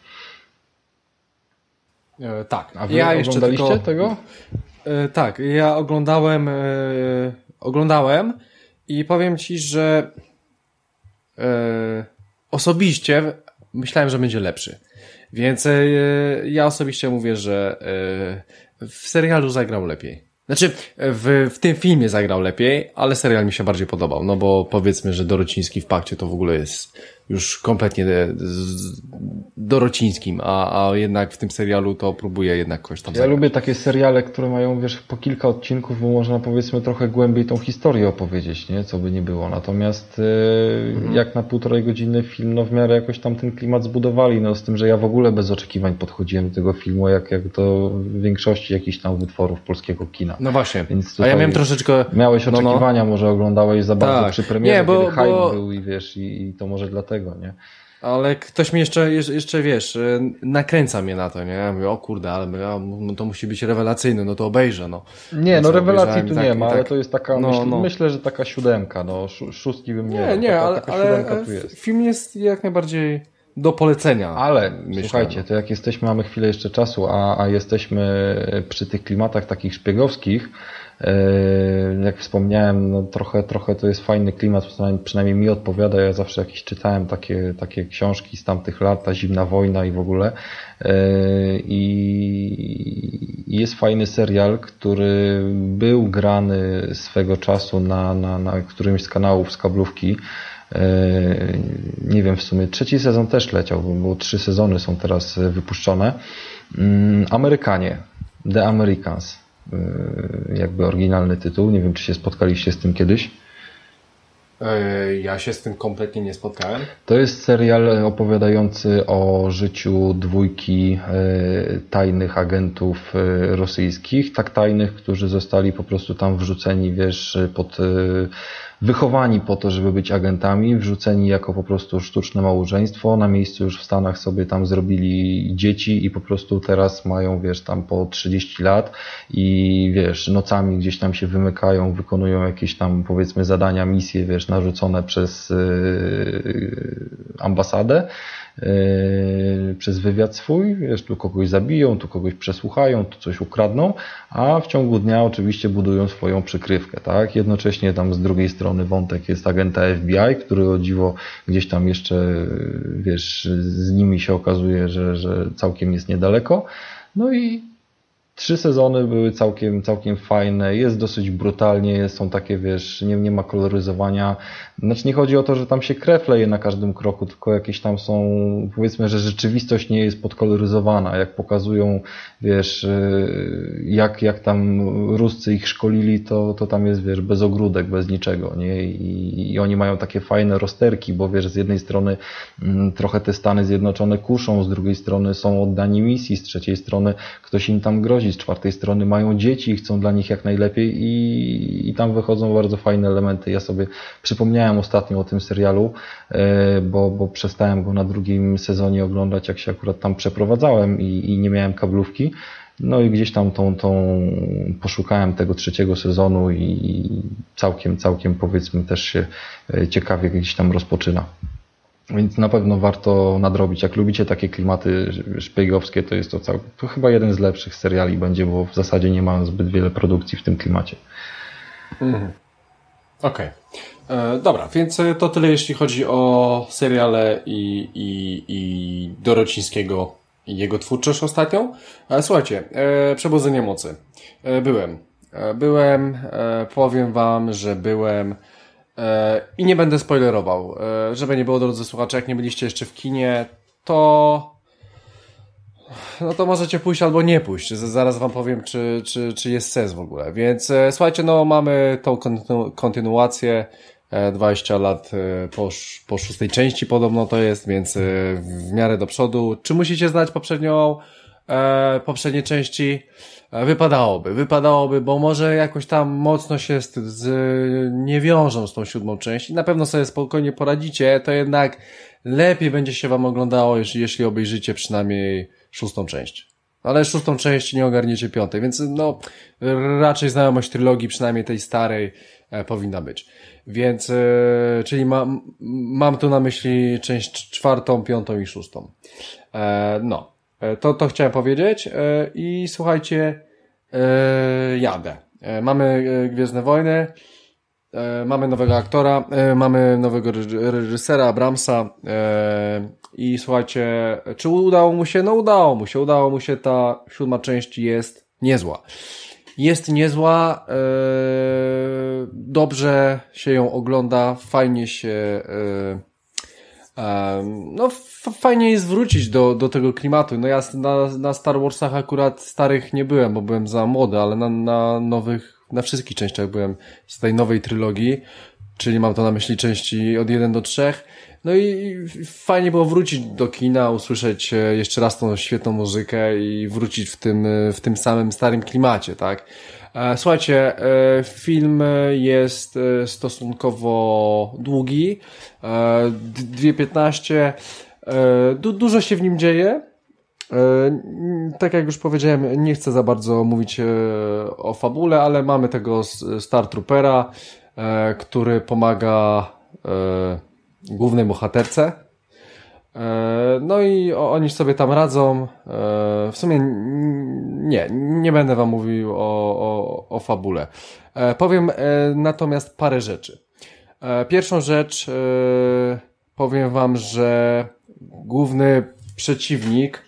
E, tak. A Wy ja oglądaliście tylko... tego? E, tak, ja oglądałem e, oglądałem i powiem Ci, że e, osobiście myślałem, że będzie lepszy. Więc e, ja osobiście mówię, że e, w serialu zagrał lepiej. Znaczy, w, w tym filmie zagrał lepiej, ale serial mi się bardziej podobał, no bo powiedzmy, że Dorociński w pakcie to w ogóle jest już kompletnie z, dorocińskim, a, a jednak w tym serialu to próbuje jednak kogoś tam Ja zagrać. lubię takie seriale, które mają, wiesz, po kilka odcinków, bo można powiedzmy trochę głębiej tą historię opowiedzieć, nie? Co by nie było. Natomiast yy, mhm. jak na półtorej godziny film, no w miarę jakoś tam ten klimat zbudowali, no z tym, że ja w ogóle bez oczekiwań podchodziłem do tego filmu, jak, jak do większości jakichś tam wytworów polskiego kina. No właśnie. A ja miałem troszeczkę... Miałeś oczekiwania, no, no. może oglądałeś za bardzo tak. przy premierze, nie, bo, bo... był i wiesz, i, i to może dlatego, nie? Ale ktoś mi jeszcze, jeszcze wiesz, e, nakręca mnie na to, nie? Ja mówię, o kurde, ale no to musi być rewelacyjny, no to obejrzę, no. Nie, no rewelacji tu tak, nie ma, tak, ale to jest taka, no, myśl, no. myślę, że taka siódemka, no, szóstki bym nie Nie, nie, taka, ale, taka ale jest. film jest jak najbardziej do polecenia. Ale myślę, słuchajcie, no. to jak jesteśmy, mamy chwilę jeszcze czasu, a, a jesteśmy przy tych klimatach takich szpiegowskich, jak wspomniałem, no trochę, trochę to jest fajny klimat, przynajmniej mi odpowiada. Ja zawsze jakieś czytałem takie, takie książki z tamtych lat, ta zimna wojna i w ogóle. Yy, I jest fajny serial, który był grany swego czasu na, na, na którymś z kanałów z kablówki. Yy, nie wiem, w sumie trzeci sezon też leciał, bo trzy sezony są teraz wypuszczone. Amerykanie, The Americans. E, jakby oryginalny tytuł. Nie wiem, czy się spotkaliście z tym kiedyś. E, ja się z tym kompletnie nie spotkałem. To jest serial opowiadający o życiu dwójki e, tajnych agentów rosyjskich, tak tajnych, którzy zostali po prostu tam wrzuceni, wiesz, pod wychowani po to, żeby być agentami, wrzuceni jako po prostu sztuczne małżeństwo, na miejscu już w Stanach sobie tam zrobili dzieci i po prostu teraz mają, wiesz, tam po 30 lat i wiesz, nocami gdzieś tam się wymykają, wykonują jakieś tam powiedzmy zadania, misje, wiesz, narzucone przez yy, ambasadę przez wywiad swój, wiesz, tu kogoś zabiją, tu kogoś przesłuchają, tu coś ukradną, a w ciągu dnia oczywiście budują swoją przykrywkę, tak? Jednocześnie tam z drugiej strony wątek jest agenta FBI, który o dziwo gdzieś tam jeszcze, wiesz, z nimi się okazuje, że, że całkiem jest niedaleko. No i Trzy sezony były całkiem, całkiem fajne, jest dosyć brutalnie, są takie, wiesz, nie, nie ma koloryzowania. Znaczy nie chodzi o to, że tam się krew leje na każdym kroku, tylko jakieś tam są, powiedzmy, że rzeczywistość nie jest podkoloryzowana. Jak pokazują, wiesz, y, jak, jak tam Ruscy ich szkolili, to, to tam jest, wiesz, bez ogródek, bez niczego, nie? I, I oni mają takie fajne rozterki, bo wiesz, z jednej strony mm, trochę te Stany Zjednoczone kuszą, z drugiej strony są oddani misji, z trzeciej strony ktoś im tam grozi, z czwartej strony mają dzieci i chcą dla nich jak najlepiej i, i tam wychodzą bardzo fajne elementy. Ja sobie przypomniałem ostatnio o tym serialu, e, bo, bo przestałem go na drugim sezonie oglądać, jak się akurat tam przeprowadzałem i, i nie miałem kablówki. No i gdzieś tam tą, tą poszukałem tego trzeciego sezonu i całkiem, całkiem powiedzmy też się e, ciekawie gdzieś tam rozpoczyna. Więc na pewno warto nadrobić. Jak lubicie takie klimaty szpiegowskie, to jest to, cał... to chyba jeden z lepszych seriali będzie, bo w zasadzie nie ma zbyt wiele produkcji w tym klimacie. Mhm. Okej. Okay. E, dobra, więc to tyle jeśli chodzi o seriale i, i, i Dorocińskiego jego twórczość ostatnią. E, słuchajcie, e, Przebudzenie Mocy. E, byłem. E, byłem, e, powiem wam, że byłem E, I nie będę spoilerował. Żeby nie było, drodzy słuchacze, jak nie byliście jeszcze w kinie, to no to możecie pójść albo nie pójść. Zaraz wam powiem, czy, czy, czy jest sens w ogóle. Więc słuchajcie, no mamy tą kontynu kontynuację. 20 lat po, po szóstej części podobno to jest, więc w miarę do przodu. Czy musicie znać poprzednią, poprzednie części? E, wypadałoby, wypadałoby, bo może jakoś tam mocno się z, z, nie wiążą z tą siódmą częścią. Na pewno sobie spokojnie poradzicie, to jednak lepiej będzie się wam oglądało, jeśli, jeśli obejrzycie przynajmniej szóstą część. Ale szóstą część nie ogarniecie piątej, więc no raczej znajomość trylogii, przynajmniej tej starej, e, powinna być. Więc, e, czyli mam, mam tu na myśli część czwartą, piątą i szóstą. E, no. E, to, to chciałem powiedzieć e, i słuchajcie, e, jadę. Mamy Gwiezdne Wojny, mamy nowego aktora, mamy nowego reżysera Abramsa i słuchajcie, czy udało mu się? No udało mu się, udało mu się, ta siódma część jest niezła. Jest niezła, dobrze się ją ogląda, fajnie się no fajnie jest wrócić do, do tego klimatu. No ja na, na Star Warsach akurat starych nie byłem, bo byłem za młody, ale na, na nowych, na wszystkich częściach byłem z tej nowej trylogii, czyli mam to na myśli części od 1 do 3. No i fajnie było wrócić do kina, usłyszeć e, jeszcze raz tą świetną muzykę i wrócić w tym, e, w tym samym starym klimacie, tak? E, słuchajcie, film jest stosunkowo długi, 2.15, du dużo się w nim dzieje, tak jak już powiedziałem, nie chcę za bardzo mówić o fabule, ale mamy tego Star Troopera, który pomaga głównej bohaterce. E, no i oni sobie tam radzą. E, w sumie nie, nie będę wam mówił o, o, o fabule. E, powiem natomiast parę rzeczy. Pierwszą rzecz powiem wam, że główny przeciwnik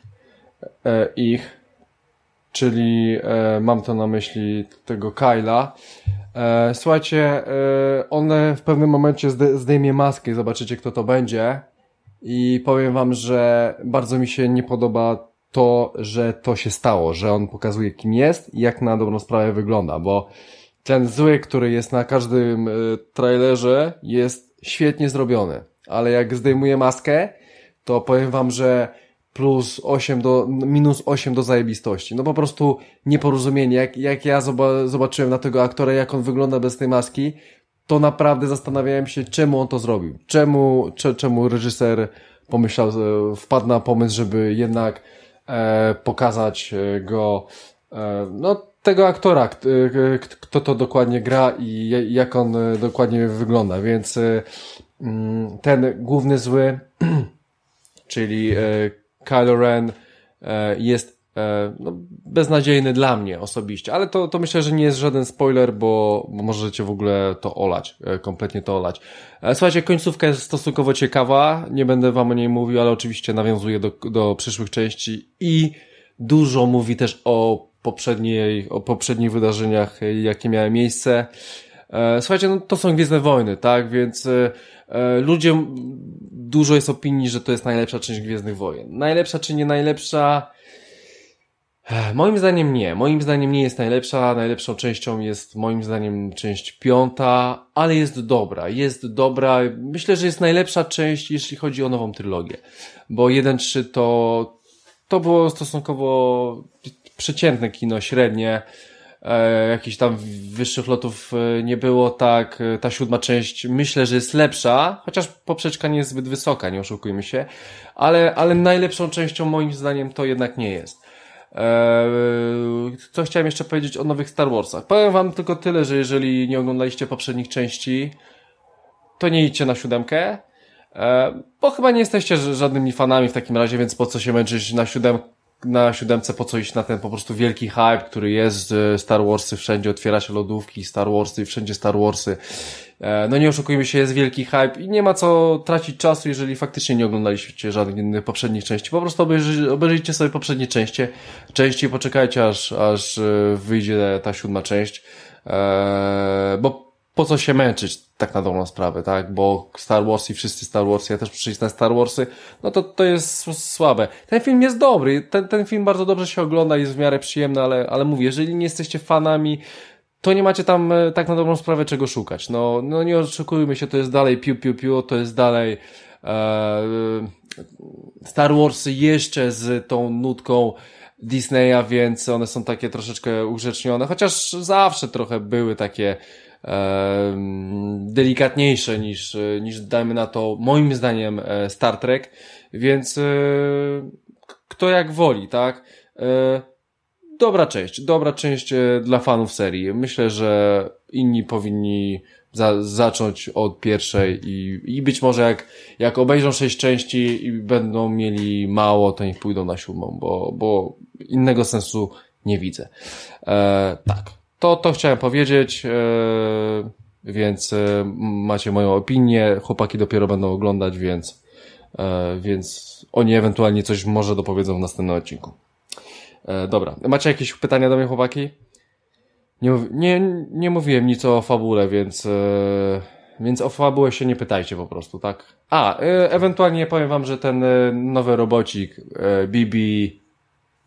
ich, czyli mam to na myśli tego Kyla, E, słuchajcie, e, on w pewnym momencie zdejmie maskę i zobaczycie kto to będzie. I powiem wam, że bardzo mi się nie podoba to, że to się stało, że on pokazuje kim jest i jak na dobrą sprawę wygląda, bo ten zły, który jest na każdym e, trailerze jest świetnie zrobiony, ale jak zdejmuje maskę, to powiem wam, że plus 8 do, minus 8 do zajebistości. No po prostu nieporozumienie. Jak, jak ja zobaczyłem na tego aktora, jak on wygląda bez tej maski, to naprawdę zastanawiałem się, czemu on to zrobił. Czemu, czemu reżyser pomyślał, wpadł na pomysł, żeby jednak e, pokazać e, go, e, no tego aktora, kto to dokładnie gra i jak on e, dokładnie wygląda, więc e, mm, ten główny zły, czyli Kylo Ren e, jest e, no, beznadziejny dla mnie osobiście, ale to, to myślę, że nie jest żaden spoiler, bo, bo możecie w ogóle to olać, e, kompletnie to olać. Słuchajcie, końcówka jest stosunkowo ciekawa, nie będę wam o niej mówił, ale oczywiście nawiązuje do, do przyszłych części i dużo mówi też o poprzedniej, o poprzednich wydarzeniach, jakie miały miejsce. Słuchajcie, no to są Gwiezdne Wojny, tak, więc E, ludzie, dużo jest opinii, że to jest najlepsza część Gwiezdnych Wojen. Najlepsza czy nie najlepsza? E, moim zdaniem nie. Moim zdaniem nie jest najlepsza. Najlepszą częścią jest moim zdaniem część piąta, ale jest dobra. Jest dobra. Myślę, że jest najlepsza część, jeśli chodzi o nową trylogię. Bo 1-3 to, to było stosunkowo przeciętne kino, średnie e, jakichś tam wyższych lotów e, nie było, tak, e, ta siódma część myślę, że jest lepsza, chociaż poprzeczka nie jest zbyt wysoka, nie oszukujmy się, ale, ale najlepszą częścią moim zdaniem to jednak nie jest. E, co chciałem jeszcze powiedzieć o nowych Star Warsach? Powiem wam tylko tyle, że jeżeli nie oglądaliście poprzednich części, to nie idźcie na siódemkę, e, bo chyba nie jesteście żadnymi fanami w takim razie, więc po co się męczyć na siódemkę na siódemce po co iść na ten po prostu wielki hype, który jest Star Warsy, wszędzie otwiera się lodówki, Star Warsy, wszędzie Star Warsy. E, no nie oszukujmy się, jest wielki hype i nie ma co tracić czasu, jeżeli faktycznie nie oglądaliście żadnych innych poprzednich części. Po prostu obejrzyjcie sobie poprzednie części, części poczekajcie aż, aż e, wyjdzie ta siódma część. Eee, bo po co się męczyć, tak na dobrą sprawę, tak? Bo Star Wars i wszyscy Star Wars, ja też przyjść na Star Warsy, no to to jest słabe. Ten film jest dobry, ten, ten film bardzo dobrze się ogląda, jest w miarę przyjemny, ale, ale mówię, jeżeli nie jesteście fanami, to nie macie tam e, tak na dobrą sprawę czego szukać. No, no nie oczekujmy się, to jest dalej piu piu piu, to jest dalej e, Star Warsy jeszcze z tą nutką Disneya, więc one są takie troszeczkę ugrzecznione, chociaż zawsze trochę były takie delikatniejsze niż, niż dajmy na to moim zdaniem e, Star Trek, więc e, kto jak woli, tak? E, dobra część, dobra część dla fanów serii. Myślę, że inni powinni za, zacząć od pierwszej i, i być może jak, jak obejrzą sześć części i będą mieli mało, to niech pójdą na siódmą, bo, bo innego sensu nie widzę. E, tak. To, to chciałem powiedzieć, e, więc e, macie moją opinię. Chłopaki dopiero będą oglądać, więc, e, więc oni ewentualnie coś może dopowiedzą w następnym odcinku. Dobra. Macie jakieś pytania do mnie, chłopaki? Nie, nie, nie mówiłem nic o fabule, więc, więc o fabułę się nie pytajcie po prostu, tak? A, ewentualnie powiem wam, że ten nowy robocik BB,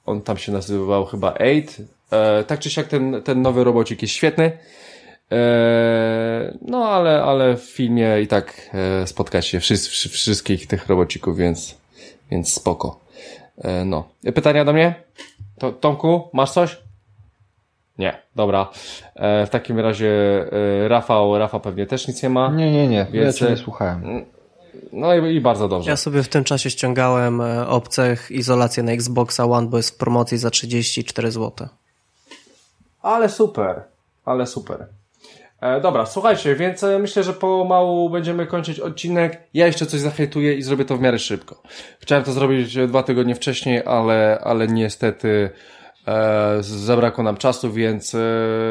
on tam się nazywał chyba 8, e, tak czy siak ten, ten nowy robocik jest świetny. E, no, ale, ale w filmie i tak e, spotkać się wszy, wszy, wszystkich tych robocików, więc, więc spoko. E, no. Pytania do mnie? To, Tomku, masz coś? Nie, dobra. E, w takim razie e, Rafał, Rafał pewnie też nic nie ma. Nie, nie, nie, Więc, ja cię e, nie słuchałem. No i, i bardzo dobrze. Ja sobie w tym czasie ściągałem e, obcych izolację na Xboxa One, bo jest w promocji za 34 zł. Ale super, ale super. E, dobra, słuchajcie, więc e, myślę, że pomału będziemy kończyć odcinek. Ja jeszcze coś zahejtuję i zrobię to w miarę szybko. Chciałem to zrobić dwa tygodnie wcześniej, ale, ale niestety e, zabrakło nam czasu, więc e,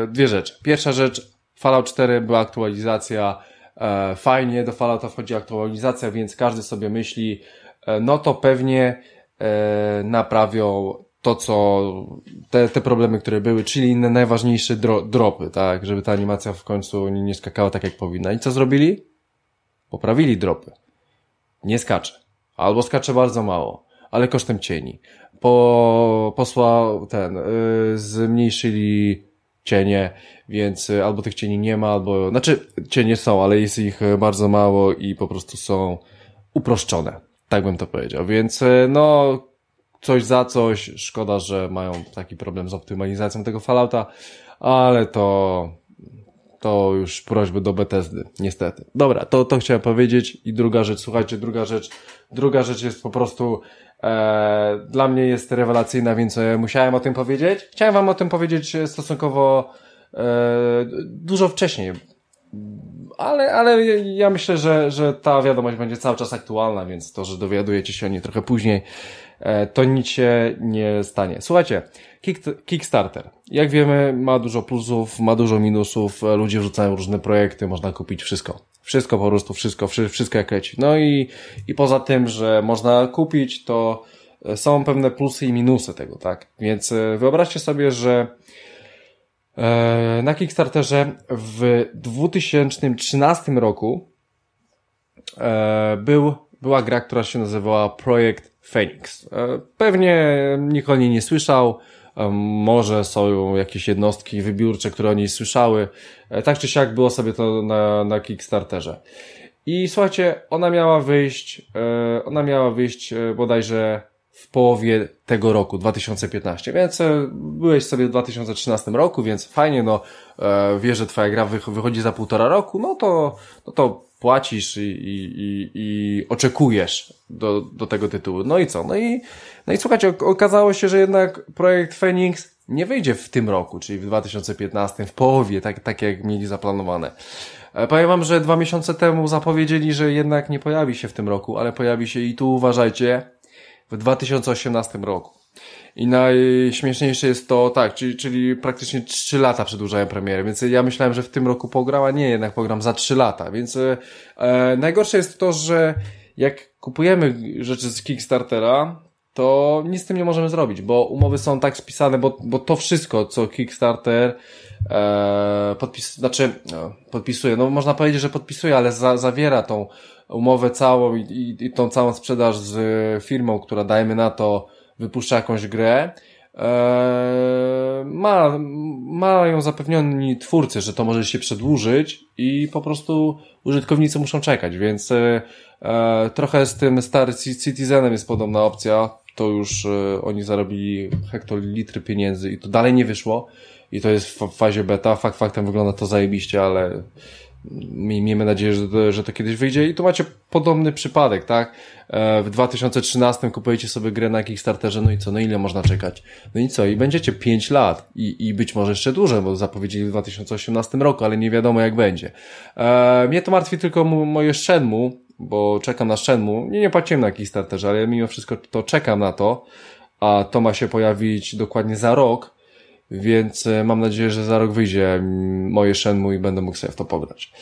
dwie rzeczy. Pierwsza rzecz, Fallout 4 była aktualizacja, e, fajnie, do Fallouta wchodzi aktualizacja, więc każdy sobie myśli, e, no to pewnie e, naprawią to, co te, te problemy, które były, czyli inne najważniejsze dro, dropy, tak, żeby ta animacja w końcu nie, skakała tak, jak powinna. I co zrobili? Poprawili dropy. Nie skacze. Albo skacze bardzo mało, ale kosztem cieni. Po, posła ten, yy, zmniejszyli cienie, więc y, albo tych cieni nie ma, albo, znaczy cienie są, ale jest ich y, bardzo mało i po prostu są uproszczone. Tak bym to powiedział. Więc y, no, coś za coś. Szkoda, że mają taki problem z optymalizacją tego Fallouta, ale to, to już prośby do Bethesdy, niestety. Dobra, to, to chciałem powiedzieć. I druga rzecz, słuchajcie, druga rzecz, druga rzecz jest po prostu, e, dla mnie jest rewelacyjna, więc e, musiałem o tym powiedzieć. Chciałem wam o tym powiedzieć e, stosunkowo, e, dużo wcześniej, ale, ale ja myślę, że, że ta wiadomość będzie cały czas aktualna, więc to, że dowiadujecie się o niej trochę później, to nic się nie stanie. Słuchajcie, Kick, Kickstarter. Jak wiemy, ma dużo plusów, ma dużo minusów, e, ludzie wrzucają różne projekty, można kupić wszystko. Wszystko po prostu, wszystko, wszy- wszystko jak leci. No i, i poza tym, że można kupić, to e, są pewne plusy i minusy tego, tak? Więc e, wyobraźcie sobie, że E, na Kickstarterze w 2013 roku e, był, była gra, która się nazywała Projekt Phoenix. E, Pewnie nikt o niej nie słyszał, e, może są jakieś jednostki wybiórcze, które o niej słyszały. E, Tak czy siak było sobie to na, na Kickstarterze. I słuchajcie, ona miała wyjść, ona miała wyjść bodajże w połowie tego roku, 2015, więc byłeś sobie w 2013 roku, więc fajnie, no wiesz, że twoja gra wych- wychodzi za półtora roku, no to, no to płacisz i, i, i, i oczekujesz do, do tego tytułu. No i co? No i, no i słuchajcie, ok- okazało się, że jednak projekt Phoenix nie wyjdzie w tym roku, czyli w 2015, w połowie, tak, tak jak mieli zaplanowane. E, Powiem wam, że dwa miesiące temu zapowiedzieli, że jednak nie pojawi się w tym roku, ale pojawi się i tu uważajcie, w 2018 roku. I najśmieszniejsze jest to, tak, czyli, czyli praktycznie 3 lata przedłużają premierę, więc ja myślałem, że w tym roku pograła, nie, jednak pogram za 3 lata, więc e, najgorsze jest to, że jak kupujemy rzeczy z Kickstartera, to nic z tym nie możemy zrobić, bo umowy są tak spisane, bo, bo to wszystko, co Kickstarter e, podpis, znaczy, no, podpisuje, no można powiedzieć, że podpisuje, ale za, zawiera tą umowę całą i, i, i tą całą sprzedaż z firmą, która dajmy na to wypuszcza jakąś grę, e, ma, mają zapewnioni twórcy, że to może się przedłużyć i po prostu użytkownicy muszą czekać, więc e, e, trochę z tym Star Citizenem jest podobna opcja, to już e, oni zarobili hektolitry pieniędzy i to dalej nie wyszło. I to jest w fazie beta, fakt faktem wygląda to zajebiście, ale mi- miejmy nadzieję, że że to kiedyś wyjdzie. I tu macie podobny przypadek, tak? E, W 2013 kupujecie sobie grę na Kickstarterze, no i co, no ile można czekać? No i co, i będziecie 5 lat. I, i być może jeszcze dłużej, bo zapowiedzieli w 2018 roku, ale nie wiadomo jak będzie. E, mnie to martwi tylko moje Shenmue, bo czekam na Shenmue. Nie, nie płaciłem na Kickstarterze, ale mimo wszystko to czekam na to, a to ma się pojawić dokładnie za rok, więc e, mam nadzieję, że za rok wyjdzie mm, moje Shenmue i będę mógł sobie w to pograć.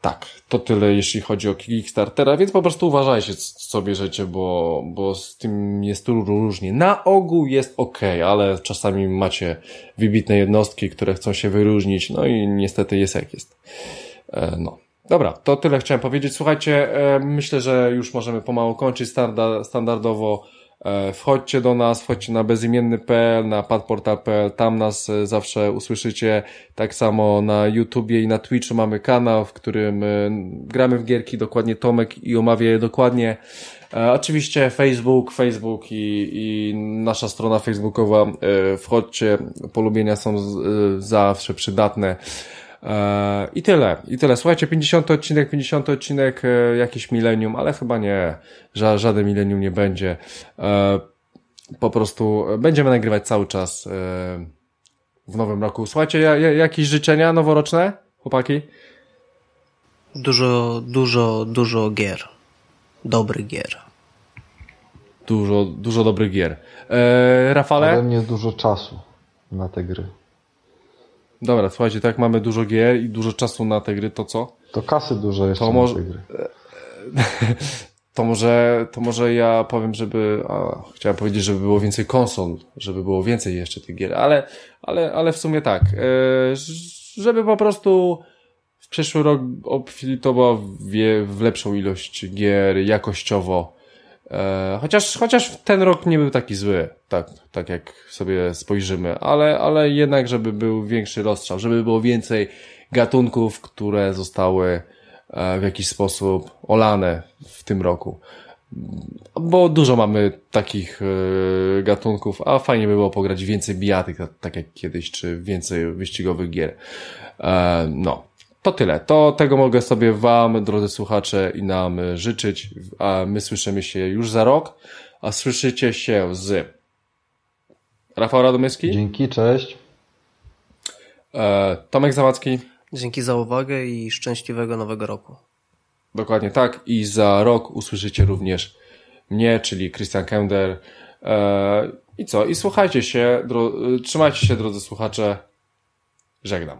Tak, to tyle jeśli chodzi o Kickstartera, więc po prostu uważajcie co bierzecie, bo, bo z tym jest różnie. Na ogół jest ok, ale czasami macie wybitne jednostki, które chcą się wyróżnić, no i niestety jest jak jest. E, no. Dobra, to tyle chciałem powiedzieć. Słuchajcie, e, myślę, że już możemy pomału kończyć standardowo. E, wchodźcie do nas, wchodźcie na bezimienny.pl, na padportal.pl, tam nas e, zawsze usłyszycie. Tak samo na YouTubie i na Twitchu mamy kanał, w którym gramy w gierki, dokładnie Tomek i omawia je dokładnie. Oczywiście Facebook, Facebook i, i nasza strona facebookowa. Wchodźcie, polubienia są zawsze przydatne. E, I tyle, i tyle. Słuchajcie, 50 odcinek, 50 odcinek, e, jakiś milenium, ale chyba nie, ża żaden milenium nie będzie. E, po prostu będziemy nagrywać cały czas w nowym roku. Słuchajcie, jakieś życzenia noworoczne, chłopaki? Dużo, dużo, dużo gier. Dobrych gier. Dużo, dużo dobrych gier. E, Rafale? Ode mnie dużo czasu na te gry. Dobra, słuchajcie, tak mamy dużo gier i dużo czasu na te gry, to co? To kasy dużo jeszcze to może... na te gry. To może, to może ja powiem, żeby, a, chciałem powiedzieć, żeby było więcej konsol, żeby było więcej jeszcze tych gier, ale, ale, ale w sumie tak, e, żeby po prostu w przyszły rok obfilitował w, w lepszą ilość gier jakościowo, E, chociaż, chociaż ten rok nie był taki zły, tak, tak jak sobie spojrzymy, ale, ale jednak, żeby był większy rozstrzał, żeby było więcej gatunków, które zostały e, w jakiś sposób olane w tym roku. Bo dużo mamy takich e, gatunków, a fajnie by było pograć więcej bijatyk, tak jak kiedyś, czy więcej wyścigowych gier. No. To tyle. To tego mogę sobie Wam, drodzy słuchacze, i nam życzyć. A my słyszymy się już za rok, a słyszycie się z Rafał Radomyski. Dzięki, cześć. E, Tomek Zawadzki. Dzięki za uwagę i szczęśliwego nowego roku. Dokładnie tak. I za rok usłyszycie również mnie, czyli Christian Kender. E, I co? I słuchajcie się, dro... trzymajcie się, drodzy słuchacze. Żegnam.